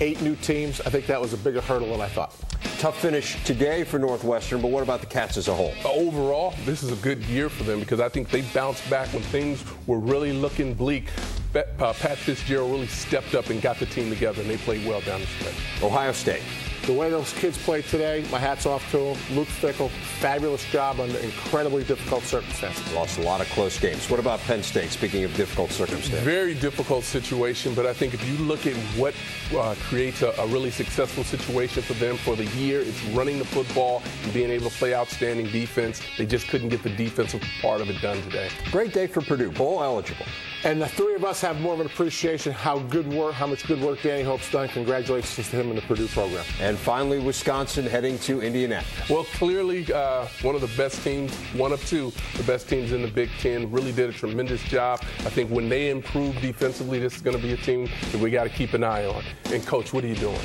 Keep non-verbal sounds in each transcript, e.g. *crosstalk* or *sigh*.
eight new teams. I think that was a bigger hurdle than I thought. Tough finish today for Northwestern, but what about the Cats as a whole? Overall, this is a good year for them because I think they bounced back when things were really looking bleak. Uh, Pat Fitzgerald really stepped up and got the team together, and they played well down the stretch. Ohio State. The way those kids played today, my hat's off to them. Luke Fickell, fabulous job under incredibly difficult circumstances. Lost a lot of close games. What about Penn State, speaking of difficult circumstances? Very difficult situation, but I think if you look at what uh, creates a, a, really successful situation for them for the year, it's running the football and being able to play outstanding defense. They just couldn't get the defensive part of it done today. Great day for Purdue, bowl eligible. And the three of us have more of an appreciation how good work, how much good work Danny Hope's done. Congratulations to him and the Purdue program. And finally, Wisconsin heading to Indianapolis. Well, clearly uh, one of the best teams, one of two, the best teams in the Big Ten. Really did a tremendous job. I think when they improve defensively, this is going to be a team that we got to keep an eye on. And coach, what are you doing?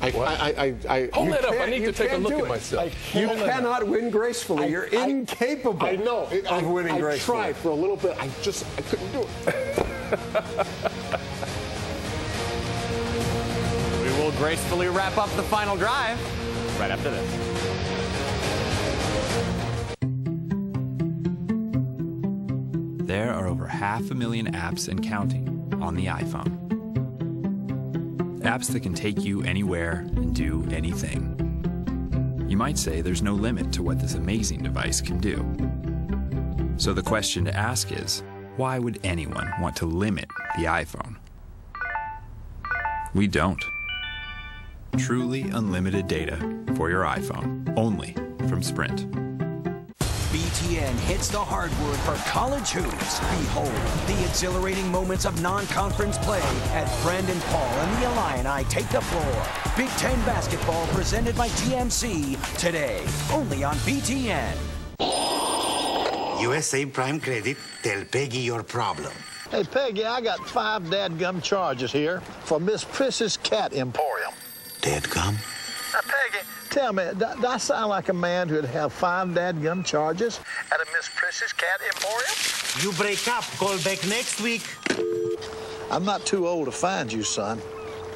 I, I, I, I, Hold that up. I need to take a look at myself. You cannot win gracefully. You're incapable I know. of winning gracefully. I tried for a little bit. I just I couldn't do it. *laughs* we will gracefully wrap up the final drive right after this. There are over half a million apps and counting on the iPhone. Apps that can take you anywhere and do anything. You might say there's no limit to what this amazing device can do. So the question to ask is, why would anyone want to limit the iPhone? We don't. Truly unlimited data for your iPhone, only from Sprint. BTN hits the hardwood for college hoops. Behold the exhilarating moments of non-conference play as Brandon Paul and the Illini take the floor. Big Ten basketball presented by GMC today, only on BTN. USA Prime Credit, tell Peggy your problem. Hey, Peggy, I got five dadgum charges here for Miss Priss's Cat Emporium. Dadgum? Now, Peggy, tell me, do, I sound like a man who'd have five dadgum charges at a Miss Priss's Cat Emporium? You break up. Call back next week. I'm not too old to find you, son.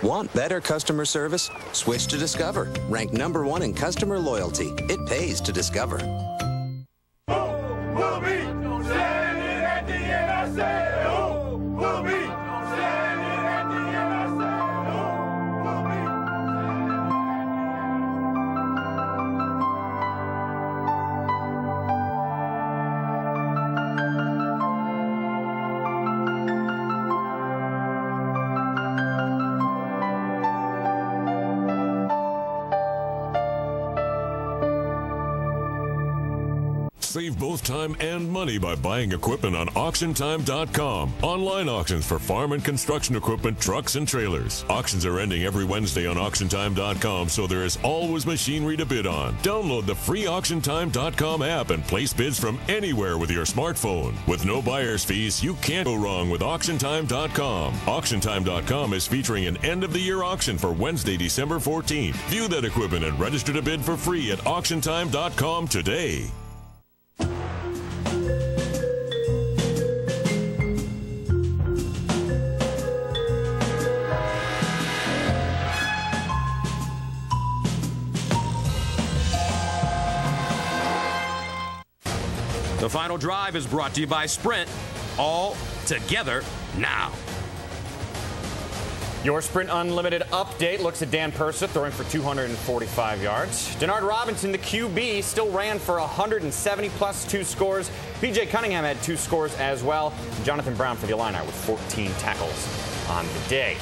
Want better customer service? Switch to Discover. Ranked number one in customer loyalty. It pays to Discover. Save both time and money by buying equipment on AuctionTime.com. Online auctions for farm and construction equipment, trucks, and trailers. Auctions are ending every Wednesday on AuctionTime.com, so there is always machinery to bid on. Download the free AuctionTime.com app and place bids from anywhere with your smartphone. With no buyer's fees, you can't go wrong with AuctionTime.com. AuctionTime.com is featuring an end of the year auction for Wednesday, December 14th. View that equipment and register to bid for free at AuctionTime.com today. The final drive is brought to you by Sprint. All together now. Your Sprint Unlimited update looks at Dan Persa throwing for 245 yards. Denard Robinson, the QB, still ran for 170 plus two scores. BJ Cunningham had two scores as well. Jonathan Brown for the Illini with 14 tackles on the day.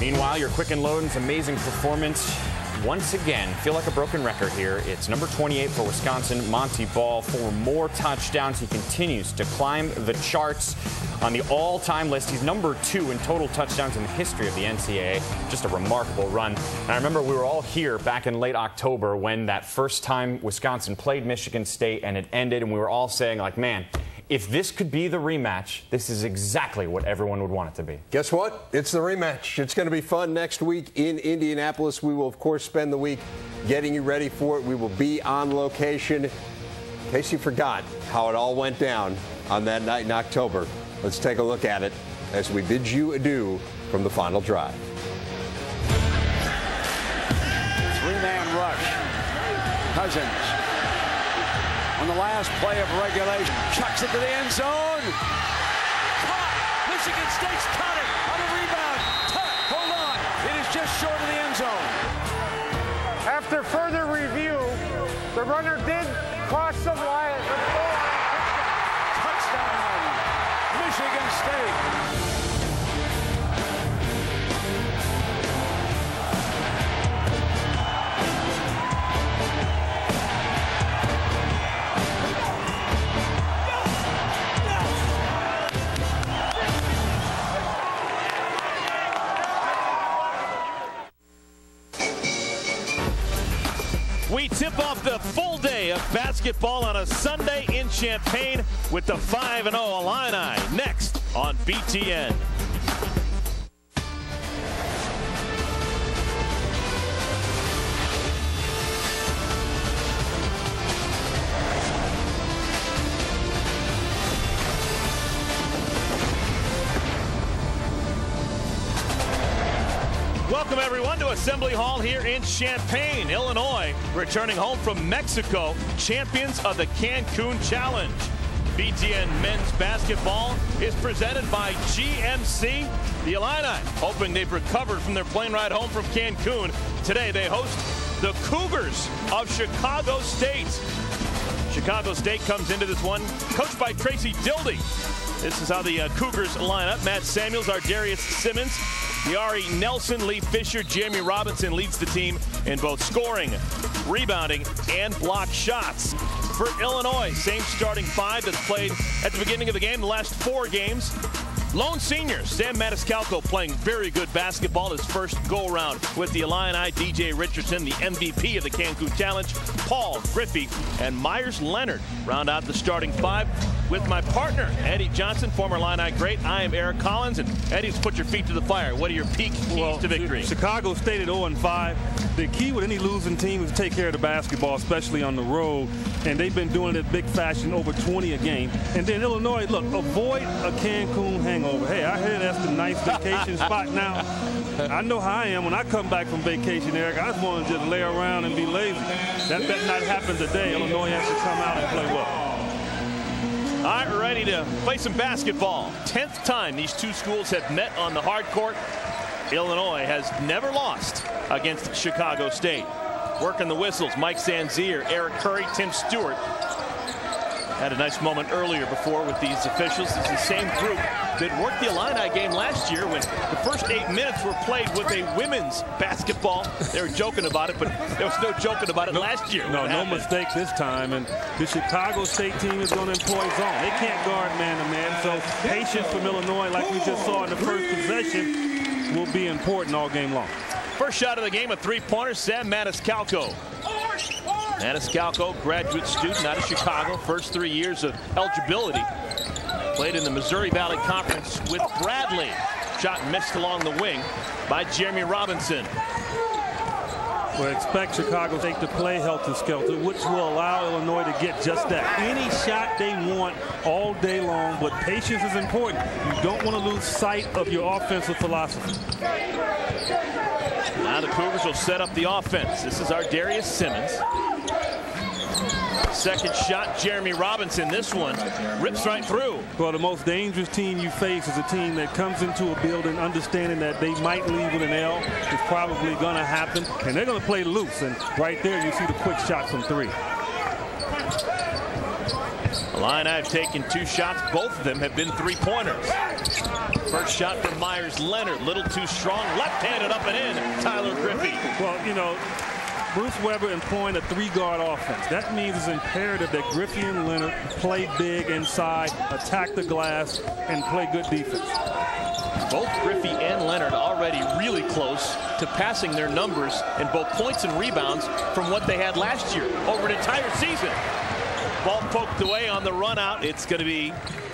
Meanwhile, your Quicken Loans amazing performance once again, feel like a broken record here. It's number 28 for Wisconsin, Montee Ball, for more touchdowns. He continues to climb the charts on the all-time list. He's number two in total touchdowns in the history of the NCAA. Just a remarkable run. And I remember we were all here back in late October when that first time Wisconsin played Michigan State and it ended, and we were all saying, like, man, if this could be the rematch, this is exactly what everyone would want it to be. Guess what? It's the rematch. It's going to be fun next week in Indianapolis. We will, of course, spend the week getting you ready for it. We will be on location. In case you forgot how it all went down on that night in October, let's take a look at it as we bid you adieu from the final drive. Three-man rush. Cousins on the last play of regulation. Chucks it to the end zone. Caught. Michigan State's caught it on a rebound. Tuck. Hold on. It is just short of the end zone. After further review, the runner did cross the line. Touchdown. Michigan State. The full day of basketball on a Sunday in Champaign with the 5-0 Illini next on BTN. To Assembly Hall here in Champaign, Illinois. Returning home from Mexico, champions of the Cancun Challenge. BTN men's basketball is presented by GMC. The Illini, hoping they've recovered from their plane ride home from Cancun. Today, they host the Cougars of Chicago State. Chicago State comes into this one, coached by Tracy Dildy. This is how the uh, Cougars line up. Matt Samuels, Ardarius Simmons, Yari Nelson, Lee Fisher, Jeremy Robinson leads the team in both scoring, rebounding, and block shots. For Illinois, same starting five that's played at the beginning of the game, the last four games. Lone senior Sam Maniscalco playing very good basketball his first go around with the Illini. DJ Richardson, the MVP of the Cancun Challenge. Paul Griffey and Meyers Leonard round out the starting five with my partner Eddie Johnson, former Illini great. I am Eric Collins and Eddie, just put your feet to the fire. What are your peak keys well, to victory? Chicago State at 0 and 5. The key with any losing team is to take care of the basketball, especially on the road. And they've been doing it big fashion, over 20 a game. And then Illinois, look, avoid a Cancun hangover. Hey, I hear that's the nice vacation spot now. I know how I am when I come back from vacation, Eric. I just want to just lay around and be lazy. That better not happen today. Illinois has to come out and play well. All right, ready to play some basketball. Tenth time these two schools have met on the hard court. Illinois has never lost against Chicago State. Working the whistles, Mike Sanzier, Eric Curry, Tim Stewart. Had a nice moment earlier before with these officials. It's the same group that worked the Illini game last year when the first eight minutes were played with a women's basketball. They were joking about it, but there was no joking about it no, last year. No, no mistake this time. And the Chicago State team is going to employ zone. They can't guard man-to-man, so patience from Illinois, like we just saw in the first possession, will be important all game long. First shot of the game, a three-pointer, Sam Maniscalco. Maniscalco, graduate student out of Chicago, first three years of eligibility. Played in the Missouri Valley Conference with Bradley. Shot missed along the wing by Jeremy Robinson. We expect Chicago State to play helter-skelter, which will allow Illinois to get just that. Any shot they want all day long, but patience is important. You don't want to lose sight of your offensive philosophy. Now the Cougars will set up the offense. This is Ardarius Simmons. Second shot, Jeremy Robinson. This one rips right through. Well, the most dangerous team you face is a team that comes into a building understanding that they might leave with an L. It's probably going to happen, and they're going to play loose. And right there, you see the quick shot from three. Illini have taken two shots. Both of them have been three-pointers. First shot from Meyers Leonard. Little too strong. Left-handed up and in. Tyler Griffey. Well, you know, Bruce Weber employing a three-guard offense. That means it's imperative that Griffey and Leonard play big inside, attack the glass, and play good defense. Both Griffey and Leonard already really close to passing their numbers in both points and rebounds from what they had last year over an entire season. Ball poked away on the run out. It's going to be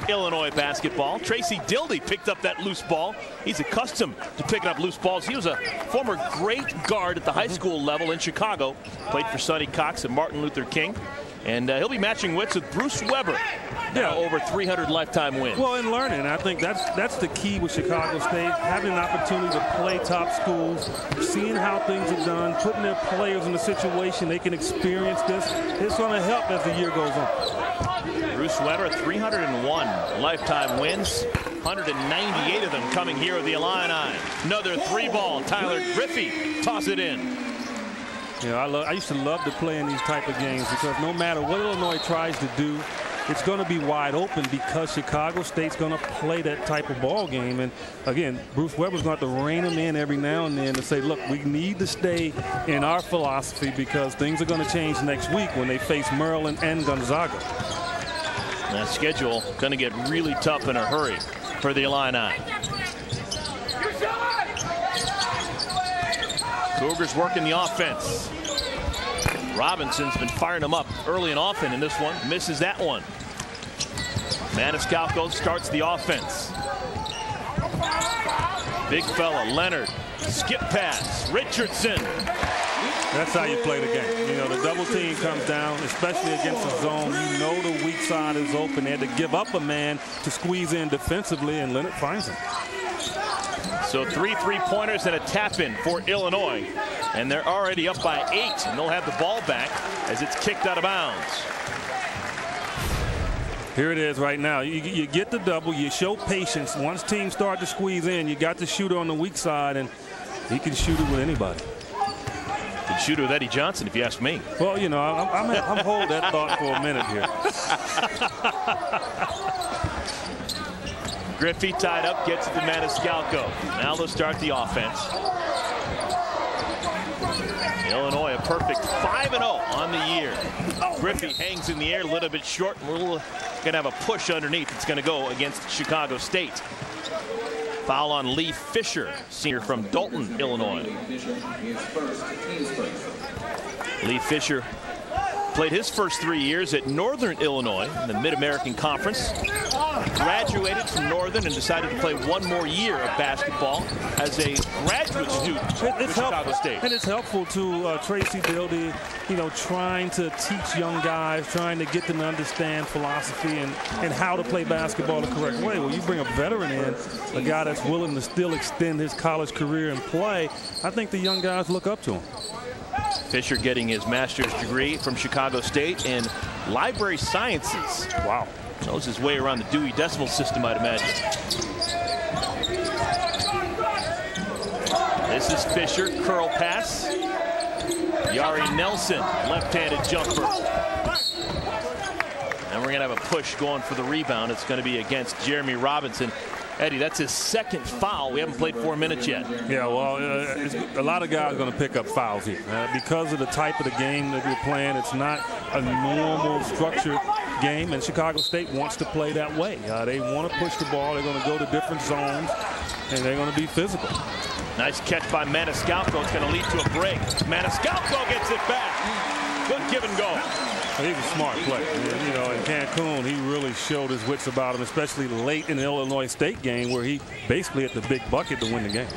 Illinois basketball. Tracy Dildy picked up that loose ball. He's accustomed to picking up loose balls. He was a former great guard at the high school level in Chicago. Played for Sonny Cox and Martin Luther King. And uh, he'll be matching wits with Bruce Weber. Now over 300 lifetime wins. Well, in learning, I think that's that's the key with Chicago State, having an opportunity to play top schools, seeing how things are done, putting their players in a situation they can experience this. It's going to help as the year goes on. Bruce Weber, 301 lifetime wins. 198 of them coming here with the Illini. Another three ball. Tyler Griffey toss it in. Know, I, love, I used to love to play in these type of games because no matter what Illinois tries to do, it's going to be wide open because Chicago State's going to play that type of ball game. And again, Bruce Weber's going to have to rein them in every now and then to say, look, we need to stay in our philosophy because things are going to change next week when they face Maryland and Gonzaga. That schedule going to get really tough in a hurry for the Illini. Cougars working the offense. Robinson's been firing them up early and often in this one. Misses that one. Maniscalco starts the offense. Big fella, Leonard. Skip pass. Richardson. That's how you play the game. You know, the double team comes down, especially against the zone. You know the weak side is open. They had to give up a man to squeeze in defensively, and Leonard finds him. So three three-pointers and a tap-in for Illinois. And they're already up by eight, and they'll have the ball back as it's kicked out of bounds. Here it is right now. You, you, get the double. You show patience. Once teams start to squeeze in, you got to shoot on the weak side, and he can shoot it with anybody. Can shoot with Eddie Johnson, if you ask me. Well, you know, I'm, I'm, I'm hold that thought for a minute here. *laughs* Griffey tied up, gets it to Maniscalco. Now they'll start the offense. Illinois a perfect 5-0 on the year. Griffey hangs in the air a little bit short. We're going to have a push underneath. It's going to go against Chicago State. Foul on Lee Fisher, senior from Dolton, Illinois. Lee Fisher Played his first three years at Northern Illinois in the Mid-American Conference. Graduated from Northern and decided to play one more year of basketball as a graduate student at Chicago State. And it's helpful to uh, Tracy Dildy, you know, trying to teach young guys, trying to get them to understand philosophy and, and how to play basketball the correct way. Well, you bring a veteran in, a guy that's willing to still extend his college career and play, I think the young guys look up to him. Fisher getting his master's degree from Chicago State in library sciences. Wow. Knows his way around the Dewey Decimal System, I'd imagine. This is Fisher, curl pass. Yari Nelson, left-handed jumper. And we're going to have a push going for the rebound. It's going to be against Jeremy Robinson. Eddie, that's his second foul. We haven't played four minutes yet. Yeah, well, uh, a lot of guys are going to pick up fouls here. Uh, because of the type of the game that we're playing, it's not a normal structured game, and Chicago State wants to play that way. Uh, they want to push the ball. They're going to go to different zones, and they're going to be physical. Nice catch by Maniscalco. It's going to lead to a break. Maniscalco gets it back. Good give and go. He's a smart player. You know, in Cancun, he really showed his wits about him, especially late in the Illinois State game where he basically hit the big bucket to win the game.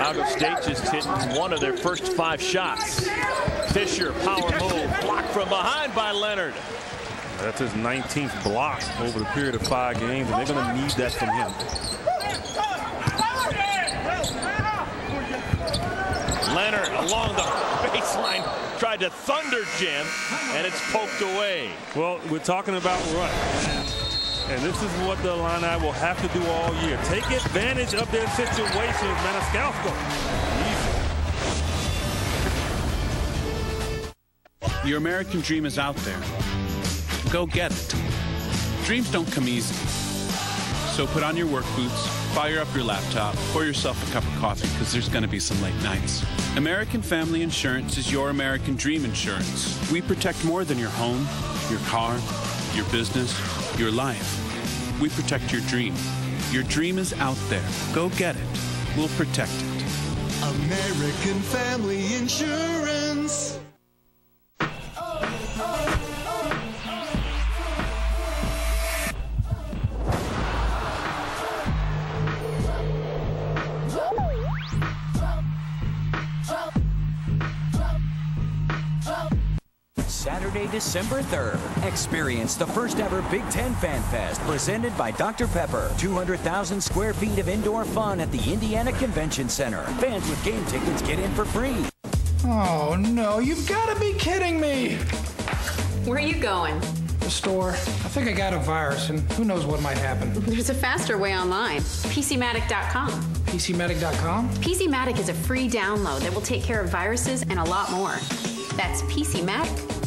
Chicago State just hitting one of their first five shots. Fisher, power move, blocked from behind by Leonard. That's his 19th block over the period of five games, and they're going to need that from him. Leonard along the baseline tried to thunder jam, and it's poked away. Well, we're talking about run. And this is what the Illini will have to do all year. Take advantage of their situation, Maniscalco. Your American dream is out there. Go get it. Dreams don't come easy. So put on your work boots, fire up your laptop, pour yourself a cup of coffee because there's going to be some late nights. American Family Insurance is your American dream insurance. We protect more than your home, your car, your business, your life. We protect your dream. Your dream is out there. Go get it. We'll protect it. American Family Insurance. December 3rd. Experience the first ever Big Ten Fan Fest presented by Dr. Pepper. 200,000 square feet of indoor fun at the Indiana Convention Center. Fans with game tickets get in for free. Oh no, you've got to be kidding me! Where are you going? The store. I think I got a virus, and who knows what might happen. There's a faster way online. PCmatic.com. PCmatic.com? PCmatic is a free download that will take care of viruses and a lot more. That's PCmatic.com.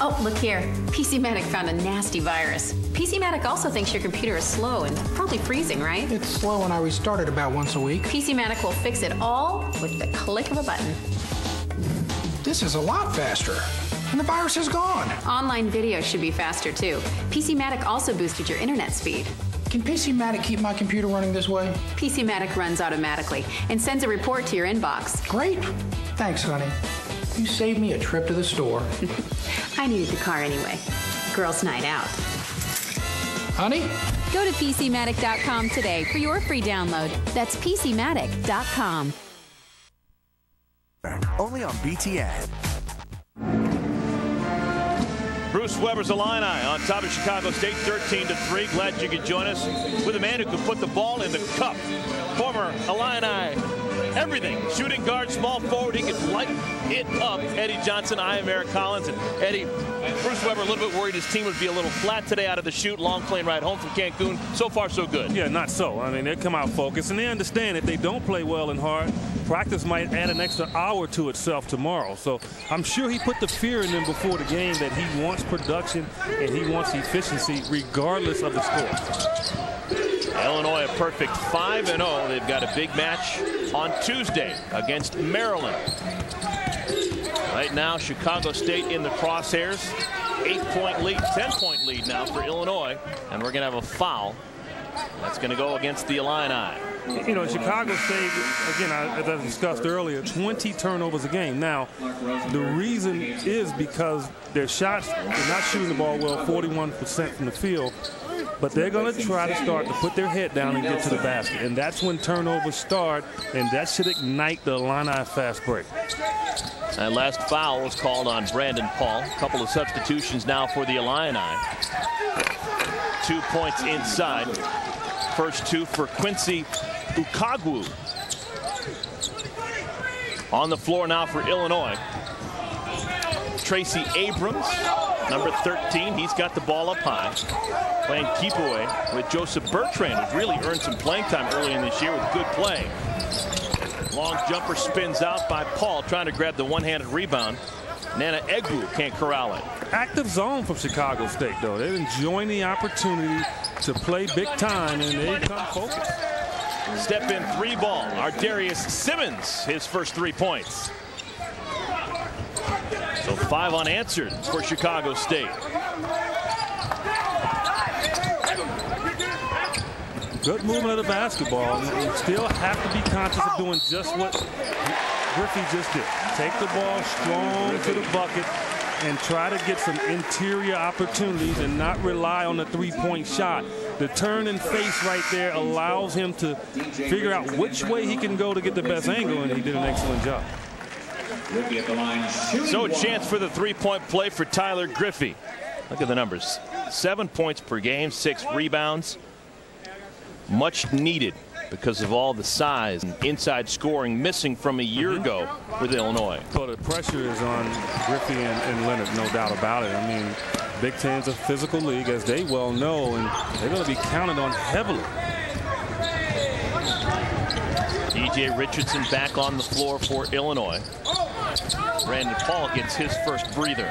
Oh, look here. PCmatic found a nasty virus. PCmatic also thinks your computer is slow and probably freezing, right? It's slow when I restart it about once a week. PCmatic will fix it all with the click of a button. This is a lot faster. And the virus is gone. Online video should be faster too. PCmatic also boosted your internet speed. Can PCmatic keep my computer running this way? PCmatic runs automatically and sends a report to your inbox. Great. Thanks, honey. You saved me a trip to the store. *laughs* I needed the car anyway. Girls' night out. Honey? Go to PCmatic.com today for your free download. That's PCmatic.com. Only on BTN. Bruce Weber's Illini on top of Chicago State 13 to 3. Glad you could join us with a man who could put the ball in the cup. Former Illini everything. Shooting guard, small forward, he could light it up. Eddie Johnson, I am Eric Collins. And Eddie, Bruce Weber a little bit worried his team would be a little flat today out of the shoot. Long plane ride home from Cancun. So far, so good. Yeah, not so. I mean, they come out focused, and they understand if they don't play well and hard, practice might add an extra hour to itself tomorrow. So I'm sure he put the fear in them before the game that he wants production and he wants efficiency regardless of the score. Illinois a perfect 5-0. They've got a big match on Tuesday against Maryland. Right now, Chicago State in the crosshairs. Eight-point lead, 10-point lead now for Illinois. And we're going to have a foul. That's going to go against the Illini. You know, Chicago State, again, as I discussed earlier, 20 turnovers a game. Now, the reason is because their shots, they're not shooting the ball well, 41% from the field but they're going to try to start to put their head down and get to the basket. And that's when turnovers start, and that should ignite the Illini fast break. And last foul was called on Brandon Paul. A couple of substitutions now for the Illini. Two points inside. First two for Quincy Ukaigwe. On the floor now for Illinois. Tracy Abrams, number 13. He's got the ball up high. Playing keep away with Joseph Bertrand, who's really earned some playing time early in this year with good play. Long jumper spins out by Paul, trying to grab the one-handed rebound. Nnanna Egwu can't corral it. Active zone from Chicago State, though. They're enjoying the opportunity to play big time, and they come focused. Step in three ball. Ardarius Simmons, his first three points. So five unanswered for Chicago State. Good movement of the basketball. You still have to be conscious of doing just what Griffey just did. Take the ball strong to the bucket and try to get some interior opportunities and not rely on the three-point shot. The turn and face right there allows him to figure out which way he can go to get the best angle, and he did an excellent job. So a chance for the three-point play for Tyler Griffey. Look at the numbers. Seven points per game, six rebounds. Much needed because of all the size and inside scoring missing from a year Mm-hmm. ago with Illinois. So the pressure is on Griffey and, and Leonard, no doubt about it. I mean, Big Ten's a physical league, as they well know, and they're going to be counted on heavily. DJ Richardson back on the floor for Illinois. Brandon Paul gets his first breather.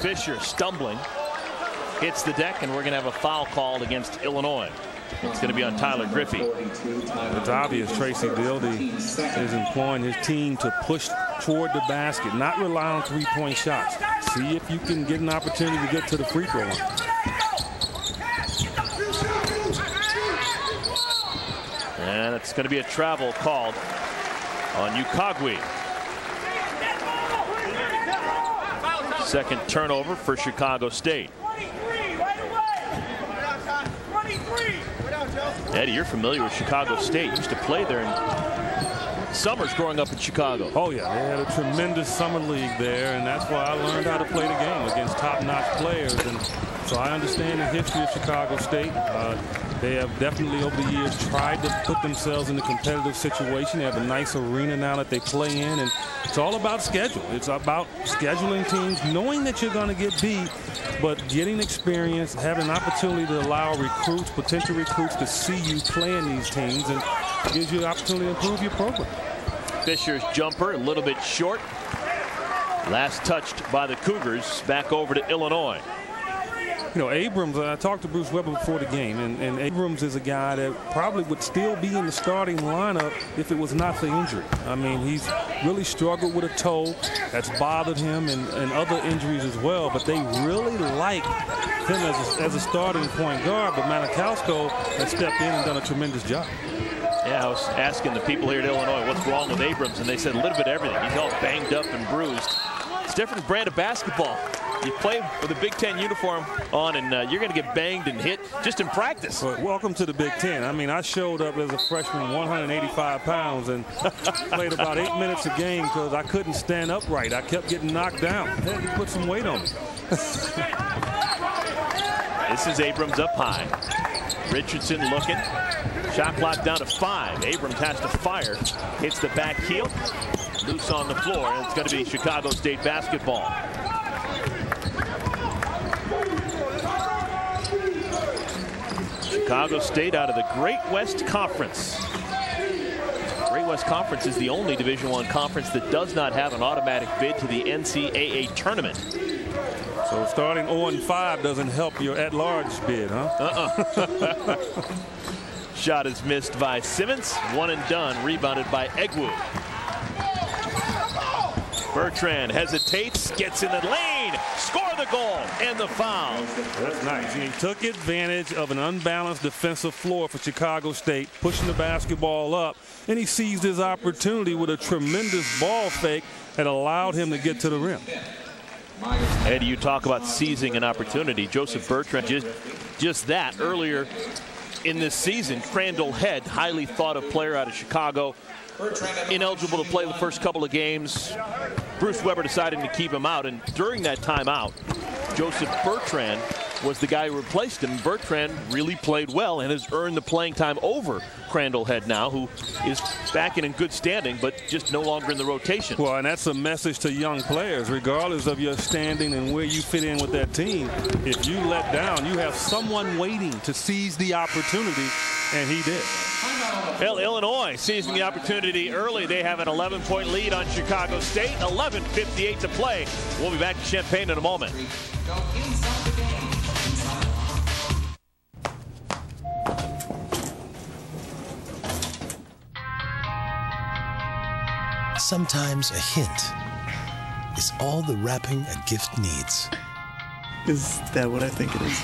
Fisher stumbling. Hits the deck, and we're going to have a foul called against Illinois. It's going to be on Tyler Griffey. It's obvious Tracy Dildy is employing his team to push toward the basket, not rely on three-point shots. See if you can get an opportunity to get to the free throw line. And it's going to be a travel called on Ukaigwe. Second turnover for Chicago State. Eddie, you're familiar with Chicago State. Used to play there in summers growing up in Chicago. Oh, yeah. They had a tremendous summer league there, and that's why I learned how to play the game against top-notch players. And so I understand the history of Chicago State. Uh, they have definitely over the years tried to put themselves in a competitive situation. They have a nice arena now that they play in, and it's all about schedule. It's about scheduling teams, knowing that you're going to get beat, but getting experience, having an opportunity to allow recruits, potential recruits, to see you playing these teams, and gives you the opportunity to improve your program. Fisher's jumper a little bit short. Last touched by the Cougars. Back over to Illinois you know, Abrams, I talked to Bruce Weber before the game, and, and, Abrams is a guy that probably would still be in the starting lineup if it was not for injury. I mean, he's really struggled with a toe that's bothered him and, and other injuries as well, but they really like him as a, as a starting point guard, but Maniscalco has stepped in and done a tremendous job. Yeah, I was asking the people here at Illinois what's wrong with Abrams, and they said a little bit of everything. He's all banged up and bruised. It's a different brand of basketball. You play with a Big Ten uniform on, and uh, you're going to get banged and hit just in practice. Well, welcome to the Big Ten. I mean, I showed up as a freshman, 185 pounds, and *laughs* played about eight minutes a game because I couldn't stand upright. I kept getting knocked down. I had to put some weight on me. *laughs* this is Abrams up high. Richardson looking. Shot clock down to five. Abrams has to fire. Hits the back heel. Loose on the floor, and it's going to be Chicago State basketball. Chicago State out of the Great West Conference. Great West Conference is the only Division One conference that does not have an automatic bid to the NCAA tournament. So starting 0-5 doesn't help your at-large bid, huh? Uh-uh. *laughs* Shot is missed by Simmons. One and done. Rebounded by Egwu. Bertrand hesitates, gets in the lane, score the goal, and the foul. That's nice. He took advantage of an unbalanced defensive floor for Chicago State, pushing the basketball up, and he seized his opportunity with a tremendous ball fake that allowed him to get to the rim. Eddie, you talk about seizing an opportunity. Joseph Bertrand just, just that earlier in this season. Crandall Head, highly thought of player out of Chicago, ineligible to play the first couple of games. Bruce Weber deciding to keep him out, and during that timeout, Joseph Bertrand was the guy who replaced him. Bertrand really played well and has earned the playing time over Crandall Head now, who is back in, in good standing, but just no longer in the rotation. Well, and that's a message to young players, regardless of your standing and where you fit in with that team. If you let down, you have someone waiting to seize the opportunity, and he did. Well, Illinois seizing the opportunity early. They have an 11-point lead on Chicago State. 11.58 to play. We'll be back to Champaign in a moment. Sometimes a hint is all the wrapping a gift needs. Is that what I think it is?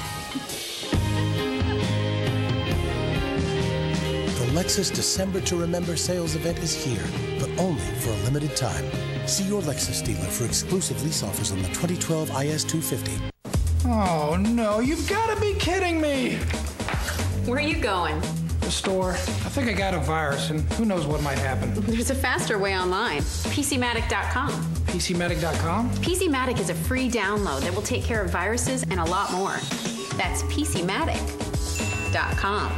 The Lexus December to Remember sales event is here, but only for a limited time. See your Lexus dealer for exclusive lease offers on the 2012 IS 250. Oh no, you've got to be kidding me! Where are you going? The store. I think I got a virus, and who knows what might happen. There's a faster way online. PCmatic.com. PCmatic.com? PCmatic is a free download that will take care of viruses and a lot more. That's PCmatic.com.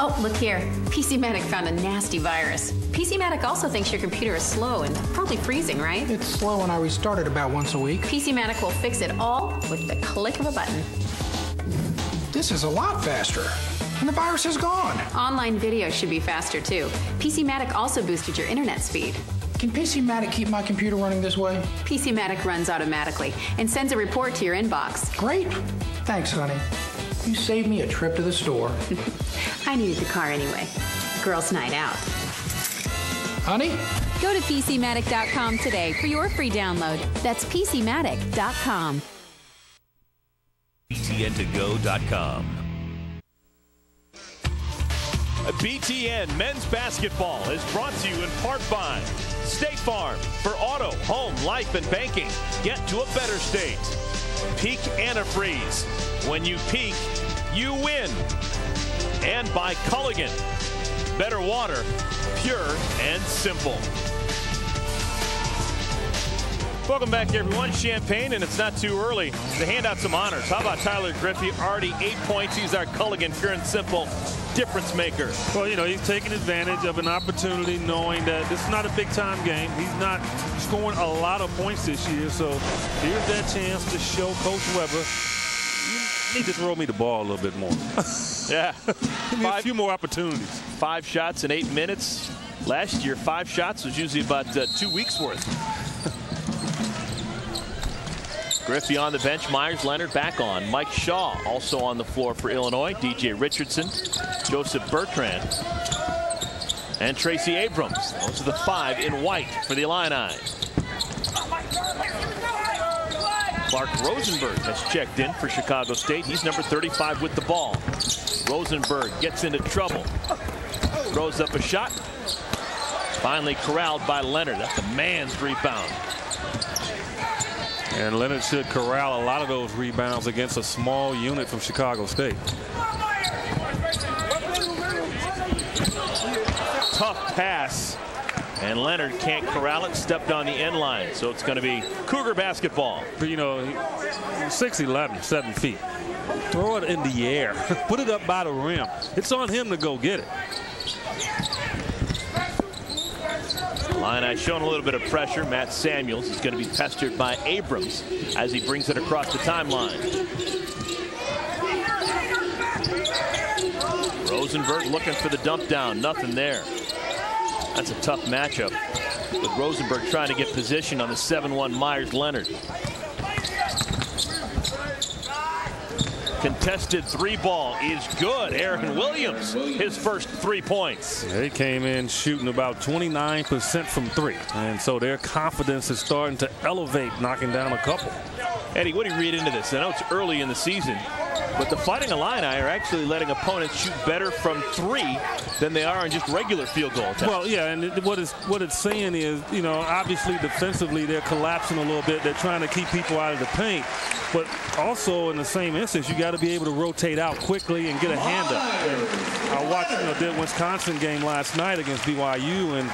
Oh, look here. PCmatic found a nasty virus. PCmatic also thinks your computer is slow and probably freezing, right? It's slow when I restart it about once a week. PCmatic will fix it all with the click of a button. This is a lot faster. And the virus is gone. Online video should be faster too. PCmatic also boosted your internet speed. Can PCmatic keep my computer running this way? PCmatic runs automatically and sends a report to your inbox. Great. Thanks, honey. You saved me a trip to the store. *laughs* I needed the car anyway. Girls' night out. Honey? Go to PCmatic.com today for your free download. That's PCmatic.com. BTN2Go.com. BTN Men's Basketball is brought to you in part by State Farm for auto, home, life, and banking. Get to a better state. Peak antifreeze. When you peak, you win. And by Culligan. better water, pure and simple. Welcome back, everyone. Champaign, and it's not too early to hand out some honors. How about Tyler Griffey? Already eight points. He's our Culligan Pure and Simple difference maker. Well, you know, he's taking advantage of an opportunity knowing that this is not a big-time game. He's not scoring a lot of points this year, so here's that chance to show Coach Weber, you need to throw me the ball a little bit more. *laughs* yeah. *laughs* Give me a few more opportunities. Five shots in eight minutes. Last year, five shots was usually about uh, two weeks worth. Griffey on the bench. Myers Leonard back on. Mike Shaw also on the floor for Illinois. DJ Richardson, Joseph Bertrand, and Tracy Abrams. Those are the five in white for the Illini. Clark Rosenberg has checked in for Chicago State. He's number 35 with the ball. Rosenberg gets into trouble. Throws up a shot. Finally corralled by Leonard. That's a man's rebound. And Leonard should corral a lot of those rebounds against a small unit from Chicago State. Tough pass. And Leonard can't corral it, stepped on the end line. So it's going to be Cougar basketball. But you know, 6'11", 7 feet. Throw it in the air. *laughs* Put it up by the rim. It's on him to go get it. Illini showing a little bit of pressure. Matt Samuels is going to be pestered by Abrams as he brings it across the timeline. Rosenberg looking for the dump down. Nothing there. That's a tough matchup. With Rosenberg trying to get position on the 7-1 Meyers Leonard. Contested three ball is good. Aaron Williams, his first three points. They came in shooting about 29% from three. And so their confidence is starting to elevate, knocking down a couple. Eddie, what do you read into this? I know it's early in the season, but the Fighting Illini are actually letting opponents shoot better from three than they are on just regular field goal attempts. Well, yeah, and what it's what it's saying is, you know, obviously defensively they're collapsing a little bit. They're trying to keep people out of the paint, but also in the same instance, you got to be able to rotate out quickly and get a hand up. I watched, you know, the Wisconsin game last night against BYU, and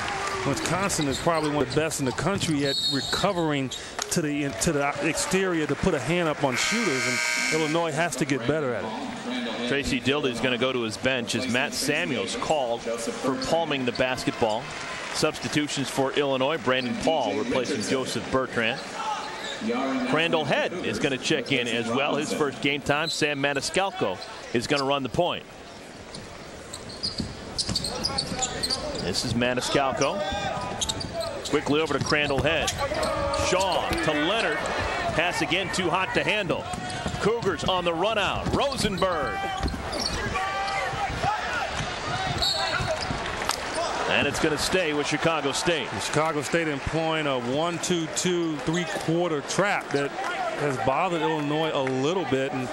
Wisconsin is probably one of the best in the country at recovering to the to the exterior to put a hand up on shooters, and Illinois has to get better at it. Tracy Dildy is going to go to his bench as Matt Samuels called for palming the basketball. Substitutions for Illinois, Brandon Paul replacing Joseph Bertrand. Crandall Head is going to check in as well. His first game time. Sam Maniscalco is going to run the point. This is Maniscalco. Quickly over to Crandall Head. Shaw to Leonard. Pass again too hot to handle. Cougars on the run out. Rosenberg. And it's going to stay with Chicago State. Chicago State employing a 1-2-2 three-quarter trap that has bothered Illinois a little bit. And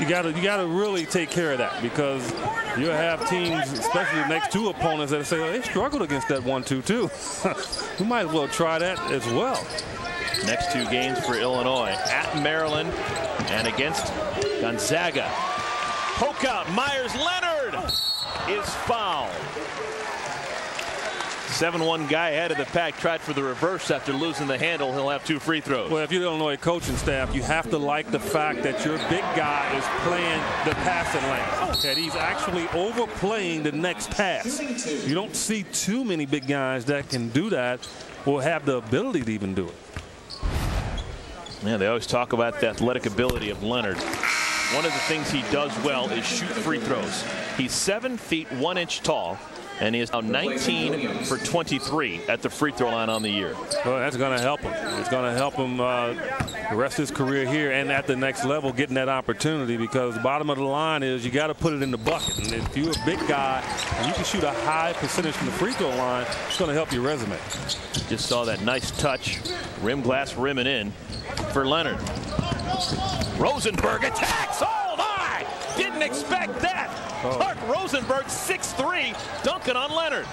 you got to you got to really take care of that because you have teams, especially the next two opponents, that say oh, they struggled against that 1-2-2. *laughs* you might as well try that as well. Next two games for Illinois at Maryland and against Gonzaga. Poke out Meyers Leonard is fouled. 7-1 guy ahead of the pack tried for the reverse after losing the handle. He'll have two free throws. Well, if you're the Illinois coaching staff, you have to like the fact that your big guy is playing the passing lane. That he's actually overplaying the next pass. You don't see too many big guys that can do that or have the ability to even do it. Yeah, they always talk about the athletic ability of Leonard. One of the things he does well is shoot free throws. He's seven feet one inch tall and he is now 19 for 23 at the free throw line on the year. Well, that's going to help him. It's going to help him uh, the rest of his career here and at the next level getting that opportunity because the bottom of the line is you got to put it in the bucket. And if you're a big guy and you can shoot a high percentage from the free throw line, it's going to help your resume. Just saw that nice touch. Rim glass rimming in for Leonard. Rosenberg attacks. Oh! Didn't expect that. Oh. Clark Rosenberg, 6'3", dunking on Leonard.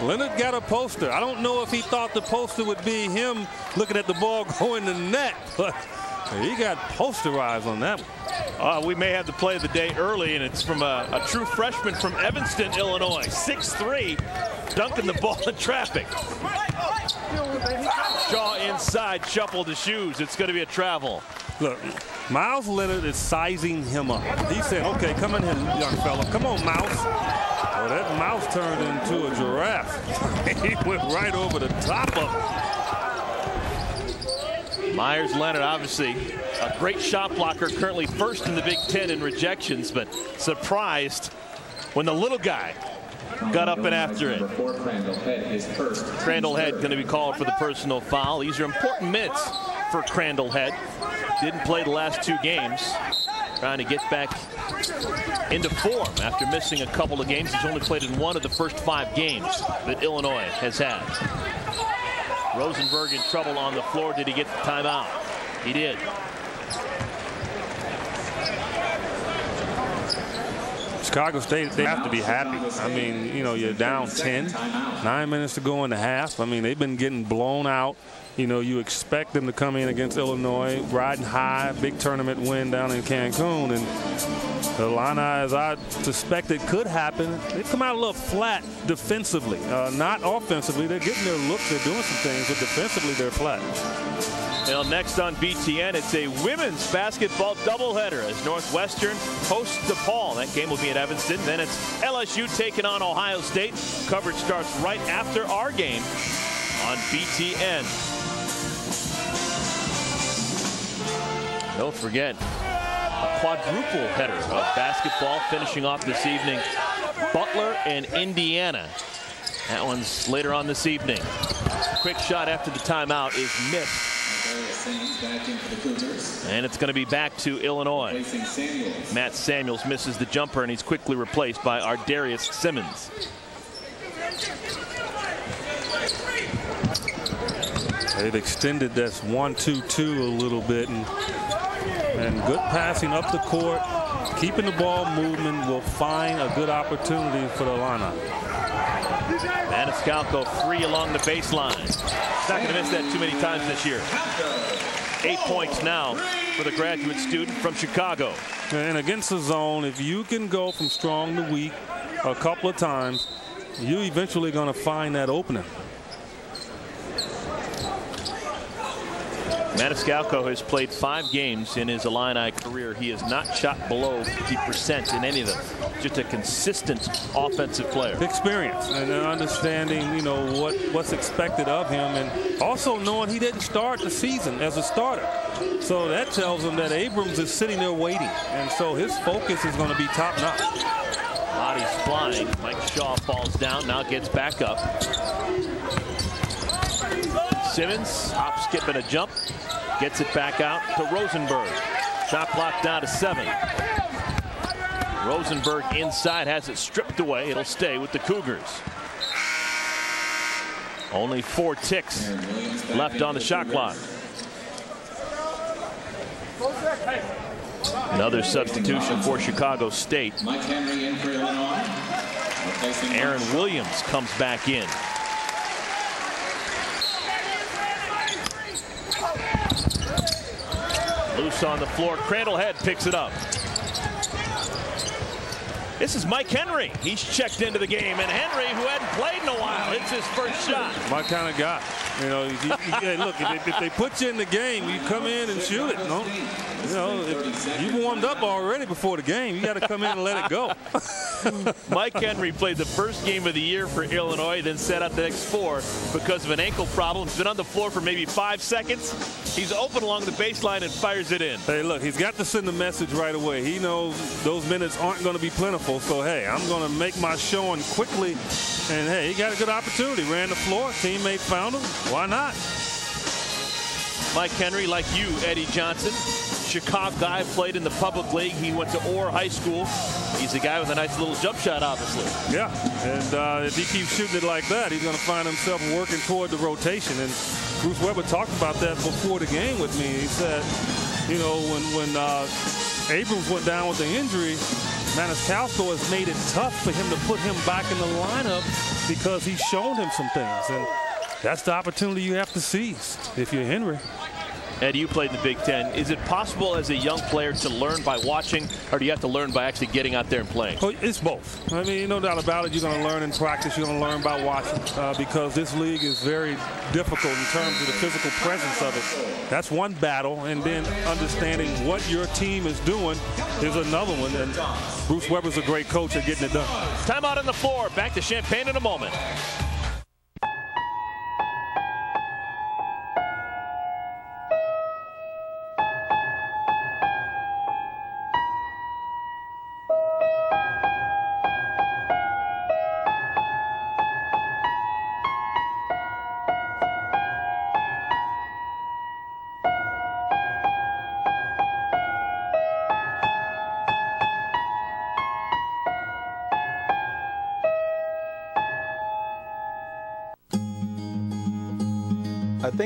Leonard got a poster. I don't know if he thought the poster would be him looking at the ball *laughs* going to net, but he got posterized on that one. Uh, we may have the play of the day early, and it's from a, a true freshman from Evanston, Illinois. 6'3", dunking the ball in traffic. Shaw inside, shuffled the shoes. It's going to be a travel. Look, Meyers Leonard is sizing him up. He said, okay, come in here, young fella. Come on, Mouse. Well, that mouse turned into a giraffe. *laughs* he went right over the top of him. Meyers Leonard, obviously, a great shot blocker, currently first in the Big Ten in rejections, but surprised when the little guy got up and after it. Crandall Head going to be called for the personal foul. These are important minutes for Crandall Head. Didn't play the last two games. Trying to get back into form after missing a couple of games. He's only played in one of the first five games that Illinois has had. Rosenberg in trouble on the floor. Did he get the timeout? He did. Chicago State, they have to be happy. I mean, you know, you're down 10, nine minutes to go in the half. I mean, they've been getting blown out. You know, you expect them to come in against Illinois, riding high, big tournament win down in Cancun. And the Illini, as I suspected could happen, they come out a little flat defensively. Uh, not offensively. They're getting their looks. They're doing some things, but defensively, they're flat. Well, next on BTN, it's a women's basketball doubleheader as Northwestern hosts DePaul. That game will be at Evanston. Then it's LSU taking on Ohio State. Coverage starts right after our game on BTN. Don't forget a quadruple header of basketball finishing off this evening. Butler and Indiana. That one's later on this evening. Quick shot after the timeout is missed. And it's going to be back to Illinois. Matt Samuels misses the jumper, and he's quickly replaced by Ardarius Simmons. They've extended this 1-2-2 a little bit, and, and good passing up the court, keeping the ball moving will find a good opportunity for the Illini. Maniscalco free along the baseline. He's not going to miss that too many times this year. Eight points now for the graduate student from Chicago. And against the zone, if you can go from strong to weak a couple of times, you're eventually going to find that opening. Maniscalco has played five games in his Illini career. He has not shot below 50% in any of them. Just a consistent offensive player. Experience and understanding, you know, what what's expected of him, and also knowing he didn't start the season as a starter. So that tells him that Abrams is sitting there waiting, and so his focus is going to be top notch. Body's flying. Mike Shaw falls down, now gets back up. Simmons, hop, skip, and a jump. Gets it back out to Rosenberg. Shot clock down to seven. Rosenberg inside has it stripped away. It'll stay with the Cougars. Only four ticks left on the shot clock. Another substitution for Chicago State. Aaron Williams comes back in. Loose on the floor. Crandall Head picks it up. This is Mike Henry. He's checked into the game, and Henry, who hadn't played in a while, hits his first shot. My kind of guy. You know, you, you, hey, look, if, if, they put you in the game, you come in and shoot it. No, you know, if you warmed up already before the game. You got to come in and let it go. *laughs* Mike Henry played the first game of the year for Illinois, then set out the next four because of an ankle problem. He's been on the floor for maybe five seconds. He's open along the baseline and fires it in. Hey, look, he's got to send the message right away. He knows those minutes aren't going to be plentiful. So, hey, I'm going to make my showing quickly. And, hey, he got a good opportunity. Ran the floor. Teammate found him. Why not? Mike Henry, like you, Eddie Johnson, Chicago guy, played in the public league. He went to Orr High School. He's a guy with a nice little jump shot, obviously. Yeah, and uh, if he keeps shooting it like that, he's going to find himself working toward the rotation. And Bruce Weber talked about that before the game with me. He said, you know, when, when uh, Abrams went down with the injury, Maniscalco has made it tough for him to put him back in the lineup because he's shown him some things. And that's the opportunity you have to seize if you're Henry. Ed, you played in the Big Ten. Is it possible as a young player to learn by watching, or do you have to learn by actually getting out there and playing? Well, it's both. I mean, no doubt about it. You're going to learn in practice. You're going to learn by watching uh, because this league is very difficult in terms of the physical presence of it. That's one battle, and then understanding what your team is doing is another one. And Bruce Weber's a great coach at getting it done. Time out on the floor. Back to Champaign in a moment.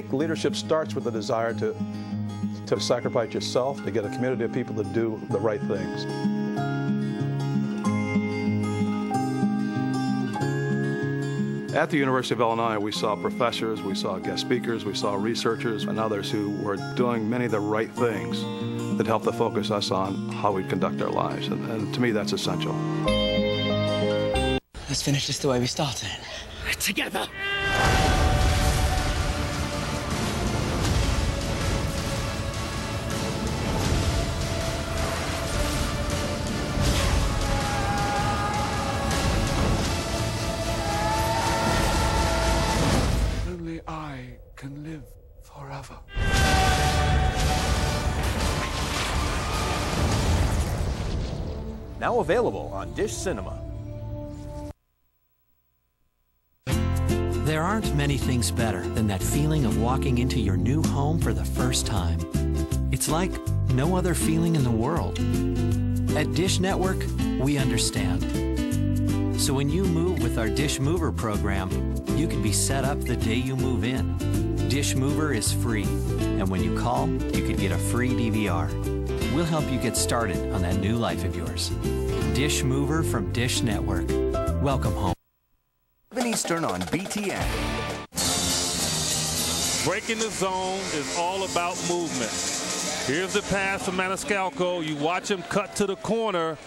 Think leadership starts with a desire to, to sacrifice yourself to get a community of people to do the right things. At the University of Illinois, we saw professors, we saw guest speakers, we saw researchers and others who were doing many of the right things that helped to focus us on how we conduct our lives. And, and to me, that's essential. Let's finish this the way we started. Together. Available on Dish Cinema. There aren't many things better than that feeling of walking into your new home for the first time. It's like no other feeling in the world. At Dish Network, we understand. So when you move with our Dish Mover program, you can be set up the day you move in. Dish Mover is free, and when you call, you could get a free DVR. We'll help you get started on that new life of yours. Dish Mover from Dish Network. Welcome home. 7 Eastern on BTN. Breaking the zone is all about movement. Here's the pass from Maniscalco. You watch him cut to the corner.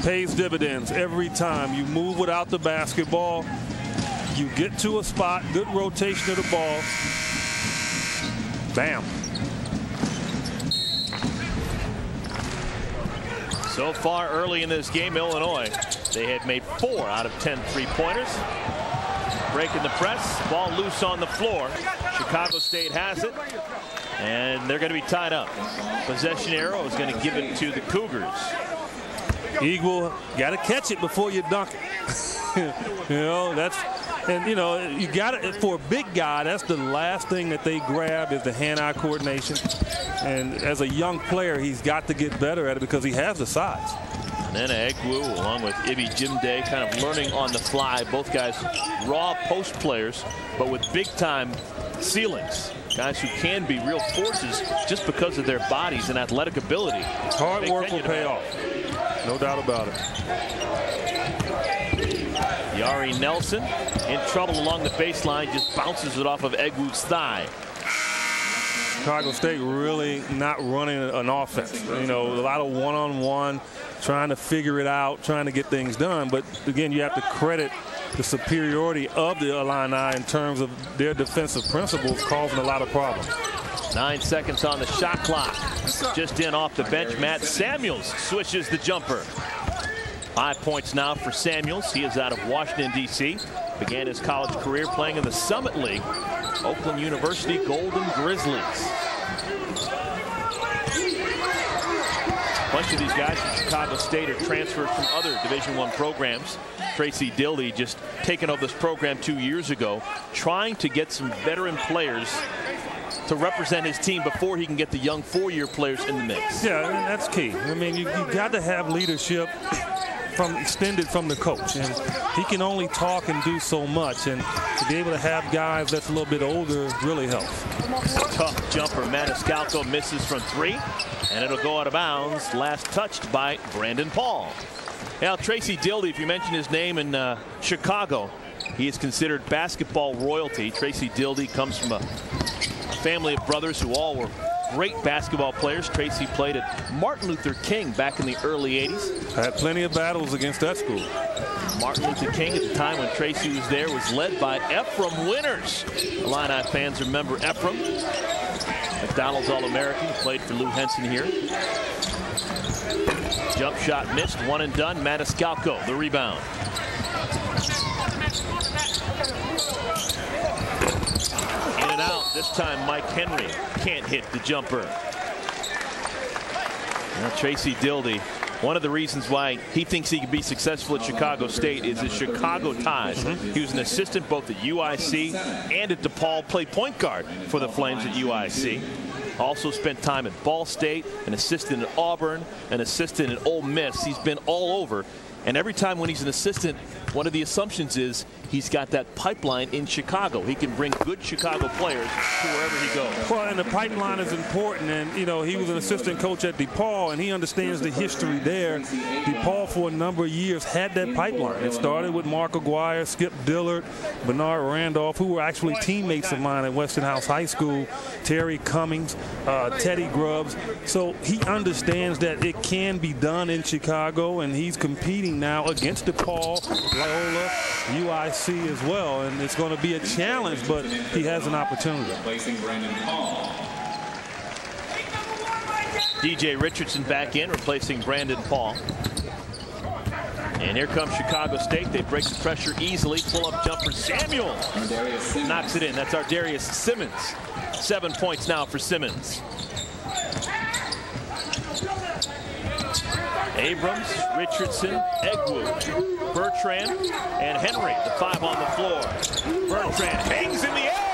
Pays dividends every time. You move without the basketball. You get to a spot. Good rotation of the ball. Bam. So far early in this game, Illinois, they had made four out of 10 three-pointers. Breaking the press, ball loose on the floor. Chicago State has it, and they're going to be tied up. Possession arrow is going to give it to the Cougars. Egwu, got to catch it before you dunk it. *laughs* you know, that's, and you know, you got it for a big guy. That's the last thing that they grab is the hand-eye coordination. And as a young player, he's got to get better at it because he has the size. And then Egwu, along with Ibby Djimde, kind of learning on the fly. Both guys raw post players, but with big-time ceilings. Guys who can be real forces just because of their bodies and athletic ability. Hard work will pay off. No doubt about it. Yari Nelson in trouble along the baseline, just bounces it off of Egwu's thigh. Chicago State really not running an offense. You know, a lot of one-on-one, trying to figure it out, trying to get things done. But again, you have to credit the superiority of the Illini in terms of their defensive principles causing a lot of problems. Nine seconds on the shot clock. Just in off the bench, Matt Samuels switches the jumper. Five points now for Samuels. He is out of Washington, D.C. Began his college career playing in the Summit League. Oakland University Golden Grizzlies. A bunch of these guys from Chicago State are transferred from other Division One programs. Tracy Dildy just taken over this program two years ago, trying to get some veteran players to represent his team before he can get the young four-year players in the mix. Yeah, that's key. I mean, you, you got to have leadership from extended from the coach, and he can only talk and do so much. And to be able to have guys that's a little bit older really helps. Tough jumper. Maniscalco misses from three, and it'll go out of bounds. Last touched by Brandon Paul. Now, Tracy Dildy, if you mention his name in uh, Chicago, he is considered basketball royalty. Tracy Dildy comes from a family of brothers who all were great basketball players. Tracy played at Martin Luther King back in the early 80s. I Had plenty of battles against that school. Martin Luther King at the time when Tracy was there was led by Efrem Winters. Illini fans remember Efrem. McDonald's All-American, played for Lou Henson here. Jump shot missed, one and done. Maniscalco, the rebound. And out. This time Mike Henry can't hit the jumper. Now, Tracy Dildy one of the reasons why he thinks he can be successful at Chicago State is his Chicago ties. He was an assistant both at UIC and at DePaul, played point guard for the Flames at UIC. Also spent time at Ball State, an assistant at Auburn, an assistant at Ole Miss. He's been all over. And every time when he's an assistant, one of the assumptions is he's got that pipeline in Chicago. He can bring good Chicago players to wherever he goes. Well, and the pipeline is important. And, you know, he was an assistant coach at DePaul, and he understands the history there. DePaul, for a number of years, had that pipeline. It started with Mark Aguirre, Skip Dillard, Bernard Randolph, who were actually teammates of mine at Westinghouse High School, Terry Cummings, uh, Teddy Grubbs. So he understands that it can be done in Chicago, and he's competing now against DePaul, Loyola, UIC as well, and it's going to be a challenge, but he has an opportunity. DJ Richardson back in, replacing Brandon Paul. And here comes Chicago State. They break the pressure easily. Pull up jumper. Samuel knocks it in. That's Ardarius Simmons. Seven points now for Simmons. Abrams, Richardson, Egwu, Bertrand, and Henry, the five on the floor. Bertrand hangs in the air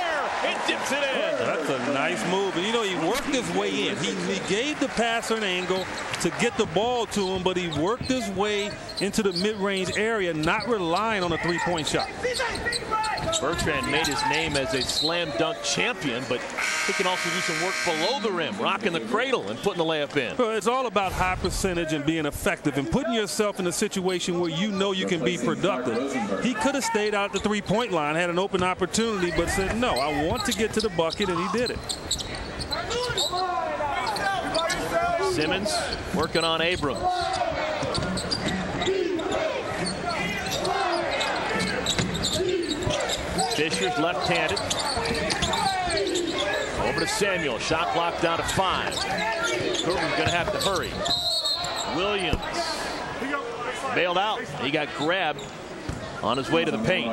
dips it in. That's a nice move. And you know, he worked his way in. He, he gave the passer an angle to get the ball to him, but he worked his way into the mid-range area, not relying on a three-point shot. Bertrand made his name as a slam dunk champion, but he can also do some work below the rim, rocking the cradle and putting the layup in. Well, it's all about high percentage and being effective and putting yourself in a situation where you know you can be productive. He could have stayed out the three-point line, had an open opportunity, but said, no, I want to get to the bucket, and he did it. Simmons working on Abrams. Fisher's left-handed. Over to Samuel. Shot clock down to five. Curtin's going to have to hurry. Williams bailed out. He got grabbed on his way to the paint.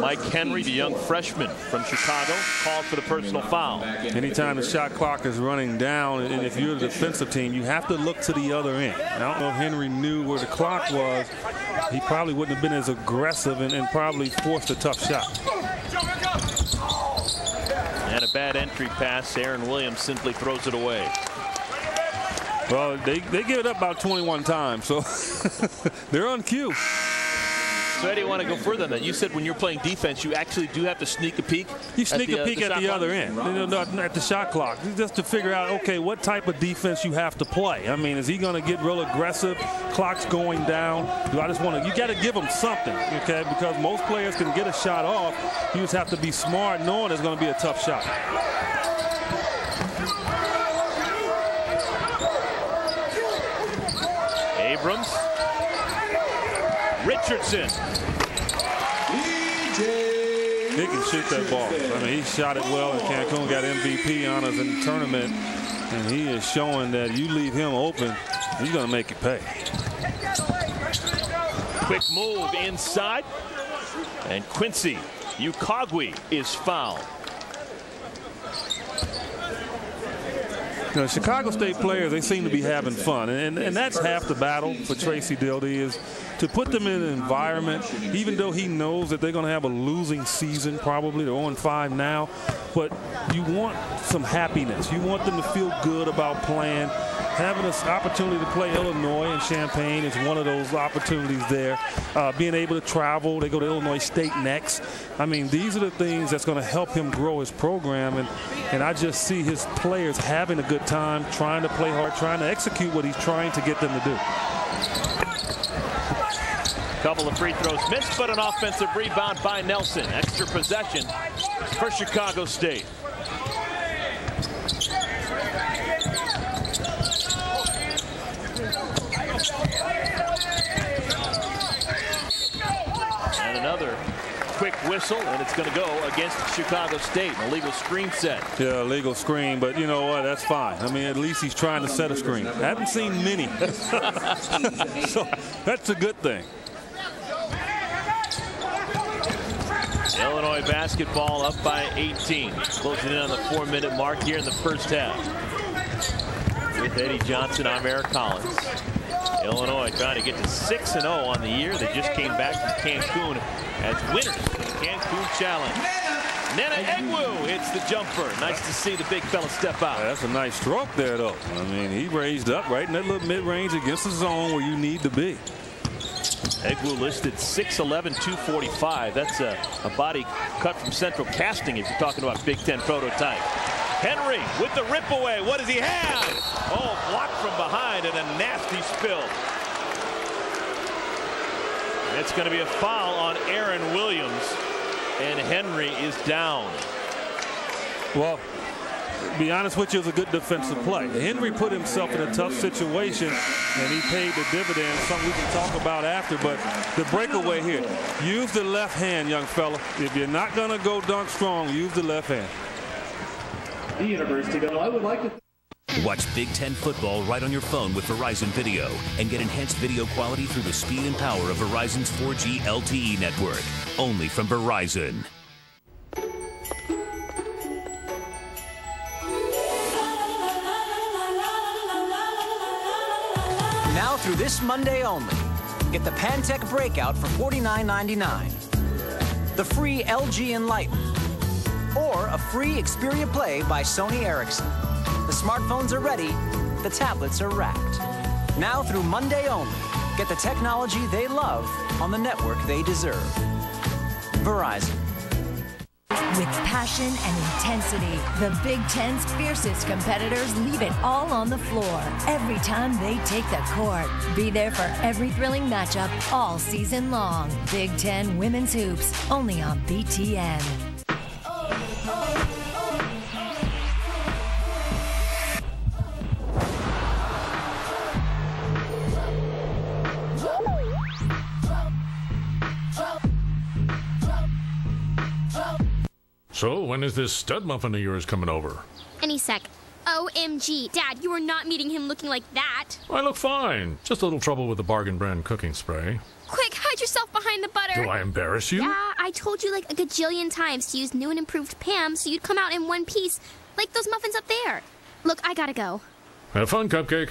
Mike Henry, the young freshman from Chicago, called for the personal foul. Anytime the shot clock is running down, and if you're the defensive team, you have to look to the other end. I don't know if Henry knew where the clock was. He probably wouldn't have been as aggressive and, and probably forced a tough shot. And a bad entry pass. Aaron Williams simply throws it away. Well, they, they give it up about 21 times, so *laughs* they're on cue. So Eddie, want to go further than that? You said when you're playing defense, you actually do have to sneak a peek. You sneak the, a peek uh, the at the other clock? end, you know, at the shot clock, just to figure out, okay, what type of defense you have to play. I mean, is he going to get real aggressive? Clock's going down. Do I just want to? You got to give him something, okay? Because most players can get a shot off. You just have to be smart, knowing it's going to be a tough shot. Abrams. Richardson. He can shoot that ball. I mean, he shot it well, and Cancun got MVP honors in the tournament, and he is showing that you leave him open, he's going to make it pay. Quick move inside. And Quincy Ukaigwe is fouled. You know, Chicago State players, they seem to be having fun. And, and that's half the battle for Tracy Dildy is to put them in an environment, even though he knows that they're going to have a losing season, probably. They're on 5 now. But you want some happiness. You want them to feel good about playing. Having this opportunity to play Illinois and Champaign is one of those opportunities there. Uh, being able to travel, they go to Illinois State next. I mean, these are the things that's going to help him grow his program. And, and I just see his players having a good time, trying to play hard, trying to execute what he's trying to get them to do. Couple of free throws missed, but an offensive rebound by Nelson. Extra possession for Chicago State. And another quick whistle, and it's going to go against Chicago State. An illegal screen set. Yeah, illegal screen, but you know what? That's fine. I mean, at least he's trying to set a screen. I haven't seen many. *laughs* so that's a good thing. Illinois basketball up by 18. Closing in on the four-minute mark here in the first half. With Eddie Johnson, I'm Eric Collins. Illinois trying to get to 6-0 on the year. They just came back from Cancun as winners of the Cancun Challenge. Nnanna Egwu hits the jumper. Nice to see the big fella step out. That's a nice stroke there, though. I mean, he raised up right in that little mid-range against the zone where you need to be. Egwu listed 6'11", 245. That's a, a body cut from Central Casting if you're talking about Big Ten prototype. Henry with the rip away. What does he have? Oh, blocked from behind and a nasty spill. It's going to be a foul on Aaron Williams, and Henry is down. Well, be honest with you, it was a good defensive play. Henry put himself in a tough situation, and he paid the dividend, something we can talk about after. But the breakaway here, use the left hand, young fella. If you're not going to go dunk strong, use the left hand. The University of Illinois would like to. Watch Big Ten football right on your phone with Verizon Video and get enhanced video quality through the speed and power of Verizon's 4G LTE network. Only from Verizon. Now through this Monday only, get the Pantech Breakout for $49.99. The free LG Enlighten. Or a free Xperia Play by Sony Ericsson. The smartphones are ready, the tablets are wrapped. Now through Monday only, get the technology they love on the network they deserve. Verizon. With passion and intensity, the Big Ten's fiercest competitors leave it all on the floor every time they take the court. Be there for every thrilling matchup all season long. Big Ten Women's Hoops, only on BTN. So, when is this stud muffin of yours coming over? Any sec. OMG. Dad, you are not meeting him looking like that. I look fine. Just a little trouble with the bargain brand cooking spray. Quick, hide yourself behind the butter. Do I embarrass you? Yeah, I told you like a gajillion times to use new and improved Pam so you'd come out in one piece, like those muffins up there. Look, I gotta go. Have fun, Cupcake.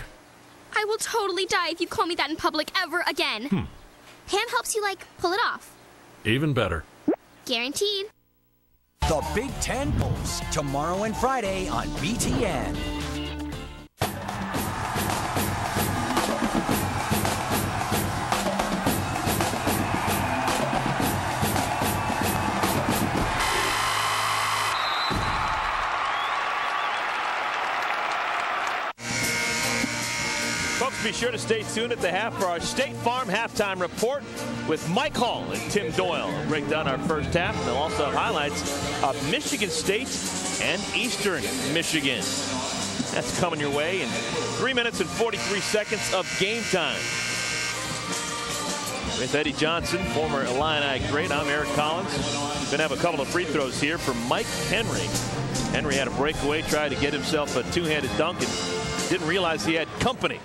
I will totally die if you call me that in public ever again. Hmm. Pam helps you, like, pull it off. Even better. Guaranteed. The Big Ten Pulse, tomorrow and Friday on BTN. Be sure to stay tuned at the half for our State Farm halftime report with Mike Hall and Tim Doyle. We'll break down our first half, and they'll also have highlights of Michigan State and Eastern Michigan. That's coming your way in 3 minutes and 43 seconds of game time. With Eddie Johnson, former Illini great, I'm Eric Collins. Going to have a couple of free throws here for Mike Henry. Henry had a breakaway, tried to get himself a two-handed dunk, and didn't realize he had company.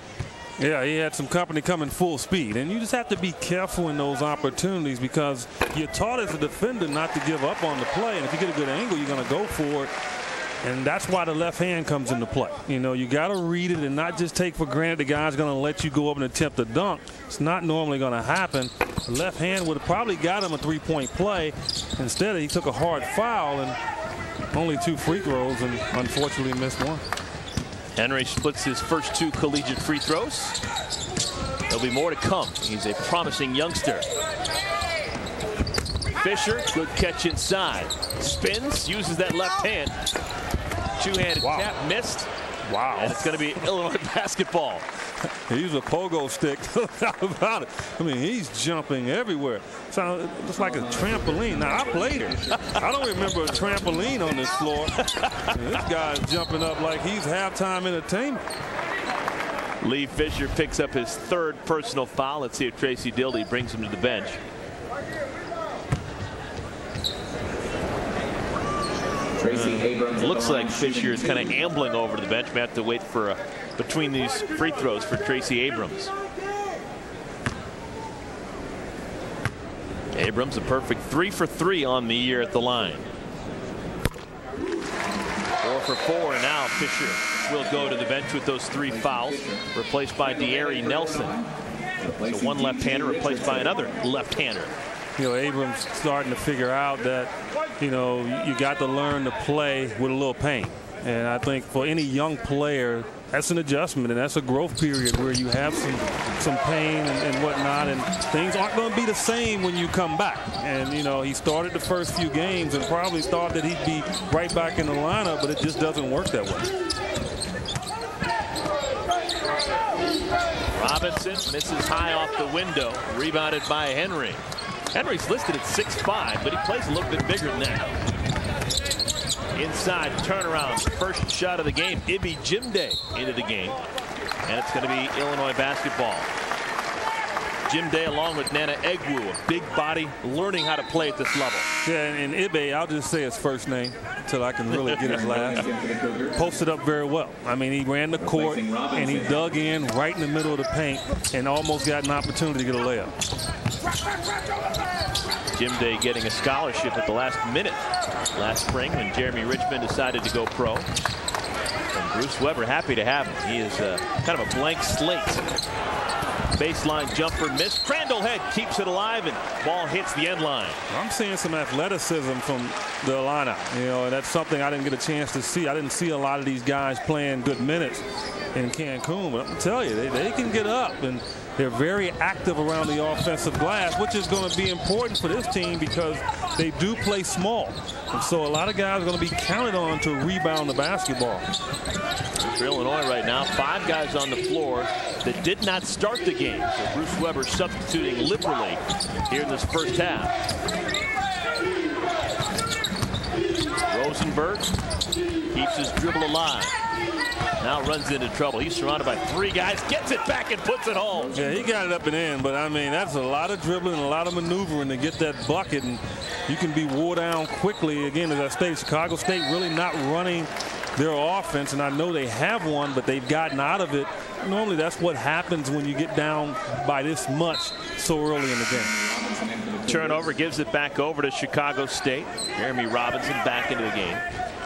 Yeah, he had some company coming full speed. And you just have to be careful in those opportunities because you're taught as a defender not to give up on the play. And if you get a good angle, you're going to go for it. And that's why the left hand comes into play. You know, you got to read it and not just take for granted the guy's going to let you go up and attempt a dunk. It's not normally going to happen. The left hand would have probably got him a three-point play. Instead, he took a hard foul and only two free throws and unfortunately missed one. Henry splits his first two collegiate free throws. There'll be more to come. He's a promising youngster. Fisher, good catch inside. Spins, uses that left hand. Two-handed Wow. tap, missed. Wow. And it's going to be Illinois *laughs* basketball. *laughs* he's a pogo stick, *laughs* about it. I mean, he's jumping everywhere. Sounds looks like a trampoline. Now, I played it. I don't remember a trampoline on this floor. *laughs* this guy's jumping up like he's halftime entertainment. Lee Fisher picks up his third personal foul. Let's see if Tracy Dildy brings him to the bench. Tracy Abrams. Looks like Fisher is kind of ambling over to the bench. We have to wait for a, between these free throws for Tracy Abrams. Abrams a perfect three for three on the year at the line. Four for four and now Fisher will go to the bench with those three fouls replaced by De'Ari Nelson. So one left-hander replaced by another left-hander. You know, Abrams starting to figure out that, you know, you got to learn to play with a little pain. And I think for any young player, that's an adjustment and that's a growth period where you have some some pain and, and whatnot and things aren't going to be the same when you come back. And you know he started the first few games and probably thought that he'd be right back in the lineup but it just doesn't work that way. Robinson misses high off the window rebounded by Henry. Henry's listed at 6'5 but he plays a little bit bigger than that Inside turnaround, first shot of the game. Ibby Djimde into the game. And it's going to be Illinois basketball. Djimde along with Nnanna Egwu, a big body, learning how to play at this level. Yeah, and Ibe, I'll just say his first name until I can really get his last. *laughs* Posted up very well. I mean, he ran the court and he dug in right in the middle of the paint and almost got an opportunity to get a layup. Djimde getting a scholarship at the last minute last spring when Jeremy Richmond decided to go pro. And Bruce Weber happy to have him. He is uh, kind of a blank slate. Baseline jumper missed. Crandall-Head keeps it alive and ball hits the end line. I'm seeing some athleticism from the lineup. You know, and that's something I didn't get a chance to see. I didn't see a lot of these guys playing good minutes in Cancun, but I'm tell you, they, they can get up and they're very active around the offensive glass, which is going to be important for this team because they do play small. And so a lot of guys are going to be counted on to rebound the basketball. Illinois right now, five guys on the floor that did not start the game. So Bruce Weber substituting liberally here in this first half. Rosenberg keeps his dribble alive. Now runs into trouble. He's surrounded by three guys, gets it back and puts it home. Yeah, he got it up and in, but I mean, that's a lot of dribbling a lot of maneuvering to get that bucket, and you can be wore down quickly. Again, as I stated, Chicago State really not running their offense, and I know they have one, but they've gotten out of it. Normally, that's what happens when you get down by this much so early in the game. Turnover gives it back over to Chicago State. Jeremy Robinson back into the game.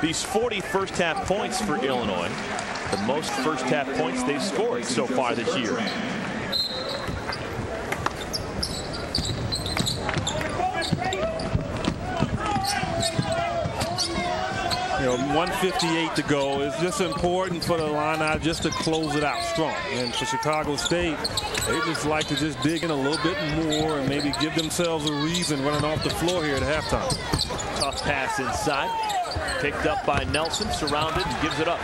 These 40 first half points for Illinois the most first half points they've scored so far this year. You know, 158 to go. It's just important for the Illini just to close it out strong. And for Chicago State, they just like to just dig in a little bit more and maybe give themselves a reason running off the floor here at halftime. Tough pass inside. Picked up by Nelson, surrounded, and gives it up.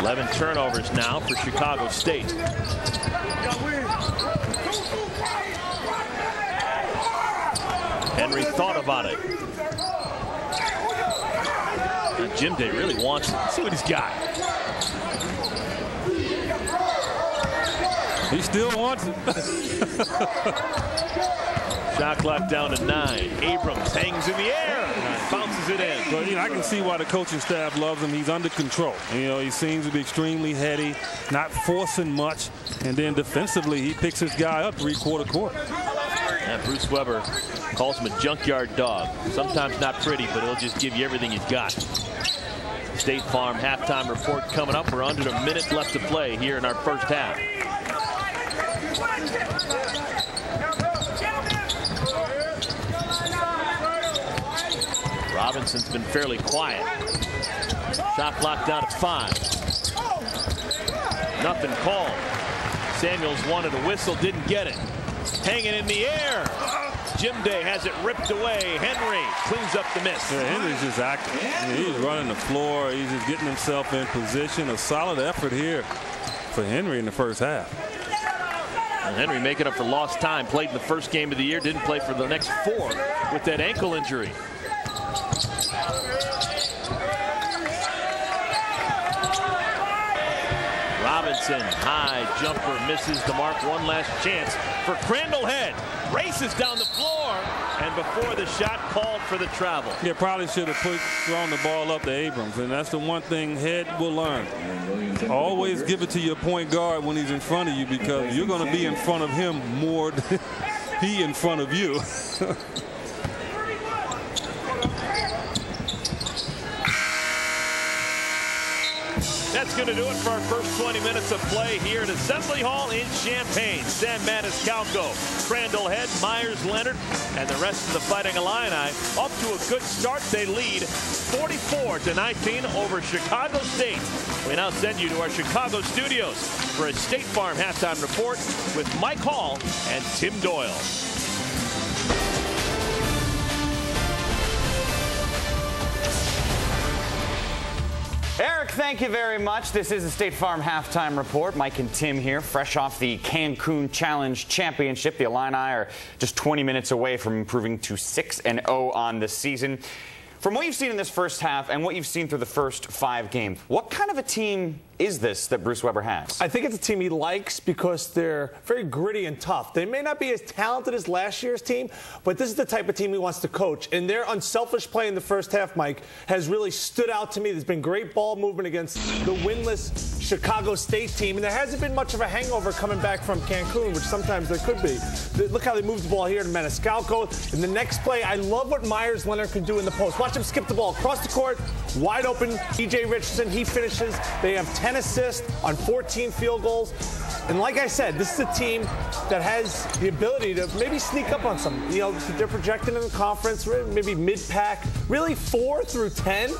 11 turnovers now for Chicago State. Henry thought about it. And Djimde really wants it. See what he's got. He still wants it. *laughs* Shot clock down to nine. Abrams hangs in the air, bounces it in. But you know, I can see why the coaching staff loves him. He's under control. You know, he seems to be extremely heady, not forcing much, and then defensively, he picks his guy up three-quarter court. And Bruce Weber calls him a junkyard dog. Sometimes not pretty, but he'll just give you everything he's got. State Farm halftime report coming up. We're under a minute left to play here in our first half. Robinson's been fairly quiet. Shot blocked out to five. Nothing called. Samuels wanted a whistle, didn't get it. Hanging in the air. Djimde has it ripped away. Henry cleans up the miss. Yeah, Henry's just mean, he's running the floor. He's just getting himself in position. A solid effort here for Henry in the first half. And Henry making up for lost time. Played in the first game of the year. Didn't play for the next four with that ankle injury. Robinson, high jumper, misses the mark. One last chance for Crandall Head. Races down the floor, and before the shot called for the travel. Yeah, probably should have put thrown the ball up to Abrams, and that's the one thing Head will learn. Always give it to your point guard when he's in front of you because you're going to be in front of him more than *laughs* he in front of you. *laughs* That's going to do it for our first 20 minutes of play here at Assembly Hall in Champaign. Sam Maniscalco, Crandall Head, Meyers Leonard, and the rest of the Fighting Illini off to a good start. They lead 44 to 19 over Chicago State. We now send you to our Chicago studios for a State Farm halftime report with Mike Hall and Tim Doyle. Eric, thank you very much. This is the State Farm halftime report. Mike and Tim here, fresh off the Cancun Challenge Championship. The Illini are just 20 minutes away from improving to 6 and 0 on the season. From what you've seen in this first half and what you've seen through the first five games, what kind of a team is this that Bruce Weber has? I think it's a team he likes because they're very gritty and tough. They may not be as talented as last year's team, but this is the type of team he wants to coach. And their unselfish play in the first half, Mike, has really stood out to me. There's been great ball movement against the winless Chicago State team, and there hasn't been much of a hangover coming back from Cancun, which sometimes there could be. Look how they moved the ball here to Maniscalco. In the next play, I love what Meyers Leonard can do in the post. Watch him skip the ball across the court, wide open. DJ Richardson, he finishes. They have 10 assists on 14 field goals. And like I said, this is a team that has the ability to maybe sneak up on some. You know, they're projected in the conference, maybe mid-pack. Really, four through 10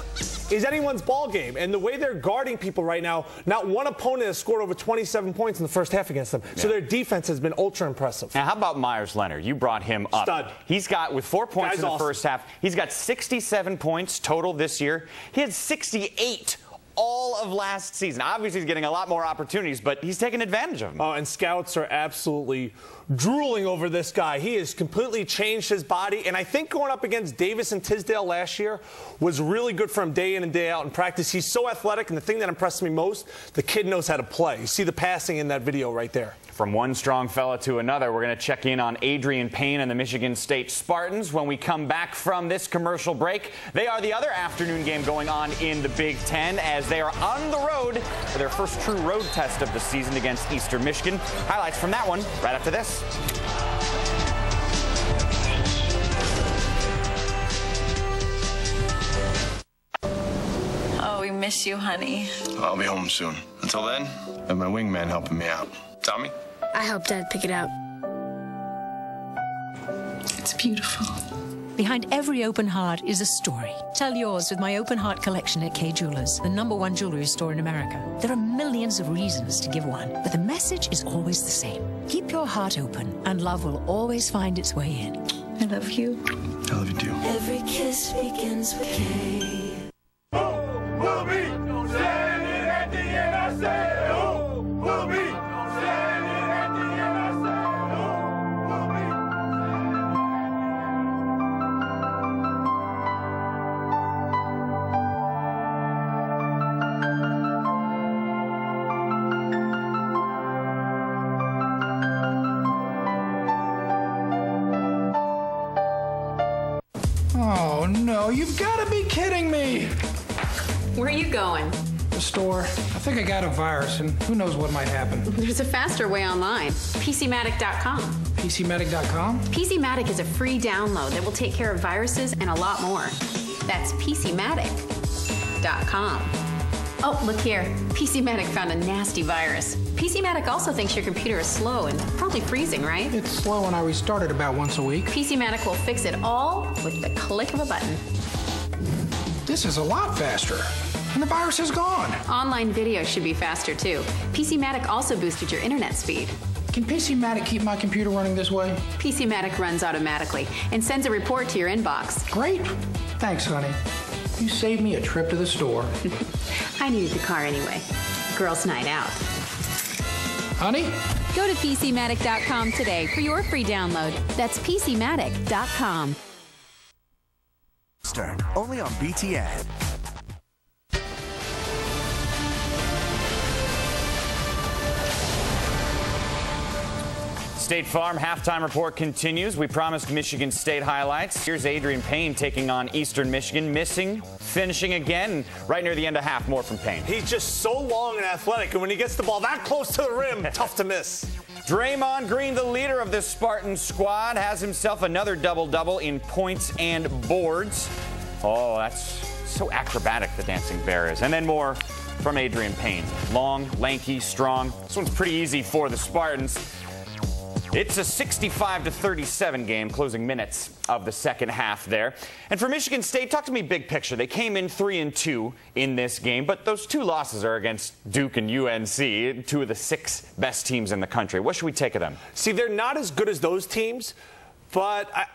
is anyone's ball game. And the way they're guarding people right now, not one opponent has scored over 27 points in the first half against them. So their defense has been ultra impressive. Now, how about Meyers Leonard? You brought him up. Stud. He's got, with four points Guy's in the awesome. first half, he's got 67 points total this year. He had 68 all of last season. Obviously, he's getting a lot more opportunities, but he's taking advantage of them. Oh, and scouts are absolutely drooling over this guy. He has completely changed his body, and I think going up against Davis and Tisdale last year was really good for him day in and day out in practice. He's so athletic, and the thing that impressed me most, the kid knows how to play. You see the passing in that video right there. From one strong fella to another, we're going to check in on Adreian Payne and the Michigan State Spartans when we come back from this commercial break. They are the other afternoon game going on in the Big Ten as they are on the road for their first true road test of the season against Eastern Michigan. Highlights from that one right after this. Oh, we miss you, honey. I'll be home soon. Until then, I have my wingman helping me out. Tommy? I helped Dad pick it up. It's beautiful. Behind every open heart is a story. Tell yours with my open heart collection at K Jewelers, the number one jewelry store in America. There are millions of reasons to give one, but the message is always the same. Keep your heart open, and love will always find its way in. I love you. I love you too. Every kiss begins with K. I got a virus, and who knows what might happen. There's a faster way online. PCmatic.com. PCmatic.com? PCmatic is a free download that will take care of viruses and a lot more. That's PCmatic.com. Oh, look here. PCmatic found a nasty virus. PCmatic also thinks your computer is slow and probably freezing, right? It's slow when I restart it about once a week. PCmatic will fix it all with the click of a button. This is a lot faster. And the virus is gone. Online video should be faster too. PCmatic also boosted your internet speed. Can PCmatic keep my computer running this way? PCmatic runs automatically and sends a report to your inbox. Great. Thanks, honey. You saved me a trip to the store. *laughs* I needed the car anyway. Girls' night out. Honey? Go to PCmatic.com today for your free download. That's PCmatic.com. Stern, only on BTN. State Farm halftime report continues. We promised Michigan State highlights. Here's Adreian Payne taking on Eastern Michigan, missing, finishing again right near the end of half. More from Payne. He's just so long and athletic, and when he gets the ball that close to the rim, *laughs* tough to miss. Draymond Green, the leader of this Spartan squad, has himself another double-double in points and boards. Oh, that's so acrobatic, the dancing bear is. And then more from Adreian Payne. Long, lanky, strong. This one's pretty easy for the Spartans. It's a 65 to 37 game, closing minutes of the second half there. And for Michigan State, talk to me big picture. They came in 3 and 2 in this game, but those two losses are against Duke and UNC, two of the six best teams in the country. What should we take of them? See, they're not as good as those teams. But I,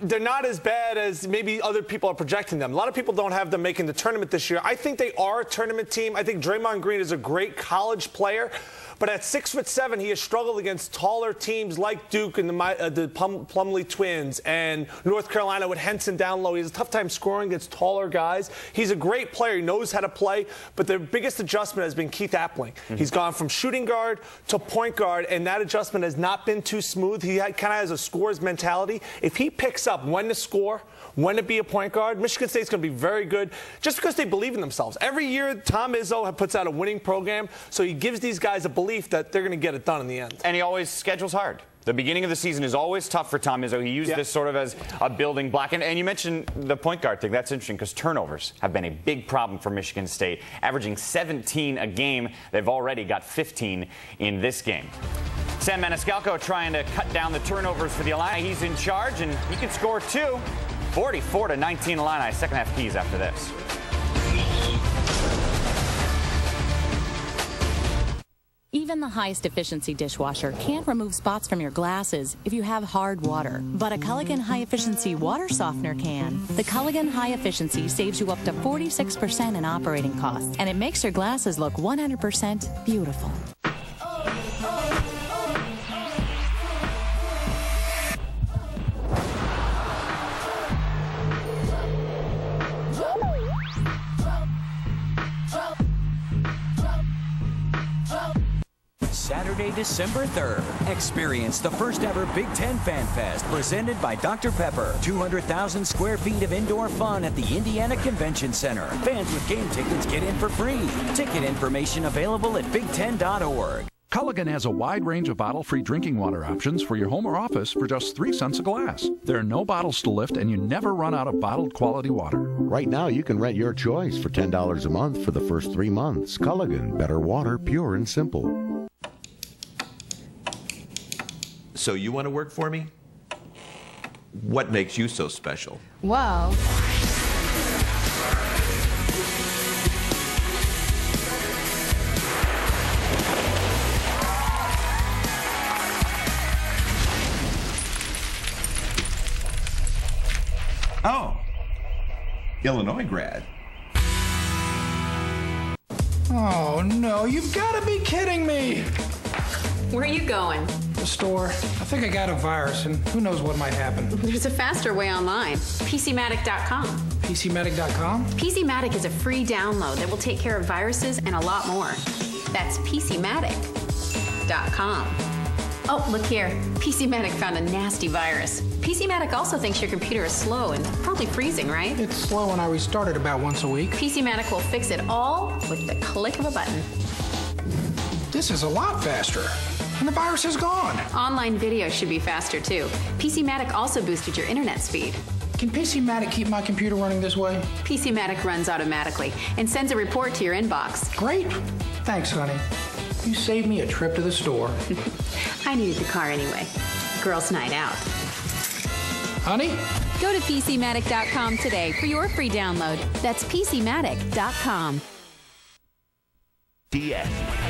they're not as bad as maybe other people are projecting them. A lot of people don't have them making the tournament this year. I think they are a tournament team. I think Draymond Green is a great college player. But at six foot seven, he has struggled against taller teams like Duke and the, uh, the Plum, Plumlee Twins and North Carolina with Henson down low. He has a tough time scoring against taller guys. He's a great player. He knows how to play. But the biggest adjustment has been Keith Appling. Mm-hmm. He's gone from shooting guard to point guard, and that adjustment has not been too smooth. He kind of has a scores mentality. If he picks up when to score, when to be a point guard, Michigan State's going to be very good just because they believe in themselves. Every year, Tom Izzo puts out a winning program, so he gives these guys a belief that they're going to get it done in the end. And he always schedules hard. The beginning of the season is always tough for Tom Izzo. He used this sort of as a building block. And, and you mentioned the point guard thing. That's interesting because turnovers have been a big problem for Michigan State, averaging 17 a game. They've already got 15 in this game. Sam Maniscalco trying to cut down the turnovers for the Illini. He's in charge, and he can score two. 44 to 19 Illini. Second half keys after this. Even the highest efficiency dishwasher can't remove spots from your glasses if you have hard water. But a Culligan High Efficiency Water Softener can. The Culligan High Efficiency saves you up to 46% in operating costs, and it makes your glasses look 100% beautiful. Saturday, December 3rd. Experience the first ever Big Ten Fan Fest presented by Dr. Pepper. 200,000 square feet of indoor fun at the Indiana Convention Center. Fans with game tickets get in for free. Ticket information available at big10.org. Culligan has a wide range of bottle free drinking water options for your home or office for just 3 cents a glass. There are no bottles to lift, and you never run out of bottled quality water. Right now, you can rent your choice for $10 a month for the first three months. Culligan, better water, pure and simple. So you want to work for me? What makes you so special? Well, Oh, Illinois grad. Oh no, you've got to be kidding me! Where are you going? The store. I think I got a virus, and who knows what might happen. There's a faster way online. PCmatic.com. PCmatic.com? PCmatic is a free download that will take care of viruses and a lot more. That's PCmatic.com. Oh, look here. PCmatic found a nasty virus. PCmatic also thinks your computer is slow and probably freezing, right? It's slow and I restart it about once a week. PCmatic will fix it all with the click of a button. This is a lot faster. And the virus is gone. Online video should be faster too. PCmatic also boosted your internet speed. Can PCmatic keep my computer running this way? PCmatic runs automatically and sends a report to your inbox. Great. Thanks, honey. You saved me a trip to the store. *laughs* I needed the car anyway. Girls' night out. Honey? Go to PCmatic.com today for your free download. That's PCmatic.com. DN.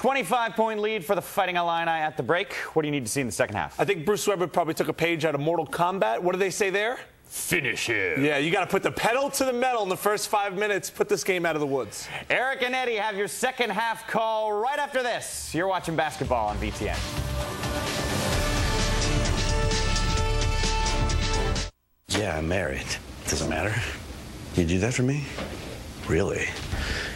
25 point lead for the Fighting Illini at the break. What do you need to see in the second half? I think Bruce Weber probably took a page out of Mortal Kombat. What do they say there? Finish him. Yeah, you got to put the pedal to the metal in the first five minutes. Put this game out of the woods. Eric and Eddie have your second half call right after this. You're watching basketball on BTN. Yeah, I'm married. Doesn't matter. You do that for me? Really?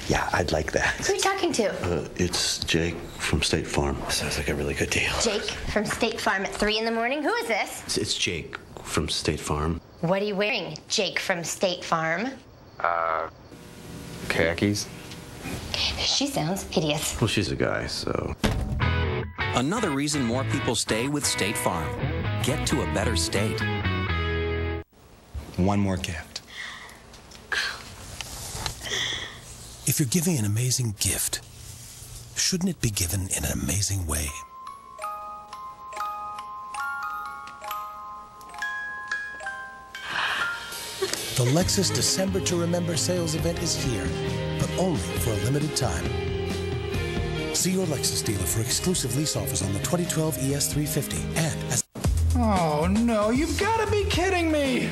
Yeah, I'd like that. Who are you talking to? Uh, it's Jake from State Farm. Sounds like a really good deal. Jake from State Farm at 3 in the morning? Who is this? It's, it's Jake from State Farm. What are you wearing, Jake from State Farm? Uh, khakis? She sounds hideous. Well, she's a guy, so. Another reason more people stay with State Farm. Get to a better state. One more gift. If you're giving an amazing gift, shouldn't it be given in an amazing way? The Lexus December to Remember sales event is here, but only for a limited time. See your Lexus dealer for exclusive lease offers on the 2012 ES350 and as Oh no, you've got to be kidding me!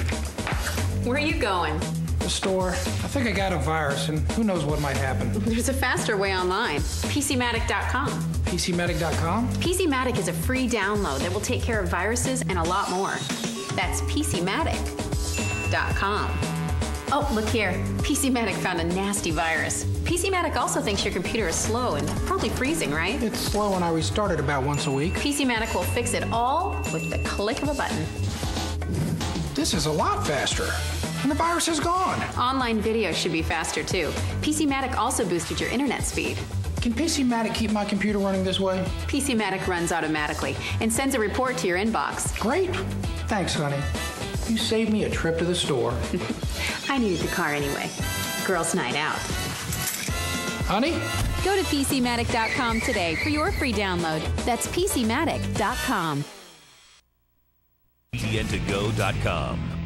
Where are you going? The store. I think I got a virus, and who knows what might happen. There's a faster way online. PCmatic.com. PCmatic.com? PCmatic is a free download that will take care of viruses and a lot more. That's PCmatic.com. Oh, look here. PCmatic found a nasty virus. PCmatic also thinks your computer is slow and probably freezing, right? It's slow when I restart it about once a week. PCmatic will fix it all with the click of a button. This is a lot faster. And the virus is gone. Online video should be faster too. PCmatic also boosted your internet speed. Can PCmatic keep my computer running this way? PCmatic runs automatically and sends a report to your inbox. Great. Thanks, honey. You saved me a trip to the store. *laughs* I needed the car anyway. Girls' night out. Honey? Go to PCmatic.com today for your free download. That's PCmatic.com. TN2Go.com.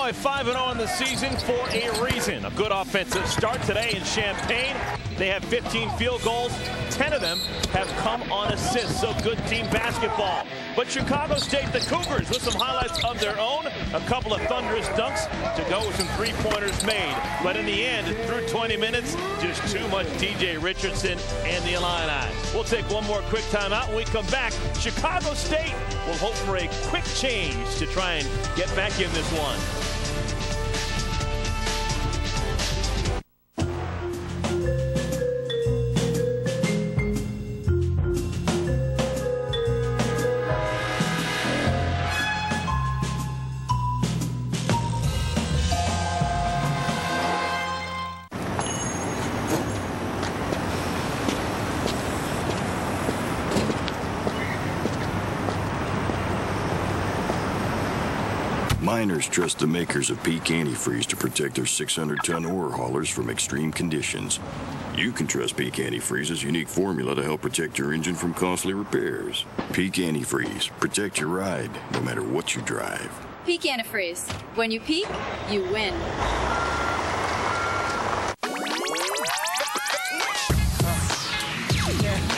Illinois 5 0 in the season for a reason. A good offensive start today in Champaign. They have 15 field goals. 10 of them have come on assists, so good team basketball. But Chicago State, the Cougars, with some highlights of their own. A couple of thunderous dunks to go with some three-pointers made. But in the end, through 20 minutes, just too much DJ Richardson and the Illini. We'll take one more quick timeout. When we come back, Chicago State will hope for a quick change to try and get back in this one. Miners trust the makers of Peak Antifreeze to protect their 600-ton ore haulers from extreme conditions. You can trust Peak Antifreeze's unique formula to help protect your engine from costly repairs. Peak Antifreeze. Protect your ride, no matter what you drive. Peak antifreeze. When you peak, you win.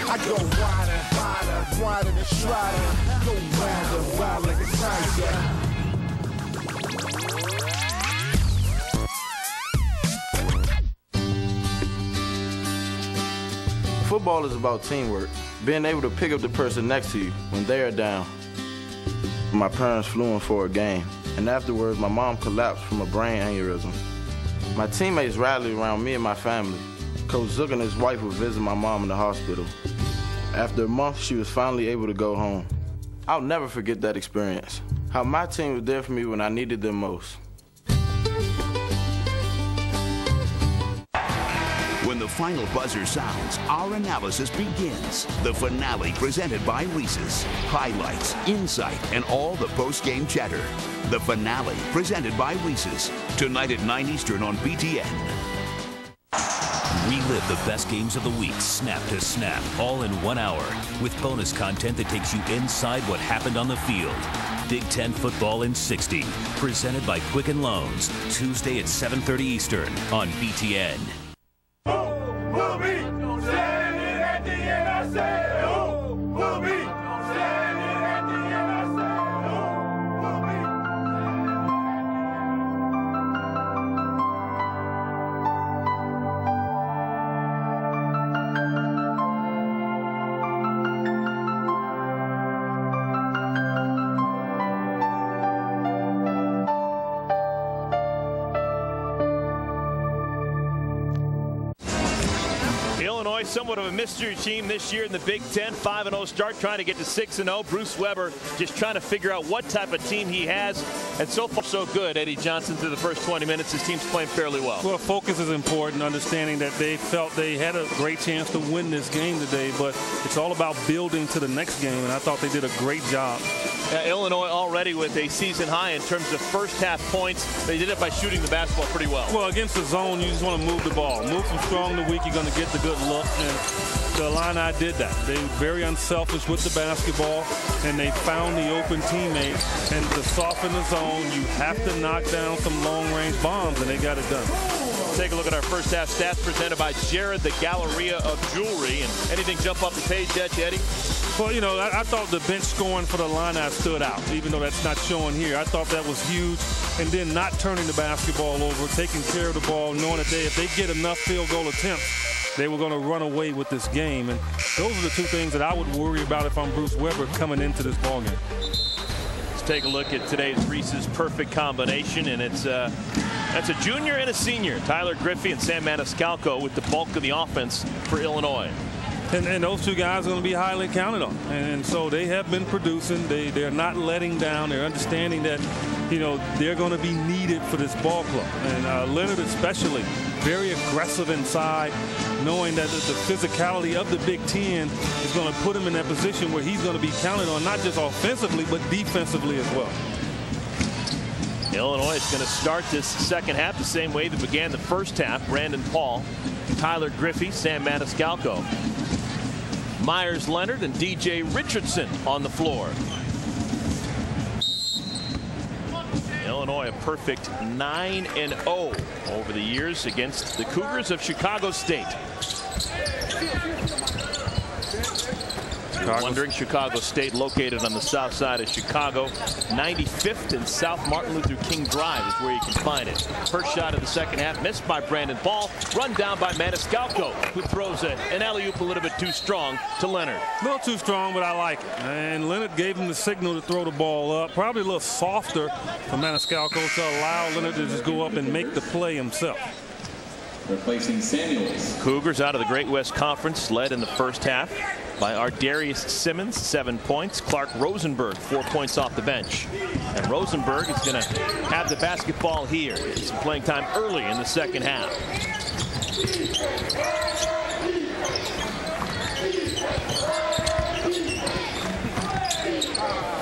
I go wider, wider, wider than Strider. Go wider, wild like a tiger. Football is about teamwork, being able to pick up the person next to you when they are down. My parents flew in for a game, and afterwards, my mom collapsed from a brain aneurysm. My teammates rallied around me and my family. Coach Zook and his wife would visit my mom in the hospital. After a month, she was finally able to go home. I'll never forget that experience. How my team was there for me when I needed them most. When the final buzzer sounds, our analysis begins. The finale presented by Reese's. Highlights, insight, and all the post-game chatter. The finale presented by Reese's. Tonight at 9 Eastern on BTN. Relive the best games of the week, snap to snap, all in one hour, with bonus content that takes you inside what happened on the field. Big Ten football in 60. Presented by Quicken Loans. Tuesday at 7.30 Eastern on BTN. We'll be standing at the end. I said, who will be Illinois, somewhat of a mystery team this year in the Big Ten. 5 0 start, trying to get to 6 0. Bruce Weber just trying to figure out what type of team he has. And so far, so good. Eddie Johnson through the first 20 minutes. His team's playing fairly well. Well, focus is important, understanding that they felt they had a great chance to win this game today, but it's all about building to the next game, and I thought they did a great job. Uh, Illinois already with a season high in terms of first half points. They did it by shooting the basketball pretty well. Well, against the zone, you just want to move the ball. Move from strong to weak, you're going to get the good look. And the Illini did that. They were very unselfish with the basketball, and they found the open teammate. And to soften the zone, you have to knock down some long-range bombs, and they got it done. Take a look at our first half stats presented by Jared, the Galleria of Jewelry. And anything jump off the page yet, Eddie? Well, you know, I, I, thought the bench scoring for the Illini stood out, even though that's not showing here. I thought that was huge. And then not turning the basketball over, taking care of the ball, knowing that they, if they get enough field goal attempts, they were going to run away with this game. And those are the two things that I would worry about if I'm Bruce Weber coming into this ballgame. Let's take a look at today's Reese's perfect combination, and it's uh, that's a junior and a senior, Tyler Griffey and Sam Maniscalco, with the bulk of the offense for Illinois. And, and, those two guys are going to be highly counted on. And so they have been producing. They, they're not letting down. They're understanding that, you know, they're going to be needed for this ball club. And uh, Leonard especially, very aggressive inside, knowing that the, the physicality of the Big Ten is going to put him in that position where he's going to be counted on, not just offensively, but defensively as well. Illinois is going to start this second half the same way that began the first half. Brandon Paul, Tyler Griffey, Sam Maniscalco. Meyers Leonard and DJ Richardson on the floor. Illinois a perfect 9 and 0 over the years against the Cougars of Chicago State. Chicago. Wondering Chicago State located on the south side of Chicago 95th and South Martin Luther King Drive is where you can find it. First shot of the second half missed by Brandon Paul run down by Maniscalco who throws a, an alley-oop a little bit too strong to Leonard. A little too strong but I like it and Leonard gave him the signal to throw the ball up probably a little softer for Maniscalco to allow Leonard to just go up and make the play himself. Replacing Samuels. Cougars out of the Great West Conference led in the first half by Ardarius Simmons, seven points. Clark Rosenberg, four points off the bench. And Rosenberg is going to have the basketball here. He's playing time early in the second half.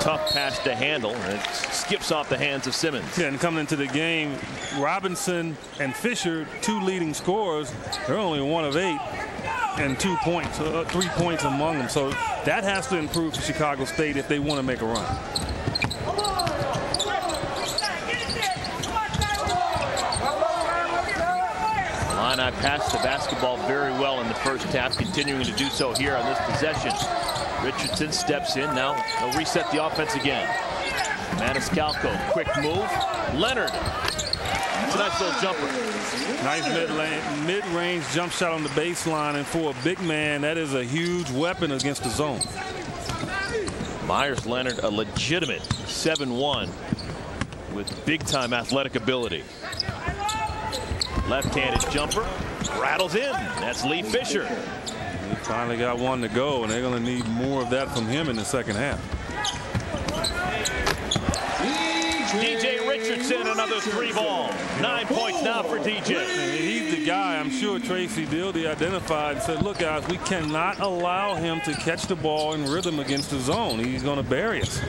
Tough pass to handle, and it skips off the hands of Simmons. Yeah, and coming into the game, Robinson and Fisher, two leading scorers, they're only one of eight and two points, uh, three points among them. So that has to improve for Chicago State if they want to make a run. Illini passed the basketball very well in the first half, continuing to do so here on this possession. Richardson steps in. Now they'll reset the offense again. Maniscalco, quick move. Leonard. It's nice little jumper. Nice mid-range mid jump shot on the baseline. And for a big man, that is a huge weapon against the zone. Meyers Leonard, a legitimate 7-1 with big-time athletic ability. Left-handed jumper. Rattles in. That's Lee Fisher. He finally got one to go, and they're going to need more of that from him in the second half. DJ Richardson, another three ball. Nine points now for DJ. He's the guy I'm sure Tracy Dildy identified and said, look, guys, we cannot allow him to catch the ball in rhythm against the zone. He's going to bury us.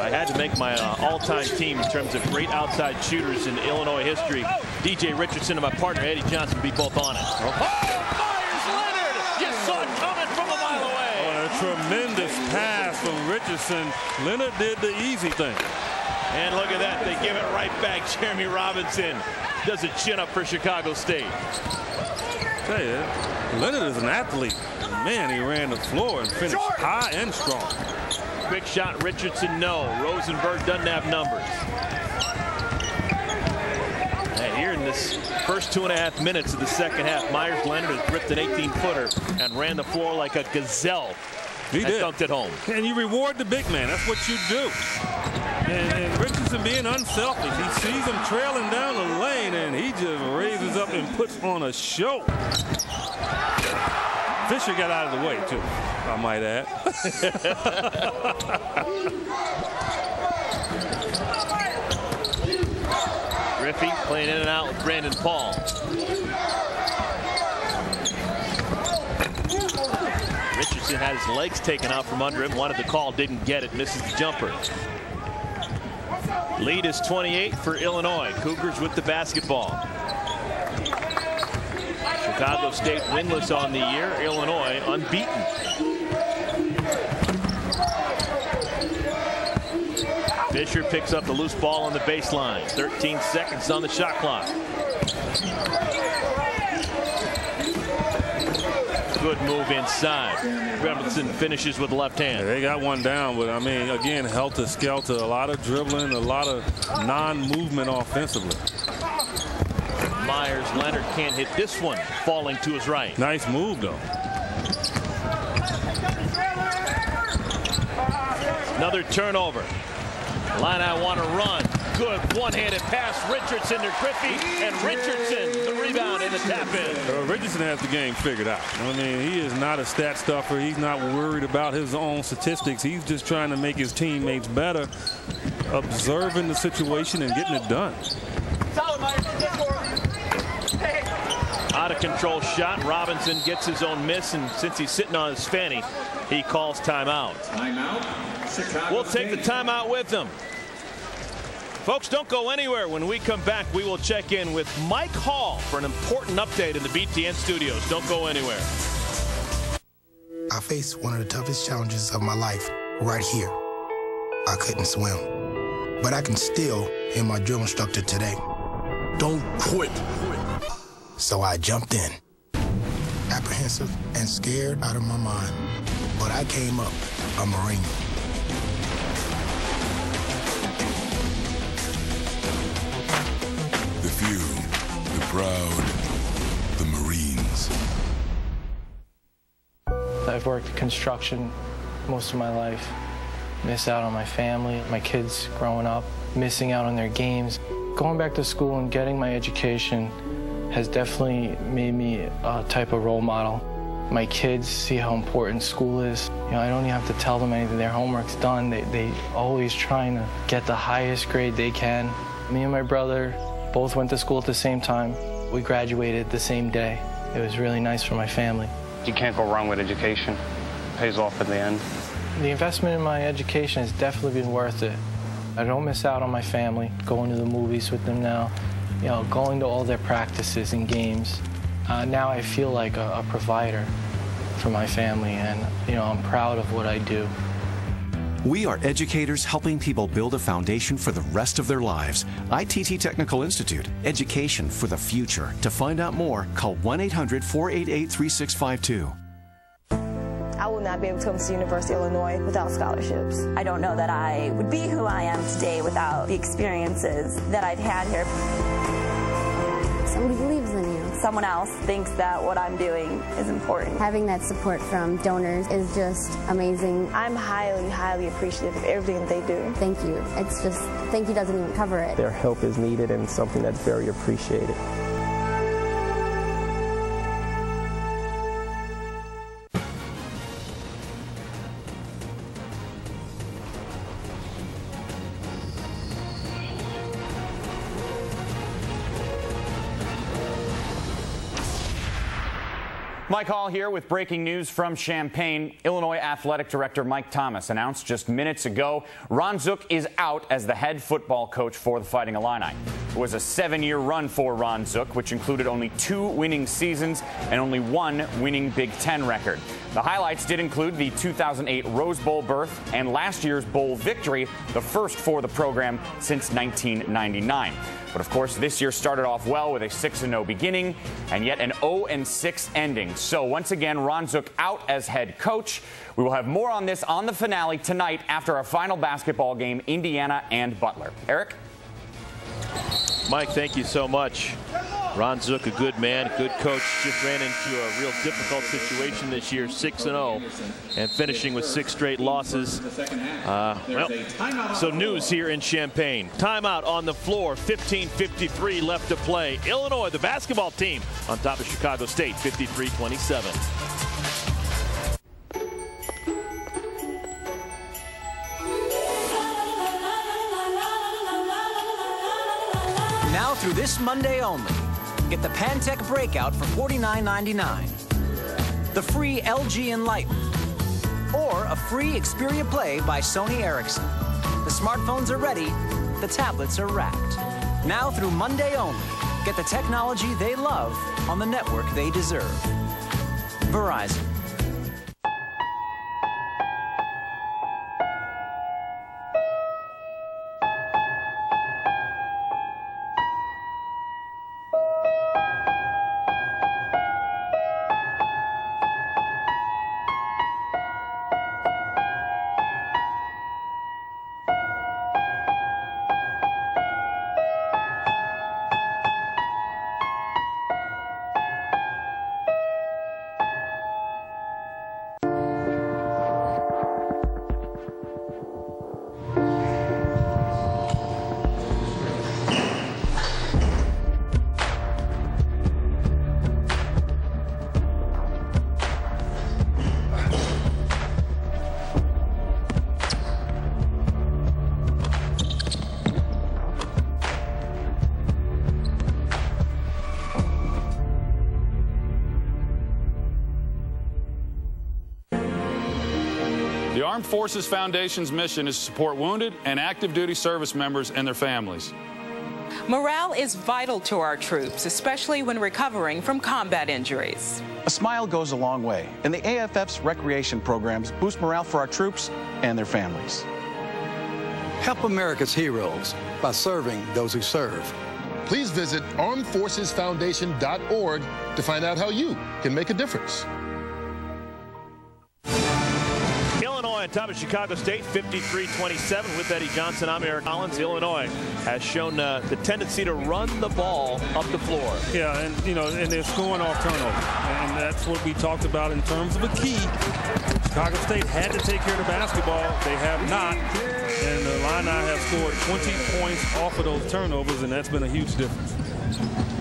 I had to make my uh, all-time team in terms of great outside shooters in Illinois history. DJ Richardson and my partner Eddie Johnson be both on it. Oh, Meyers Leonard! You saw it coming from a mile away. Oh, a tremendous pass from Richardson. Richardson. Leonard did the easy thing. And look at that. They give it right back. *laughs* Jeremy Robinson does a chin up for Chicago State. Tell you, Leonard is an athlete. Man, he ran the floor and finished high and strong. Quick shot, Richardson, no. Rosenberg doesn't have numbers. And here in this first two and a half minutes of the second half, Meyers Leonard has ripped an 18-footer and ran the floor like a gazelle. He did. dunked it home. And you reward the big man. That's what you do. And, and, Richardson being unselfish, he sees him trailing down the lane, and he just raises up and puts on a show. Fisher got out of the way, too, I might add. *laughs* Griffey playing in and out with Brandon Paul. Had his legs taken out from under him, wanted the call, didn't get it, misses the jumper. Lead is 28 for Illinois. Cougars with the basketball. Chicago State winless on the year. Illinois unbeaten. Fisher picks up the loose ball on the baseline. 13 seconds on the shot clock. Good move inside. Robinson finishes with left hand. They got one down, but I mean, again, helter-skelter, a lot of dribbling, a lot of non-movement offensively. Meyers Leonard can't hit this one, falling to his right. Nice move, though. Another turnover. Line I want to run. Good one-handed pass. Richardson to Griffey, and Richardson the rebound and the tap in. Uh, Richardson has the game figured out. I mean, he is not a stat stuffer. He's not worried about his own statistics. He's just trying to make his teammates better, observing the situation and getting it done. Out of control shot. Robinson gets his own miss, and since he's sitting on his fanny, he calls timeout. Timeout. We'll take the timeout with him. Folks, don't go anywhere. When we come back, we will check in with Mike Hall for an important update in the BTN studios. Don't go anywhere. I faced one of the toughest challenges of my life right here. I couldn't swim, but I can still hear my drill instructor today. Don't quit. So I jumped in, apprehensive and scared out of my mind. But I came up a Marine. Proud, the Marines. I've worked construction most of my life. Miss out on my family, my kids growing up, missing out on their games. Going back to school and getting my education has definitely made me a type of role model. My kids see how important school is. You know, I don't even have to tell them anything. Their homework's done. They, they always trying to get the highest grade they can. Me and my brother both went to school at the same time. We graduated the same day. It was really nice for my family. You can't go wrong with education. It pays off in the end. The investment in my education has definitely been worth it. I don't miss out on my family, going to the movies with them now, you know, going to all their practices and games. Uh, now I feel like a, a provider for my family, and you know, I'm proud of what I do. We are educators helping people build a foundation for the rest of their lives. ITT Technical Institute, education for the future. To find out more, call 1 800 488 3652. I will not be able to come to University of Illinois without scholarships. I don't know that I would be who I am today without the experiences that I've had here. Somebody believes in you. Someone else thinks that what I'm doing is important. Having that support from donors is just amazing. I'm highly, highly appreciative of everything that they do. Thank you. It's just, thank you doesn't even cover it. Their help is needed and something that's very appreciated. Mike Hall here with breaking news from Champaign. Illinois Athletic Director Mike Thomas announced just minutes ago Ron Zook is out as the head football coach for the Fighting Illini. It was a seven-year run for Ron Zook, which included only two winning seasons and only one winning Big Ten record. The highlights did include the 2008 Rose Bowl berth and last year's bowl victory, the first for the program since 1999. But of course, this year started off well with a 6 0 beginning and yet an 0 6 ending. So once again, Ron Zook out as head coach. We will have more on this on the finale tonight after our final basketball game, Indiana and Butler. Eric? Mike, thank you so much. Ron Zook, a good man, good coach, just ran into a real difficult situation this year, 6-0, and finishing with six straight losses. Uh, well, so news here in Champaign. Timeout on the floor, 15.53 left to play. Illinois, the basketball team, on top of Chicago State, 53-27. Now through this Monday only, get the Pantech Breakout for $49.99, the free LG Enlighten, or a free Xperia Play by Sony Ericsson. The smartphones are ready, the tablets are wrapped. Now through Monday only, get the technology they love on the network they deserve. Verizon. Forces Foundation's mission is to support wounded and active duty service members and their families. Morale is vital to our troops, especially when recovering from combat injuries. A smile goes a long way, and the AFF's recreation programs boost morale for our troops and their families. Help America's heroes by serving those who serve. Please visit armedforcesfoundation.org to find out how you can make a difference. Illinois on top of Chicago State, 53-27 with Eddie Johnson. I'm Eric Collins. Illinois has shown uh, the tendency to run the ball up the floor. Yeah, and you know, and they're scoring off turnovers, and that's what we talked about in terms of a key. Chicago State had to take care of the basketball. They have not, and the Illini have scored 20 points off of those turnovers, and that's been a huge difference.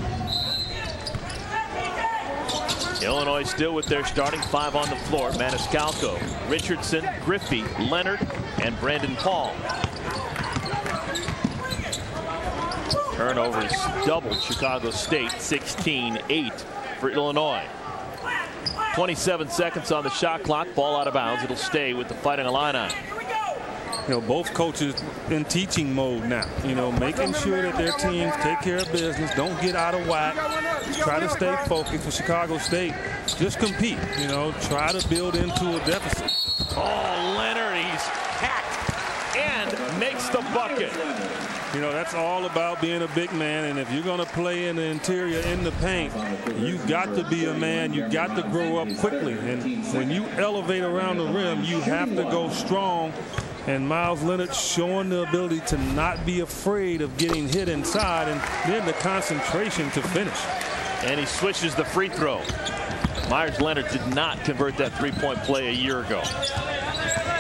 Illinois still with their starting five on the floor. Maniscalco, Richardson, Griffey, Leonard, and Brandon Paul. Turnovers doubled Chicago State, 16-8 for Illinois. 27 seconds on the shot clock. Ball out of bounds. It'll stay with the Fighting Illini. You know, both coaches in teaching mode now. You know, making sure that their teams take care of business, don't get out of whack, try to stay focused for Chicago State. Just compete, you know, try to build into a deficit. Oh, Leonard, he's hacked and makes the bucket. You know, that's all about being a big man, and if you're going to play in the interior in the paint, you've got to be a man. You got to grow up quickly, and when you elevate around the rim, you have to go strong. And Miles Leonard showing the ability to not be afraid of getting hit inside, and then the concentration to finish. And he switches the free throw. Meyers Leonard did not convert that three-point play a year ago.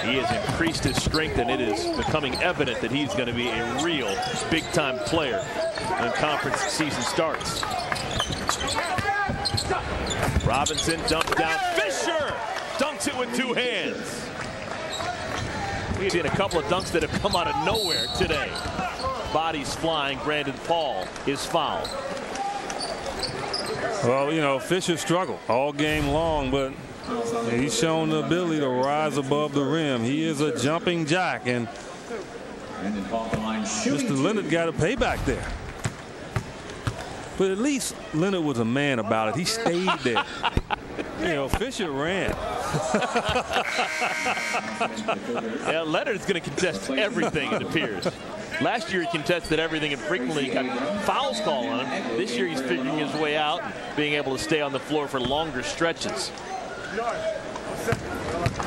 He has increased his strength, and it is becoming evident that he's going to be a real big-time player when conference season starts. Robinson dumped down. Fisher dunks it with two hands. We've seen a couple of dunks that have come out of nowhere today. Bodies flying. Brandon Paul is fouled. Well, you know, Fisher struggled all game long, but he's shown the ability to rise above the rim. He is a jumping jack, and Mr. Leonard got a payback there. But at least Leonard was a man about it. He stayed there. *laughs* you know, Fisher ran. *laughs* yeah, Leonard's going to contest everything, it appears. Last year he contested everything and frequently got fouls called on him. This year he's figuring his way out, being able to stay on the floor for longer stretches.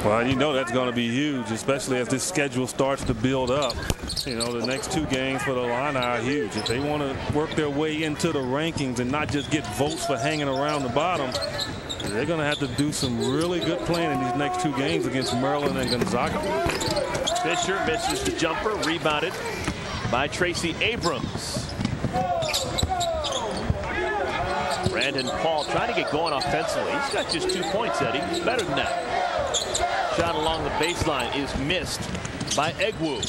Well, you know that's going to be huge, especially as this schedule starts to build up. You know, the next two games for the Illini are huge. If they want to work their way into the rankings and not just get votes for hanging around the bottom, they're going to have to do some really good playing in these next two games against Maryland and Gonzaga. Fisher misses the jumper, rebounded by Tracy Abrams. Brandon Paul trying to get going offensively. He's got just two points, Eddie. Better than that. Shot along the baseline is missed by Egwu.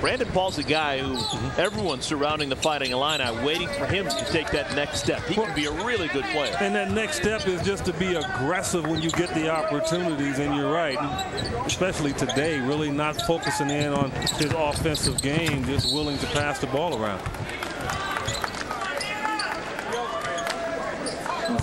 Brandon Paul's a guy who everyone surrounding the Fighting Illini waiting for him to take that next step. He can be a really good player. And that next step is just to be aggressive when you get the opportunities. And you're right, especially today, really not focusing in on his offensive game, just willing to pass the ball around.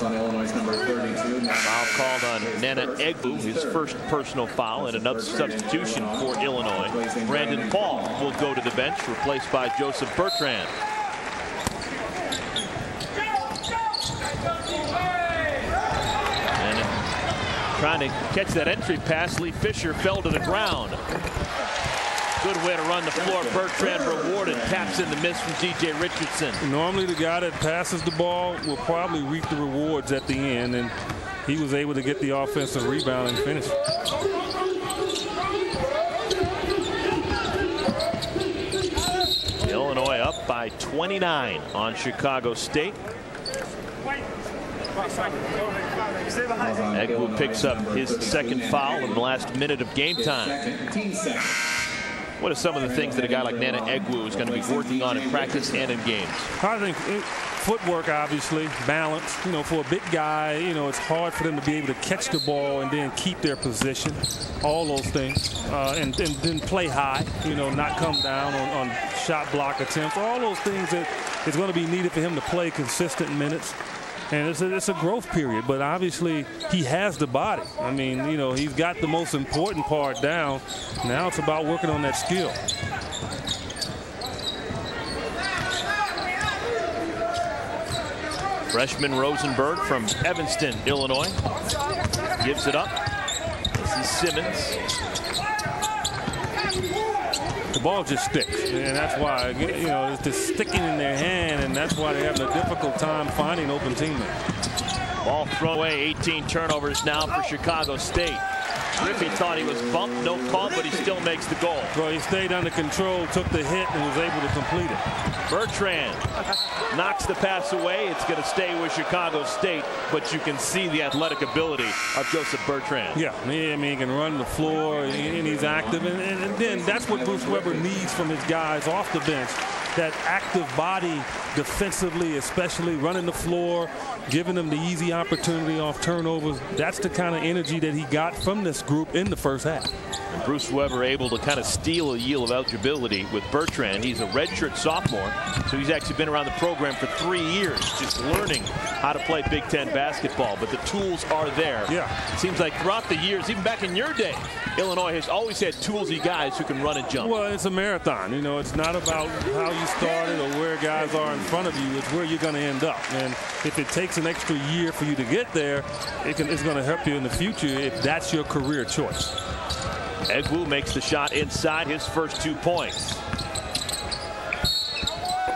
on Illinois number 32. Foul called on Nnanna Egwu, his first personal foul, and another substitution for Illinois. Brandon Paul will go to the bench, replaced by Joseph Bertrand. And trying to catch that entry pass, Lee Fisher fell to the ground. Good way to run the floor. Bertrand rewarded. Taps in the miss from DJ Richardson. Normally the guy that passes the ball will probably reap the rewards at the end, and he was able to get the offensive rebound and finish. Illinois up by 29 on Chicago State. Egwu picks up his second foul in the last minute of game time. What are some of the things that a guy like Nnanna Egwu is going to be working on in practice and in games? I think it, footwork, obviously, balance. You know, for a big guy, you know, it's hard for them to be able to catch the ball and then keep their position. All those things. Uh, and, and, then play high, you know, not come down on, on shot block attempts. All those things that is going to be needed for him to play consistent minutes. And it's a, it's a growth period, but obviously he has the body. I mean, you know, he's got the most important part down. Now it's about working on that skill. Freshman Rosenberg from Evanston, Illinois. Gives it up. This is Simmons. The ball just sticks, and that's why, you know, it's just sticking in their hand, and that's why they're having a difficult time finding open teammates. Ball thrown away, 18 turnovers now for Chicago State. Griffey thought he was bumped, no call, but he still makes the goal. Well, he stayed under control, took the hit, and was able to complete it. Bertrand knocks the pass away. It's going to stay with Chicago State, but you can see the athletic ability of Joseph Bertrand. Yeah, I mean, he can run the floor, and he's active. And, and then that's what Bruce Weber needs from his guys off the bench that active body defensively, especially running the floor, giving them the easy opportunity off turnovers. That's the kind of energy that he got from this group in the first half. And Bruce Weber able to kind of steal a yield of eligibility with Bertrand. He's a redshirt sophomore, so he's actually been around the program for three years, just learning how to play Big Ten basketball. But the tools are there. Yeah. It seems like throughout the years, even back in your day, Illinois has always had toolsy guys who can run and jump. Well, it's a marathon. You know, it's not about how you started or where guys are in front of you. It's where you're going to end up. And if it takes an extra year for you to get there, it can, it's going to help you in the future if that's your career choice. Egwu makes the shot inside his first two points.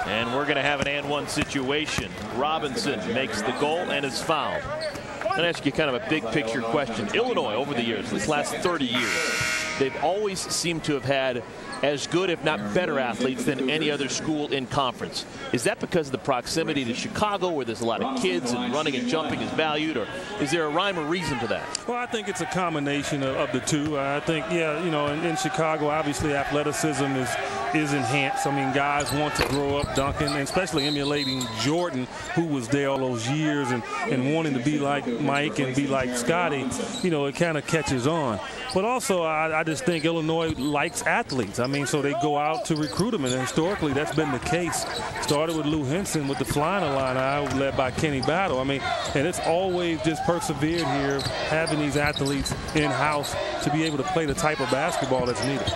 And we're going to have an and one situation. Robinson makes the goal and is fouled. I'm going to ask you kind of a big picture question. Illinois, over the years, this last 30 years, they've always seemed to have had as good, if not better, athletes than any other school in conference. Is that because of the proximity to Chicago, where there's a lot of kids and running and jumping is valued, or is there a rhyme or reason to that? Well, I think it's a combination of, of the two. I think, yeah, you know, in, in Chicago, obviously athleticism is is enhanced. I mean, guys want to grow up dunking, and especially emulating Jordan, who was there all those years, and, and wanting to be like Mike and be like Scotty. You know, it kind of catches on. But also, I, I, just think Illinois likes athletes. I mean, so they go out to recruit them, and historically, that's been the case. Started with Lou Henson with the flying Illini, uh, led by Kenny Battle. I mean, and it's always just persevered here, having these athletes in-house to be able to play the type of basketball that's needed.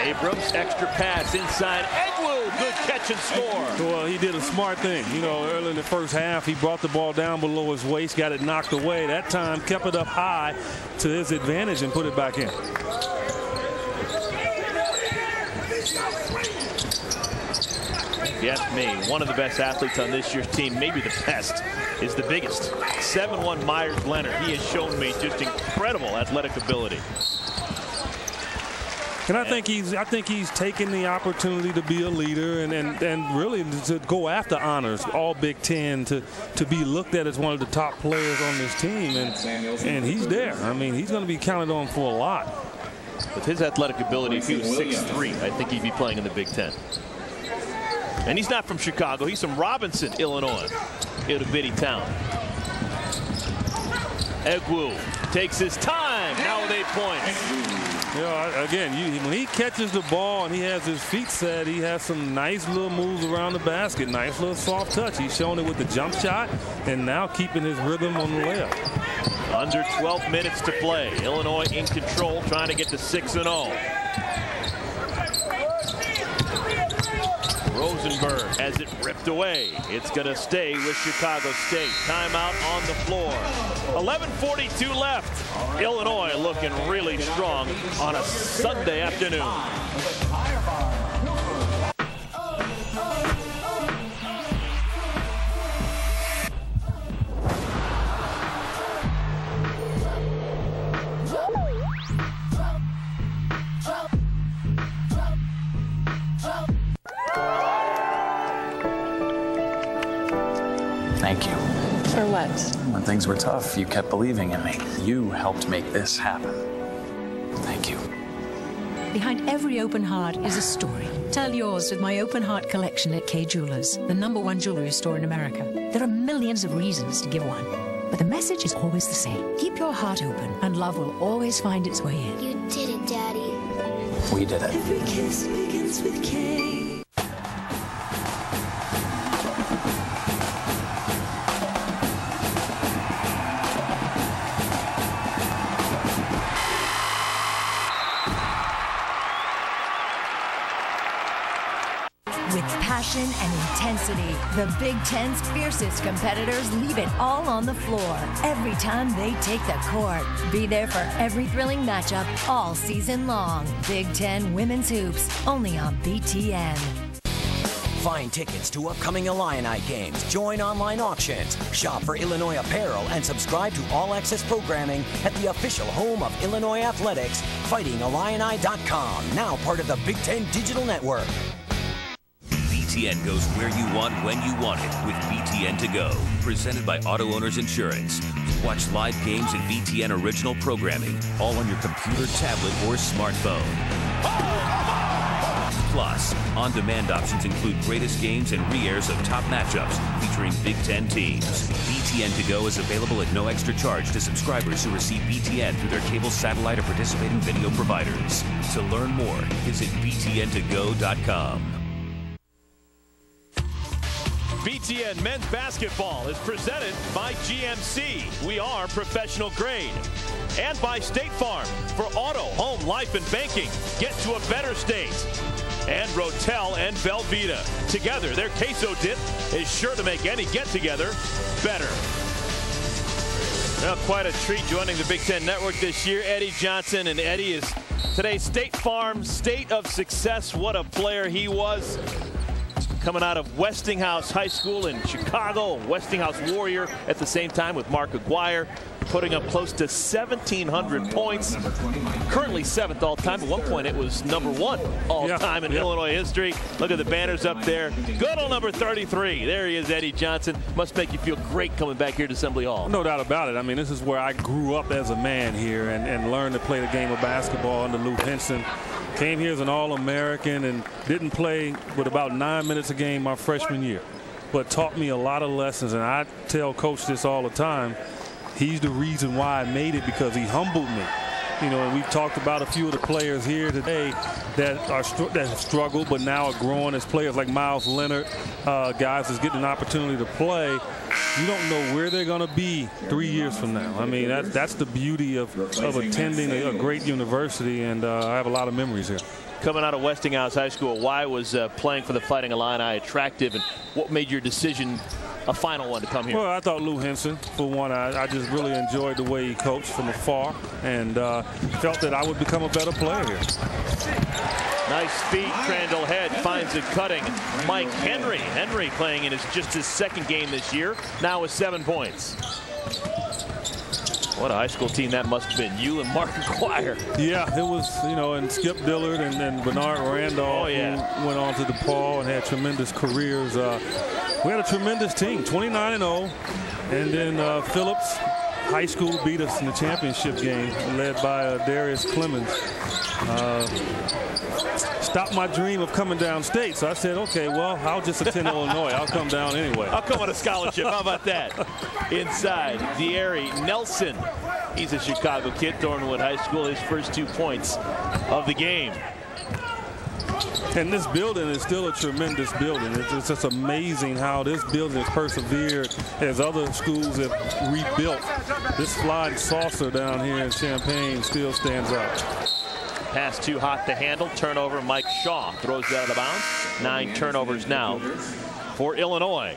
Abrams, extra pass inside. Egwu, good catch and score. Well, he did a smart thing. You know, early in the first half, he brought the ball down below his waist, got it knocked away. That time, kept it up high to his advantage and put it back in. Ask me, one of the best athletes on this year's team, maybe the best, is the biggest. 7-1 Meyers Leonard. He has shown me just incredible athletic ability. And I think he's I think he's taken the opportunity to be a leader and, and, and really to go after honors, all Big Ten, to, to be looked at as one of the top players on this team. And, and he's there. I mean, he's going to be counted on for a lot. With his athletic ability, if he was 6'3", I think he'd be playing in the Big Ten. And he's not from Chicago. He's from Robinson, Illinois, in a bitty town. Egwu takes his time. Now points. You know, again, you, when he catches the ball and he has his feet set, he has some nice little moves around the basket, nice little soft touch. He's showing it with the jump shot and now keeping his rhythm on the layup. Under 12 minutes to play. Illinois in control, trying to get to 6 and 0. Rosenberg has it ripped away. It's going to stay with Chicago State. Timeout on the floor. 11.42 left. Illinois looking really strong on a Sunday afternoon. For what? When things were tough, you kept believing in me. You helped make this happen. Thank you. Behind every open heart is a story. Tell yours with my open heart collection at K Jewelers, the number one jewelry store in America. There are millions of reasons to give one, but the message is always the same. Keep your heart open, and love will always find its way in. You did it, Daddy. We did it. Every kiss begins with K. intensity, the Big Ten's fiercest competitors leave it all on the floor every time they take the court. Be there for every thrilling matchup all season long. Big Ten Women's Hoops, only on BTN. Find tickets to upcoming Illini games, join online auctions, shop for Illinois apparel, and subscribe to all access programming at the official home of Illinois Athletics, fightingillini.com, now part of the Big Ten Digital Network. BTN goes where you want when you want it with BTN to go. Presented by Auto Owners Insurance. Watch live games and BTN original programming, all on your computer, tablet, or smartphone. Plus, on-demand options include greatest games and re-airs of top matchups featuring Big Ten teams. BTN to go is available at no extra charge to subscribers who receive BTN through their cable, satellite, or participating video providers. To learn more, visit btntogo.com. BTN men's basketball is presented by GMC. We are professional grade. And by State Farm for auto, home, life, and banking. Get to a better state. And Rotel and Velveeta. Together, their queso dip is sure to make any get-together better. Well, quite a treat joining the Big Ten Network this year. Eddie Johnson, and Eddie is today's State Farm State of Success. What a player he was coming out of Westinghouse High School in Chicago, Westinghouse Warrior at the same time with Mark Aguirre, putting up close to 1,700 points. Currently seventh all time. At one point, it was number one all Yeah, time in yeah. Illinois history. Look at the banners up there. Good old number 33. There he is, Eddie Johnson. Must make you feel great coming back here to Assembly Hall. No doubt about it. I mean, this is where I grew up as a man here and, and learned to play the game of basketball under Lou Henson. Came here as an All-American and didn't play with about nine minutes a game my freshman year, but taught me a lot of lessons. And I tell Coach this all the time. He's the reason why I made it because he humbled me. You know, and we've talked about a few of the players here today that are that have struggled, but now are growing as players like Meyers Leonard, uh, guys that's getting an opportunity to play. You don't know where they're going to be three years from now. I mean, that, that's the beauty of, of attending a, a great university, and uh, I have a lot of memories here coming out of Westinghouse High School, why was uh, playing for the Fighting Illini attractive, and what made your decision a final one to come here? Well, I thought Lou Henson, for one, I, I just really enjoyed the way he coached from afar and uh, felt that I would become a better player here. Nice speed. Crandall Head finds it cutting. Mike Henry. Henry playing in his just his second game this year. Now with seven points. What a high school team that must have been. You and Mark Aguirre. Yeah, it was, you know, and Skip Dillard and, and Bernard Randolph oh, yeah. went on to DePaul and had tremendous careers. Uh, we had a tremendous team, 29 and 0. And then uh, Phillips High School beat us in the championship game, led by uh, Darius Clemens. Uh, stopped my dream of coming downstate. So I said, okay, well, I'll just attend Illinois. I'll come down anyway. I'll come on a scholarship. How about that? Inside, De'Ari Nelson. He's a Chicago kid, Thornwood High School, his first two points of the game. And this building is still a tremendous building. It's, it's, just amazing how this building has persevered as other schools have rebuilt. This flying saucer down here in Champaign still stands out. Pass too hot to handle. Turnover. Mike Shaw throws it out of bounds. Nine turnovers now for Illinois.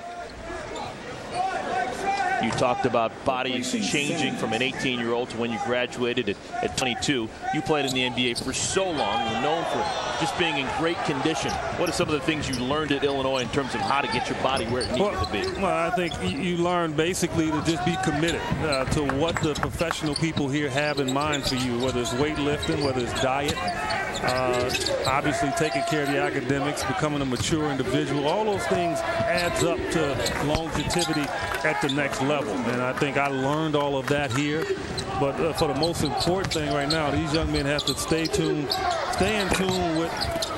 You talked about bodies changing from an 18-year-old to when you graduated at, at 22. You played in the NBA for so long. You're known for just being in great condition. What are some of the things you learned at Illinois in terms of how to get your body where it needed well, to be? Well, I think you learn basically to just be committed uh, to what the professional people here have in mind for you, whether it's weightlifting, whether it's diet, uh, obviously taking care of the academics, becoming a mature individual. All those things adds up to longevity at the next level. And I think I learned all of that here. But uh, for the most important thing right now, these young men have to stay tuned, stay in tune with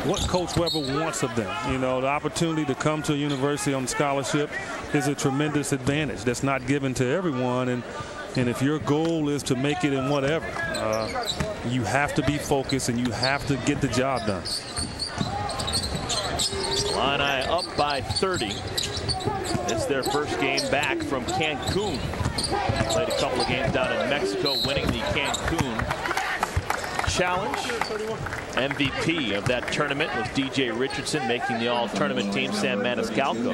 what Coach Weber wants of them. You know, the opportunity to come to a university on scholarship is a tremendous advantage that's not given to everyone. And and if your goal is to make it in whatever, uh, you have to be focused and you have to get the job done. Illini up by 30. It's their first game back from Cancun. Played a couple of games down in Mexico, winning the Cancun Challenge. MVP of that tournament was DJ Richardson, making the all-tournament team, Sam Maniscalco.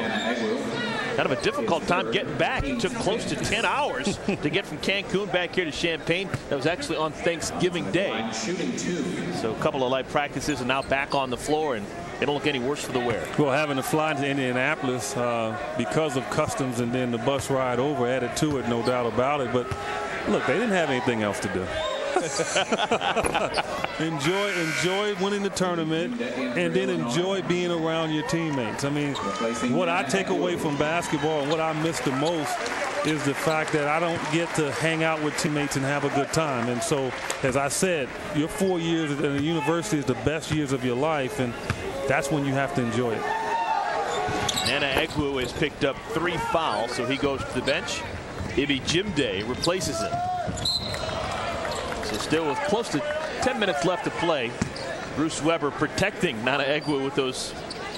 Kind of a difficult time getting back. It took close to 10 hours to get from Cancun back here to Champaign. That was actually on Thanksgiving Day. So a couple of light practices and now back on the floor and it don't look any worse for the wear. Well, having to fly to Indianapolis uh, because of customs and then the bus ride over added to it, no doubt about it. But look, they didn't have anything else to do. *laughs* enjoy enjoy winning the tournament and then enjoy being around your teammates. I mean, what I take away from basketball and what I miss the most is the fact that I don't get to hang out with teammates and have a good time. And so, as I said, your four years at the university is the best years of your life, and that's when you have to enjoy it. Nnanna Egwu has picked up three fouls, so he goes to the bench. Ibby Djimde replaces him. So still with close to 10 minutes left to play. Bruce Weber protecting Nnanna Egwu with those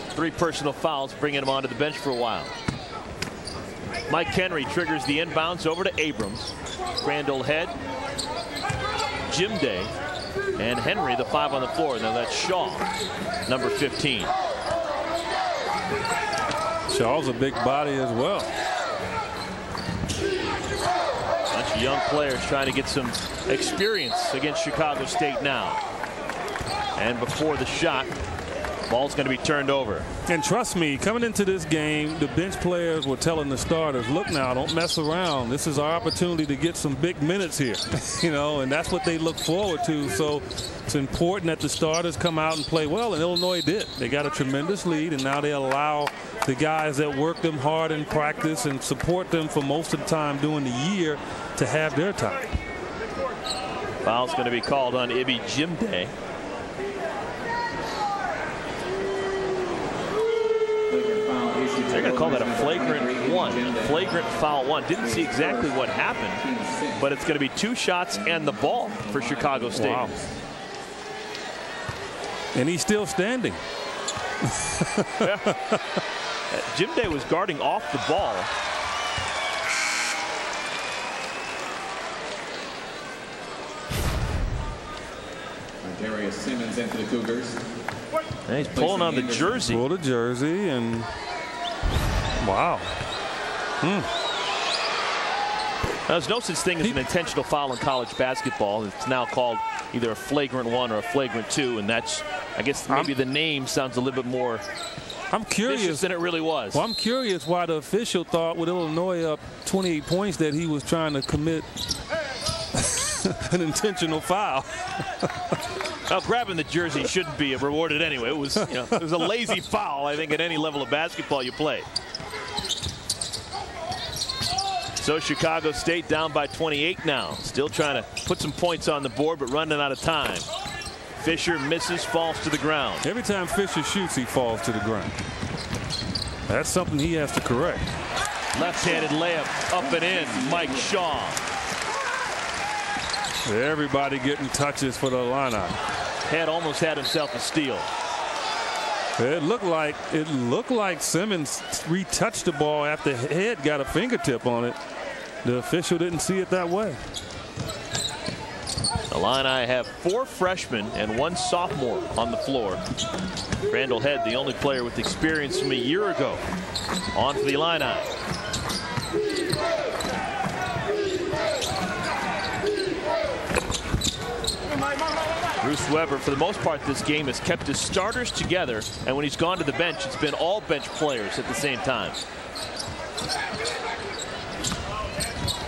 three personal fouls, bringing him onto the bench for a while. Mike Henry triggers the inbounds over to Abrams. Crandall Head, Djimde, and Henry, the five on the floor. Now that's Shaw, number 15. Shaw's a big body as well. Bunch of young players trying to get some experience against Chicago State now. And before the shot, Ball's going to be turned over. And trust me, coming into this game, the bench players were telling the starters, look now, don't mess around. This is our opportunity to get some big minutes here. *laughs* you know, and that's what they look forward to. So it's important that the starters come out and play well, and Illinois did. They got a tremendous lead, and now they allow the guys that work them hard in practice and support them for most of the time during the year to have their time. Foul's going to be called on Ibby Djimde. They're going to call that a flagrant one, flagrant foul one. Didn't see exactly what happened, but it's going to be two shots and the ball for Chicago State. Wow. And he's still standing. *laughs* Djimde was guarding off the ball. Ardarius Simmons into the Cougars. And he's pulling on the jersey. Pull the jersey and wow. Hmm. Now, there's no such thing as an intentional foul in college basketball. It's now called either a flagrant one or a flagrant two, and that's, I guess, maybe the name sounds a little bit more. I'm curious than it really was. Well, I'm curious why the official thought with Illinois up 28 points that he was trying to commit *laughs* an intentional foul. *laughs* Now, grabbing the jersey shouldn't be rewarded anyway. It was, you know, it was a lazy foul, I think, at any level of basketball you play. So Chicago State down by 28 now. Still trying to put some points on the board, but running out of time. Fisher misses, falls to the ground. Every time Fisher shoots, he falls to the ground. That's something he has to correct. Left-handed layup up and in. Mike Shaw. Everybody getting touches for the lineup. Had almost had himself a steal. It looked like it looked like Simmons retouched the ball after head got a fingertip on it. The official didn't see it that way. The Illini have four freshmen and one sophomore on the floor. Crandall Head, the only player with experience from a year ago, on for the Illini. Bruce Weber, for the most part, this game has kept his starters together, and when he's gone to the bench, it's been all bench players at the same time.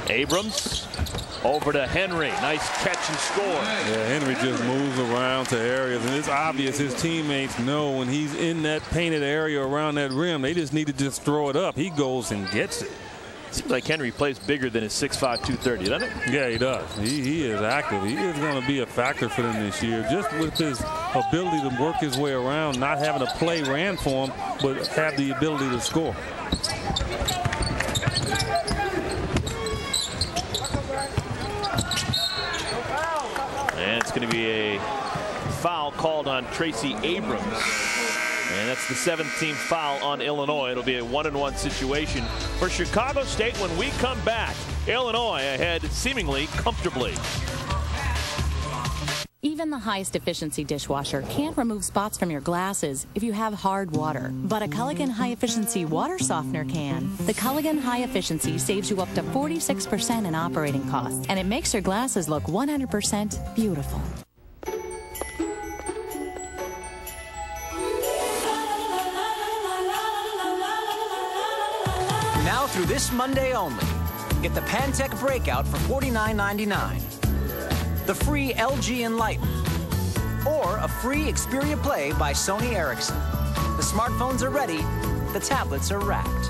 Abrams over to Henry. Nice catch and score. Yeah, Henry just moves around to areas, and it's obvious his teammates know when he's in that painted area around that rim, they just need to just throw it up. He goes and gets it. Seems like Henry plays bigger than his 6'5", 230, doesn't it? Yeah, he does. He, he is active. He is going to be a factor for them this year, just with his ability to work his way around, not having a play ran for him, but have the ability to score. And it's going to be a foul called on Tracy Abrams. And that's the seventh team foul on Illinois. It'll be a one-and-one -one situation for Chicago State when we come back. Illinois ahead seemingly comfortably. Even the highest efficiency dishwasher can't remove spots from your glasses if you have hard water. But a Culligan High Efficiency water softener can. The Culligan High Efficiency saves you up to 46% in operating costs, and it makes your glasses look 100% beautiful. Through this Monday only, get the Pantech Breakout for $49.99, the free LG Enlighten, or a free Xperia Play by Sony Ericsson. The smartphones are ready, the tablets are wrapped.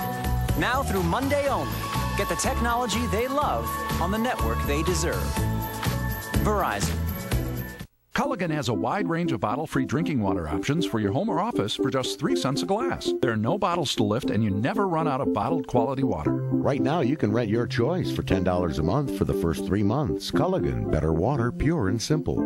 Now through Monday only, get the technology they love on the network they deserve. Verizon. Culligan has a wide range of bottle-free drinking water options for your home or office for just 3 cents a glass. There are no bottles to lift and you never run out of bottled quality water. Right now you can rent your choice for $10 a month for the first 3 months. Culligan, better water, pure and simple.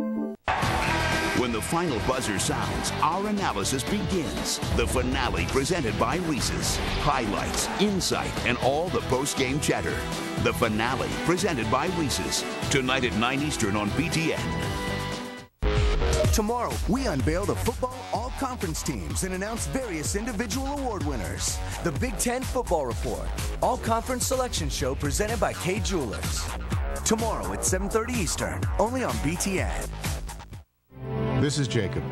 When the final buzzer sounds, our analysis begins. The finale presented by Reese's. Highlights, insight, and all the post-game chatter. The finale presented by Reese's. Tonight at 9 Eastern on BTN. Tomorrow, we unveil the football all-conference teams and announce various individual award winners. The Big Ten Football Report, all-conference selection show presented by Kay Jewelers. Tomorrow at 7.30 Eastern, only on BTN. This is Jacob.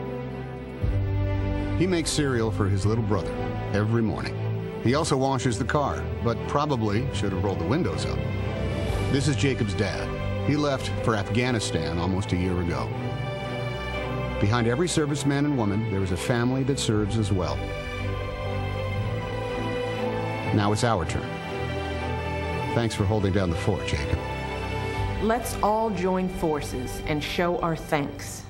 He makes cereal for his little brother every morning. He also washes the car, but probably should have rolled the windows up. This is Jacob's dad. He left for Afghanistan almost a year ago. Behind every serviceman and woman, there is a family that serves as well. Now it's our turn. Thanks for holding down the fort, Jacob. Let's all join forces and show our thanks.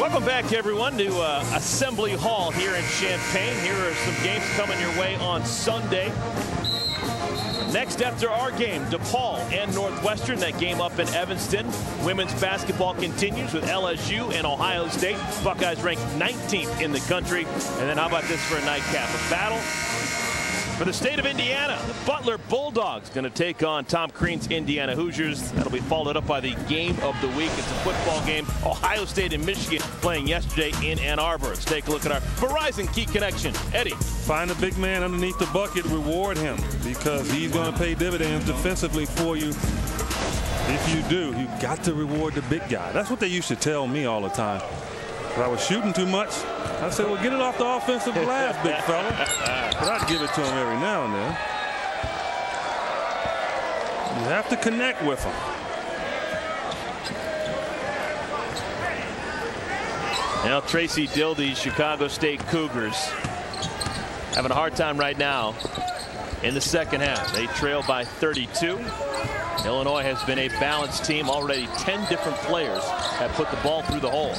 Welcome back, everyone, to uh, Assembly Hall here in Champaign. Here are some games coming your way on Sunday. Next after our game, DePaul and Northwestern. That game up in Evanston. Women's basketball continues with LSU and Ohio State. Buckeyes ranked 19th in the country. And then how about this for a nightcap? A battle for the state of Indiana, the Butler Bulldogs going to take on Tom Crean's Indiana Hoosiers. That'll be followed up by the game of the week. It's a football game. Ohio State and Michigan playing yesterday in Ann Arbor. Let's take a look at our Verizon Key Connection. Eddie. Find the big man underneath the bucket, reward him because he's going to pay dividends defensively for you. If you do, you got to reward the big guy. That's what they used to tell me all the time. If I was shooting too much, I said, well, get it off the offensive glass, big *laughs* fella. But I'd give it to him every now and then. You have to connect with him. Now Tracy Dildy, Chicago State Cougars, having a hard time right now in the second half. They trail by 32. Illinois has been a balanced team. Already 10 different players have put the ball through the hole.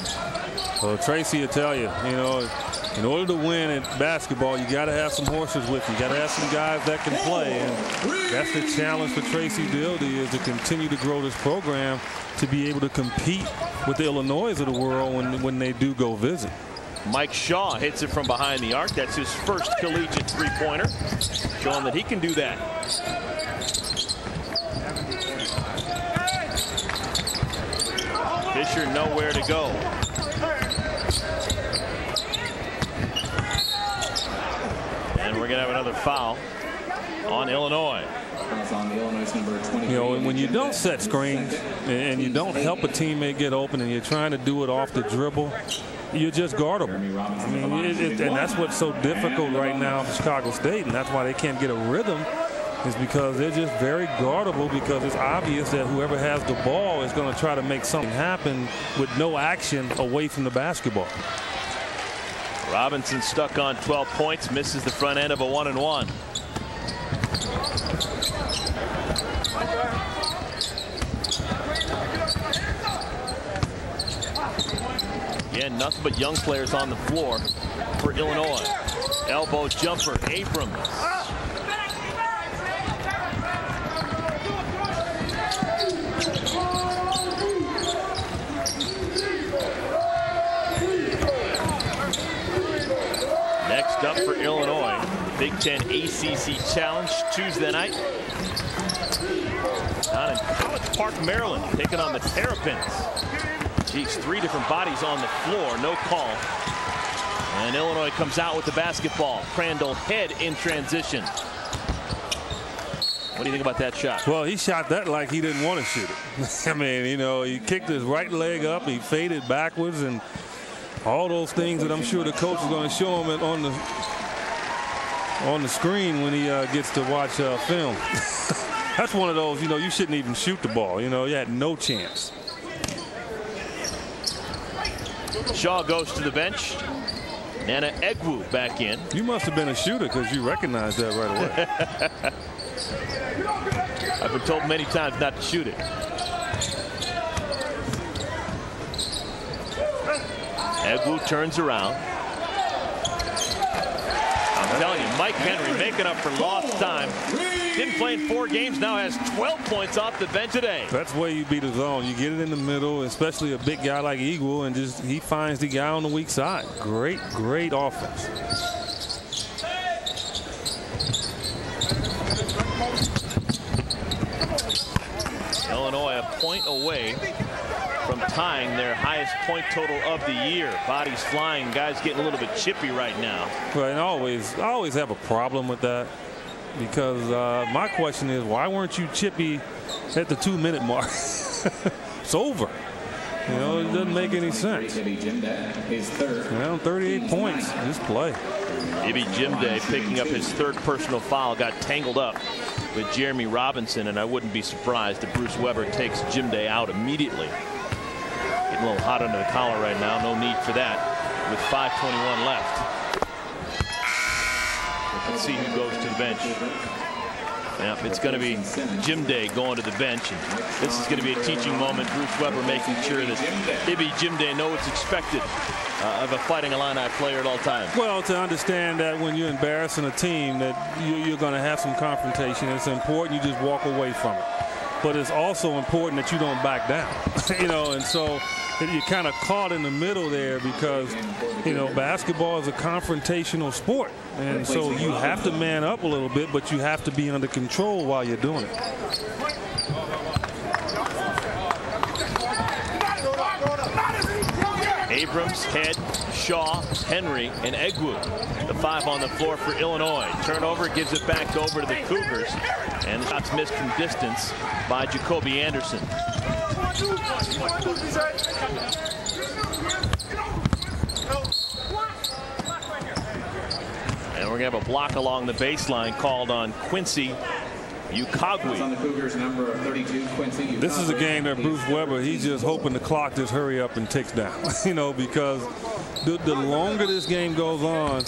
Well, Tracy will tell you, you know, in order to win at basketball, you got to have some horses with you. You got to have some guys that can play. And that's the challenge for Tracy Dildy is to continue to grow this program to be able to compete with the Illinois of the world when, when they do go visit. Mike Shaw hits it from behind the arc. That's his first collegiate three-pointer, showing that he can do that. Fisher nowhere to go. And we're going to have another foul on Illinois. You know, when you don't set screens and you don't help a teammate get open and you're trying to do it off the dribble, you're just guardable. I mean, it, it, and that's what's so difficult right now for Chicago State, and that's why they can't get a rhythm is because they're just very guardable because it's obvious that whoever has the ball is going to try to make something happen with no action away from the basketball. Robinson stuck on 12 points, misses the front end of a one and one. Again, nothing but young players on the floor for Illinois. Elbow jumper, Abrams. 10 ACC Challenge Tuesday night. Down in College Park, Maryland, taking on the Terrapins. Chiefs, three different bodies on the floor, no call. And Illinois comes out with the basketball. Crandall head in transition. What do you think about that shot? Well, he shot that like he didn't want to shoot it. *laughs* I mean, you know, he kicked his right leg up, he faded backwards, and all those things that I'm sure the coach is going to show him on the on the screen when he uh, gets to watch uh, film. *laughs* That's one of those, you know, you shouldn't even shoot the ball. You know, you had no chance. Shaw goes to the bench. Nnanna Egwu back in. You must have been a shooter because you recognized that right away. *laughs* I've been told many times not to shoot it. Egwu turns around. I'm telling you, Mike Henry making up for lost time. Didn't play in four games, now has 12 points off the bench today. That's where you beat a zone. You get it in the middle, especially a big guy like Egwu, and just he finds the guy on the weak side. Great, great offense. Illinois a point away from tying their highest point total of the year. Bodies flying, guys getting a little bit chippy right now. Well, and always, I always have a problem with that because uh, my question is, why weren't you chippy at the two-minute mark? *laughs* it's over. You know, it doesn't make any sense. Well, 38 points. Just play. Ibby Djimde picking up his third personal foul got tangled up with Jeremy Robinson and I wouldn't be surprised if Bruce Weber takes Djimde out immediately. Getting a little hot under the collar right now. No need for that with 521 left. Let's see who goes to the bench. Yeah, it's going to be Djimde going to the bench. And this is going to be a teaching moment. Bruce Weber making sure that Ibby Djimde know what's expected uh, of a Fighting Illini player at all times. Well, to understand that when you're embarrassing a team that you, are going to have some confrontation, it's important you just walk away from it. But it's also important that you don't back down, *laughs* you know, and so you're kind of caught in the middle there because, you know, basketball is a confrontational sport. And so you have to man up a little bit, but you have to be under control while you're doing it. Abrams, Head, Shaw, Henry, and Egwu. The five on the floor for Illinois. Turnover gives it back over to the Cougars. And the shots missed from distance by Jacoby Anderson. And we're going to have a block along the baseline called on Quincy Ukaigwe. On the Cougars, number 32, Quincy. This is a game that Bruce Weber, he's just hoping the clock just hurry up and ticks down, *laughs* you know, because the, the longer this game goes on,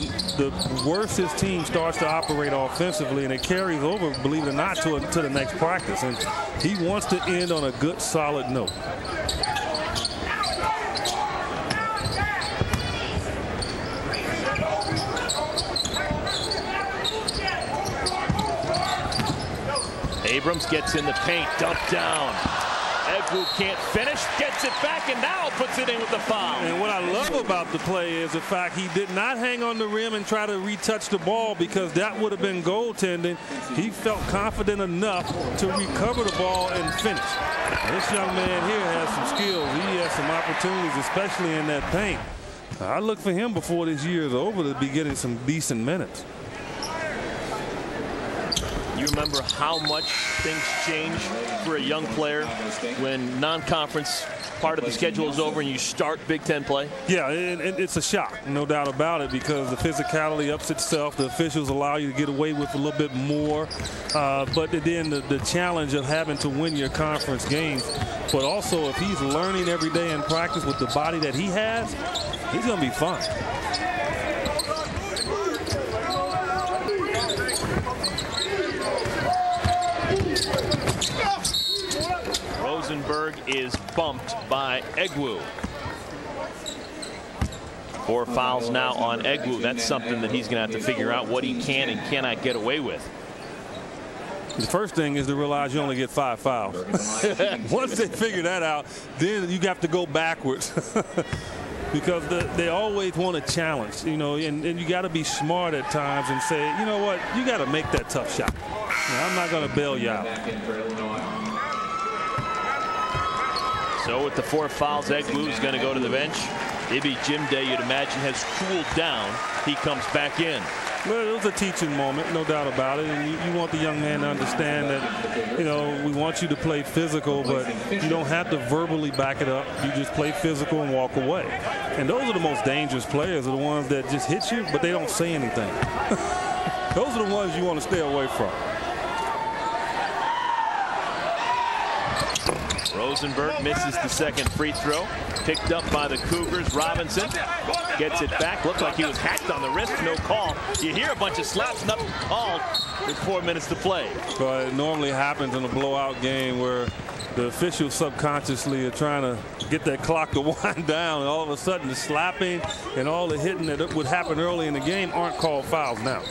the, the worse his team starts to operate offensively, and it carries over, believe it or not, to, a, to the next practice. And he wants to end on a good, solid note. Abrams gets in the paint, dumped down. Egwu can't finish, gets it back, and now puts it in with the foul. And what I love about the play is the fact he did not hang on the rim and try to retouch the ball because that would have been goaltending. He felt confident enough to recover the ball and finish. This young man here has some skills. He has some opportunities, especially in that paint. I look for him before this year is over to be getting some decent minutes. You remember how much things change for a young player when non-conference part of the schedule is over and you start Big Ten play? Yeah, it, it, it's a shock, no doubt about it, because the physicality ups itself. The officials allow you to get away with a little bit more. Uh, but then the, the challenge of having to win your conference games. But also, if he's learning every day in practice with the body that he has, he's going to be fine. Rosenberg is bumped by Egwu. Four fouls now on Egwu. That's something that he's going to have to figure out what he can and cannot get away with. The first thing is to realize you only get five fouls. *laughs* Once they figure that out, then you have to go backwards. *laughs* because the, they always want a challenge, you know, and, and you got to be smart at times and say, you know what, you got to make that tough shot. You know, I'm not going to bail you out. So with the four fouls, Egwu is going to go to the bench. Maybe Djimde, you'd imagine, has cooled down. He comes back in. Well, it was a teaching moment, no doubt about it. And you, you, want the young man to understand that, you know, we want you to play physical, but you don't have to verbally back it up. You just play physical and walk away. And those are the most dangerous players, are the ones that just hit you, but they don't say anything. *laughs* those are the ones you want to stay away from. Rosenberg misses the second free throw. Picked up by the Cougars. Robinson gets it back. Looked like he was hacked on the wrist. No call. You hear a bunch of slaps, nothing called with four minutes to play. But it normally happens in a blowout game where the officials subconsciously are trying to get that clock to *laughs* wind down. And all of a sudden, the slapping and all the hitting that would happen early in the game aren't called fouls now.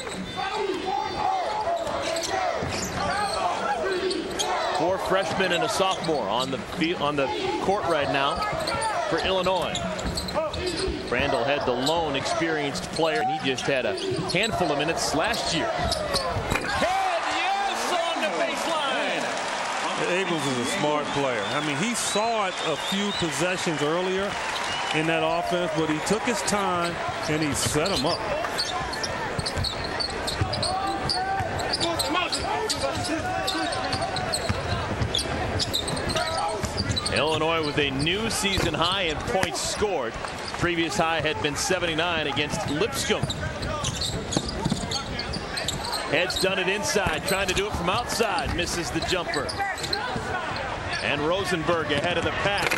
Four freshmen and a sophomore on the field, on the court right now for Illinois. Crandall Head the lone experienced player, and he just had a handful of minutes last year. Head, yes, on the baseline. Abrams is a smart player. I mean, he saw it a few possessions earlier in that offense, but he took his time and he set him up. Illinois with a new season high in points scored. Previous high had been 79 against Lipscomb. Head's done it inside, trying to do it from outside. Misses the jumper. And Rosenberg ahead of the pack.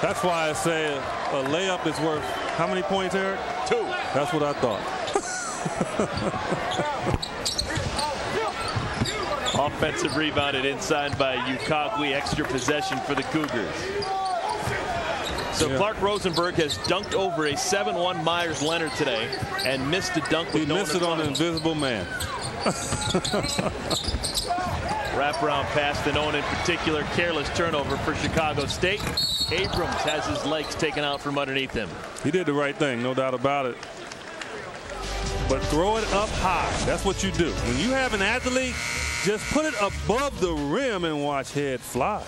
That's why I say a, a layup is worth how many points, Eric? two. That's what I thought. *laughs* Offensive rebounded inside by Ukaigwe. Extra possession for the Cougars. So Yeah. Clark Rosenberg has dunked over a 7-1 Meyers Leonard today and missed a dunk with He no missed it on front the of him. invisible man. Wraparound pass to no one in particular. Careless turnover for Chicago State. Abrams has his legs taken out from underneath him. He did the right thing, no doubt about it. But throw it up high. That's what you do. When you have an athlete, just put it above the rim and watch head fly.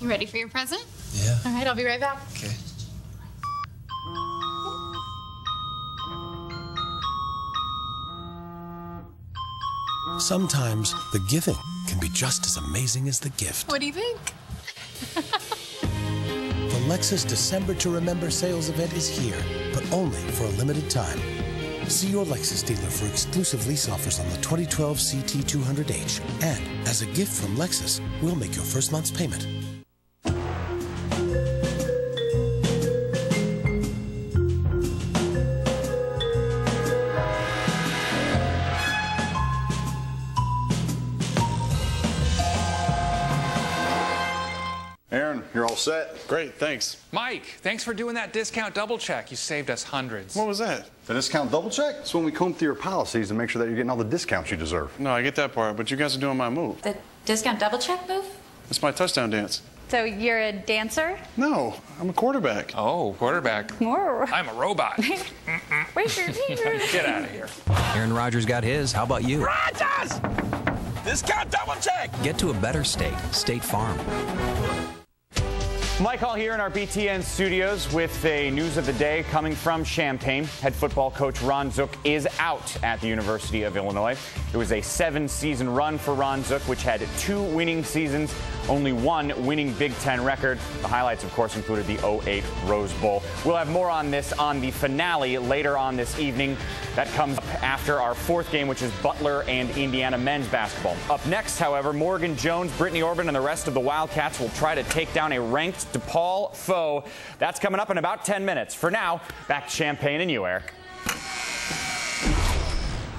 You ready for your present? Yeah. All right, I'll be right back. Okay. Sometimes the giving can be just as amazing as the gift. What do you think? *laughs* The Lexus December to Remember sales event is here, but only for a limited time. See your Lexus dealer for exclusive lease offers on the 2012 CT200H. And as a gift from Lexus, we'll make your first month's payment. All set. Great, thanks. Mike, thanks for doing that discount double check. You saved us hundreds. What was that? The discount double check? It's when we comb through your policies and make sure that you're getting all the discounts you deserve. No, I get that part, but you guys are doing my move. The discount double check move? It's my touchdown dance. So you're a dancer? No, I'm a quarterback. Oh, quarterback. More. I'm a robot. *laughs* Where's your Get out of here. Aaron Rodgers got his. How about you? Rodgers! Discount double check! Get to a better state. State Farm. Mike Hall here in our BTN studios with a news of the day coming from Champaign. Head football coach Ron Zook is out at the University of Illinois. It was a seven season run for Ron Zook, which had two winning seasons, only one winning Big Ten record. The highlights, of course, included the 08 Rose Bowl. We'll have more on this on the finale later on this evening. That comes up after our fourth game, which is Butler and Indiana men's basketball. Up next, however, Morgan Jones, Brittany Orban, and the rest of the Wildcats will try to take down a ranked DePaul foe. That's coming up in about 10 minutes. For now, back to Champaign and you, Eric.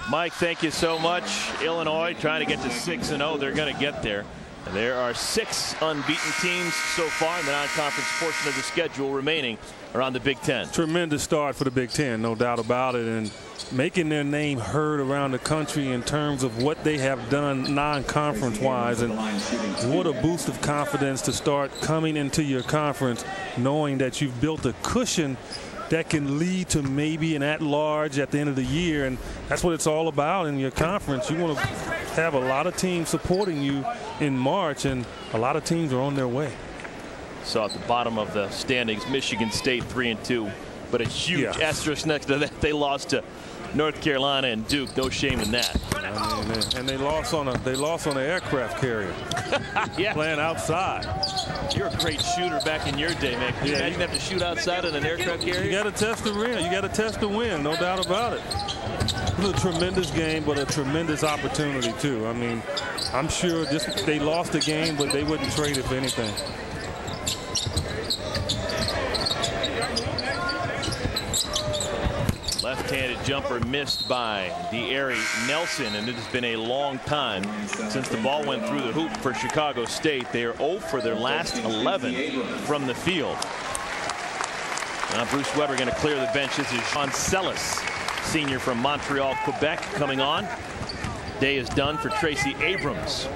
Mike, thank you so much. Illinois trying to get to 6 and 0. They're going to get there. There are six unbeaten teams so far in the non-conference portion of the schedule remaining around the Big Ten. Tremendous start for the Big Ten, no doubt about it. And making their name heard around the country in terms of what they have done non-conference wise. And what a boost of confidence to start coming into your conference knowing that you've built a cushion that can lead to maybe an at-large at the end of the year. And that's what it's all about in your conference. You want to have a lot of teams supporting you in March, and a lot of teams are on their way. So at the bottom of the standings, Michigan State 3 and 2. But a huge Yeah. asterisk next to that. They lost to North Carolina and Duke. No shame in that. I mean, and- and they lost on a they lost on an aircraft carrier. *laughs* yeah. Playing outside. You're a great shooter back in your day, man. Can you Yeah, imagine you- having to shoot outside in an aircraft carrier? You got to test the win. You got to test the win, no doubt about it. It was a tremendous game, but a tremendous opportunity too. I mean, I'm sure just they lost the game, but they wouldn't trade it for anything. Left-handed jumper missed by De'Ari Nelson, and it has been a long time since the ball went through the hoop for Chicago State. They are 0 for their last 11 from the field. Now Bruce Weber going to clear the bench. This is Sean Sellis, senior from Montreal, Quebec, coming on. Day is done for Tracy Abrams.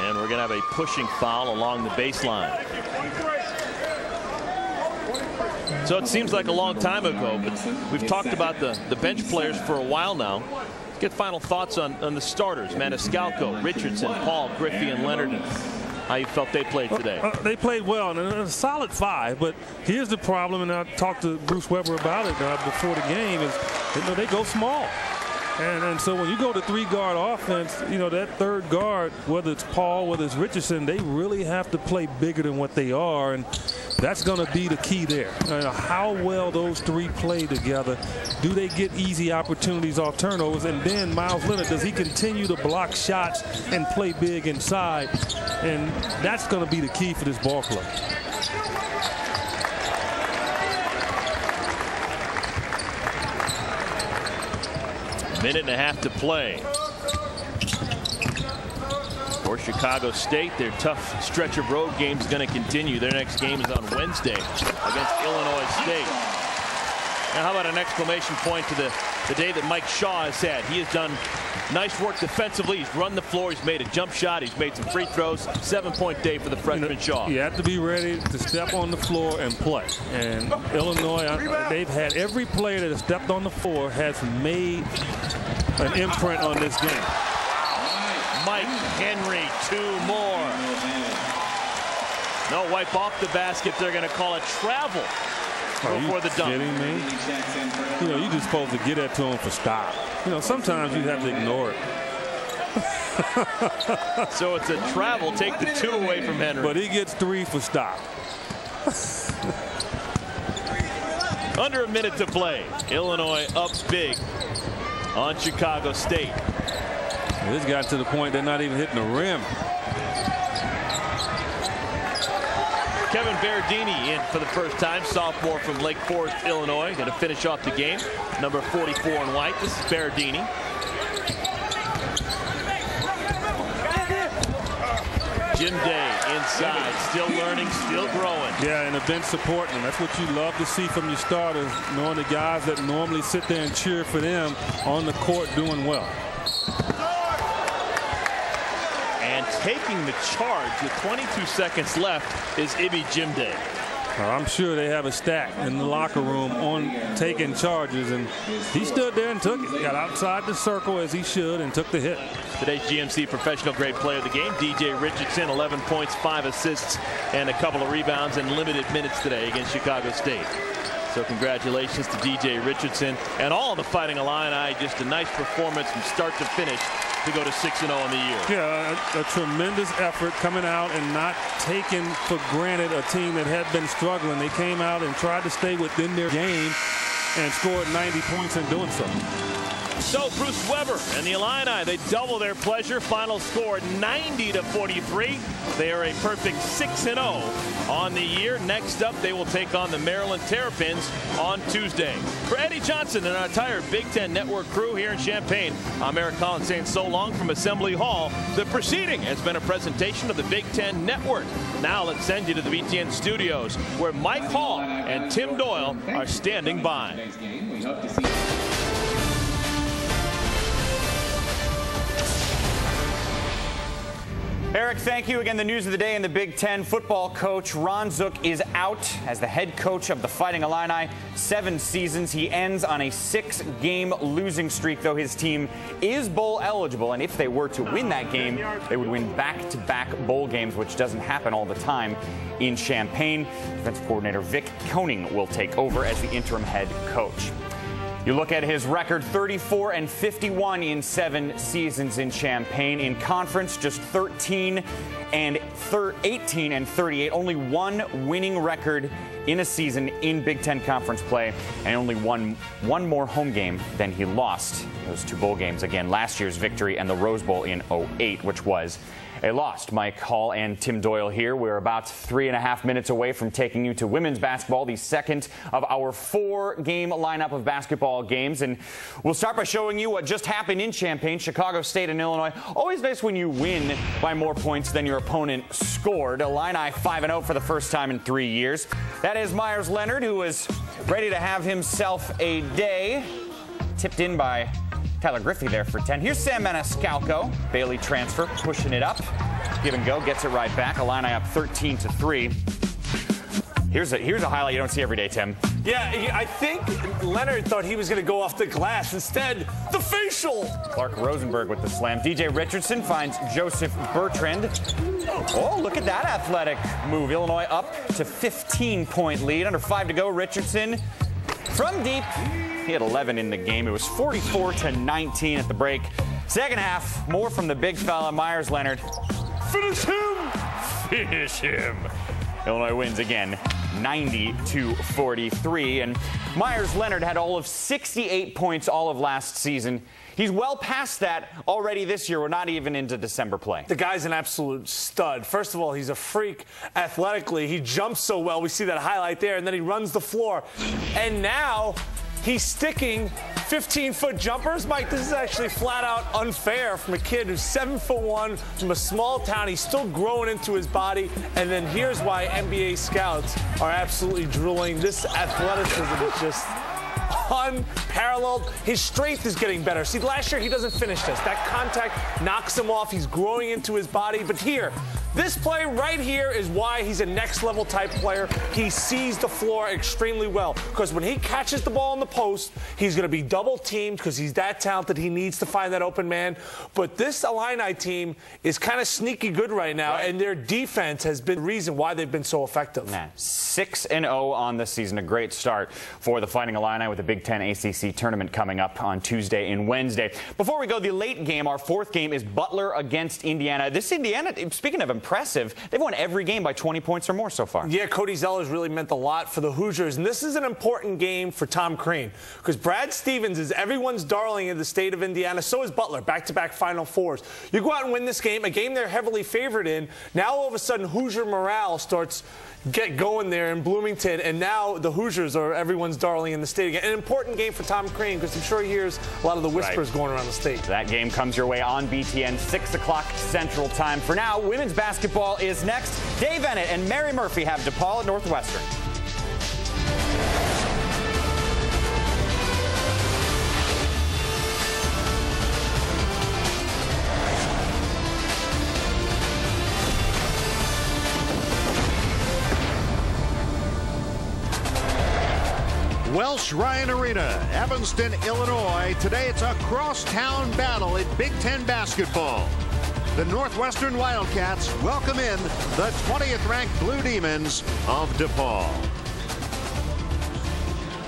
And we're going to have a pushing foul along the baseline. So it seems like a long time ago, but we've talked about the, the bench players for a while now. Get final thoughts on, on the starters, Maniscalco, Richardson, Paul, Griffey, and Leonard. And how you felt they played today. Uh, they played well, and a solid five. But here's the problem, and I talked to Bruce Weber about it uh, before the game: is you know, they go small. And, and so when you go to three guard offense, you know, that third guard, whether it's Paul, whether it's Richardson, they really have to play bigger than what they are. And that's going to be the key there. Uh, how well those three play together. Do they get easy opportunities off turnovers? And then Meyers Leonard, does he continue to block shots and play big inside? And that's going to be the key for this ball club. Minute and a half to play. For Chicago State, their tough stretch of road games is going to continue. Their next game is on Wednesday against Illinois State. Now, how about an exclamation point to the, the day that Mike Shaw has had? He has done nice work defensively. He's run the floor. He's made a jump shot. He's made some free throws. Seven-point day for the freshman you know, Shaw. You have to be ready to step on the floor and play. And Illinois, they've had every player that has stepped on the floor has made an imprint on this game. Mike Henry, two more. No, wipe off the basket. They're going to call it travel Are before you the dunk. kidding me? You know, you're just supposed to get that to him for stop. You know, sometimes you have to ignore it. *laughs* so it's a travel. Take the two away from Henry. But he gets three for stop. *laughs* Under a minute to play. Illinois up big on Chicago State. This got to the point they're not even hitting the rim. Kevin Berardini in for the first time, sophomore from Lake Forest, Illinois. Going to finish off the game. Number 44 in white. This is Berardini. Djimde inside, still learning, still growing. Yeah, and bench supporting them. That's what you love to see from your starters, knowing the guys that normally sit there and cheer for them on the court doing well. And taking the charge with 22 seconds left is Ibby Djimde. Well, I'm sure they have a stack in the locker room on taking charges, and he stood there and took it. Got outside the circle as he should and took the hit. Today's GMC professional grade player of the game, DJ Richardson, 11 points, 5 assists, and a couple of rebounds in limited minutes today against Chicago State. So congratulations to DJ Richardson and all the Fighting Illini. Just a nice performance from start to finish to go to 6-0 in the year. Yeah, a, a, tremendous effort coming out and not taking for granted a team that had been struggling. They came out and tried to stay within their game and scored 90 points in doing so. So Bruce Weber and the Illini, they double their pleasure. Final score 90 to 43. They are a perfect 6-0 on the year. Next up, they will take on the Maryland Terrapins on Tuesday. For Eddie Johnson and our entire Big Ten Network crew here in Champaign, I'm Eric Collins saying so long from Assembly Hall. The proceeding has been a presentation of the Big Ten Network. Now let's send you to the BTN studios where Mike Hall and Tim Doyle are standing by. Eric, thank you again. The news of the day in the Big Ten football coach Ron Zook is out as the head coach of the Fighting Illini. Seven seasons. He ends on a six game losing streak, though his team is bowl eligible. And if they were to win that game, they would win back to back bowl games, which doesn't happen all the time in Champaign. Defensive coordinator Vic Koenning will take over as the interim head coach. You look at his record 34 and 51 in seven seasons in Champaign. In conference, just 13 and 18 and 38. Only one winning record in a season in Big Ten conference play, and only one, one more home game than he lost. Those two bowl games, again, last year's victory and the Rose Bowl in 08, which was a Lost. Mike Hall and Tim Doyle here. We're about three and a half minutes away from taking you to women's basketball, the second of our four game lineup of basketball games. And we'll start by showing you what just happened in Champaign, Chicago State and Illinois. Always nice when you win by more points than your opponent scored. Illini 5 0 for the first time in three years. That is Meyers Leonard, who is ready to have himself a day. Tipped in by Tyler Griffey there for 10. Here's Sam Maniscalco. Bradley transfer, pushing it up. Give and go, gets it right back. Illini up 13 to 3. Here's a here's a highlight you don't see every day, Tim. Yeah, I think Leonard thought he was going to go off the glass. Instead, the facial. Clark Rosenberg with the slam. DJ Richardson finds Joseph Bertrand. Oh, look at that athletic move. Illinois up to 15-point lead. Under five to go. Richardson from deep. He had 11 in the game. It was 44 to 19 at the break. Second half, more from the big fella, Meyers Leonard. Finish him! Finish him. Illinois wins again, 90 to 43. And Meyers Leonard had all of 68 points all of last season. He's well past that already this year. We're not even into December play. The guy's an absolute stud. First of all, he's a freak athletically. He jumps so well. We see that highlight there, and then he runs the floor. And now he's sticking 15 foot jumpers. Mike, this is actually flat out unfair from a kid who's seven foot one from a small town. He's still growing into his body. And then here's why NBA scouts are absolutely drooling. This athleticism is just unparalleled. His strength is getting better. See, last year he doesn't finish this. That contact knocks him off. He's growing into his body. But here, this play right here is why he's a next level type player. He sees the floor extremely well because when he catches the ball in the post, he's going to be double teamed because he's that talented. He needs to find that open man. But this Illini team is kind of sneaky good right now, right. and their defense has been the reason why they've been so effective. Man, 6 and 0 on the season. A great start for the Fighting Illini with the Big Ten ACC tournament coming up on Tuesday and Wednesday. Before we go, the late game, our fourth game is Butler against Indiana. This Indiana, speaking of impressive, they've won every game by 20 points or more so far. Yeah, Cody Zeller's really meant a lot for the Hoosiers, and this is an important game for Tom Crean because Brad Stevens is everyone's darling in the state of Indiana. So is Butler, back-to-back Final Fours. You go out and win this game, a game they're heavily favored in. Now all of a sudden, Hoosier morale starts get going there in Bloomington, and now the Hoosiers are everyone's darling in the state again. An important game for Tom Crean because I'm sure he hears a lot of the whispers right. going around the state. That game comes your way on BTN, 6 o'clock Central Time. For now, women's basketball is next. Dave Eanet and Mary Murphy have DePaul at Northwestern. Welsh Ryan Arena, Evanston, Illinois. Today it's a crosstown battle in Big Ten basketball. The Northwestern Wildcats welcome in the 20th ranked Blue Demons of DePaul.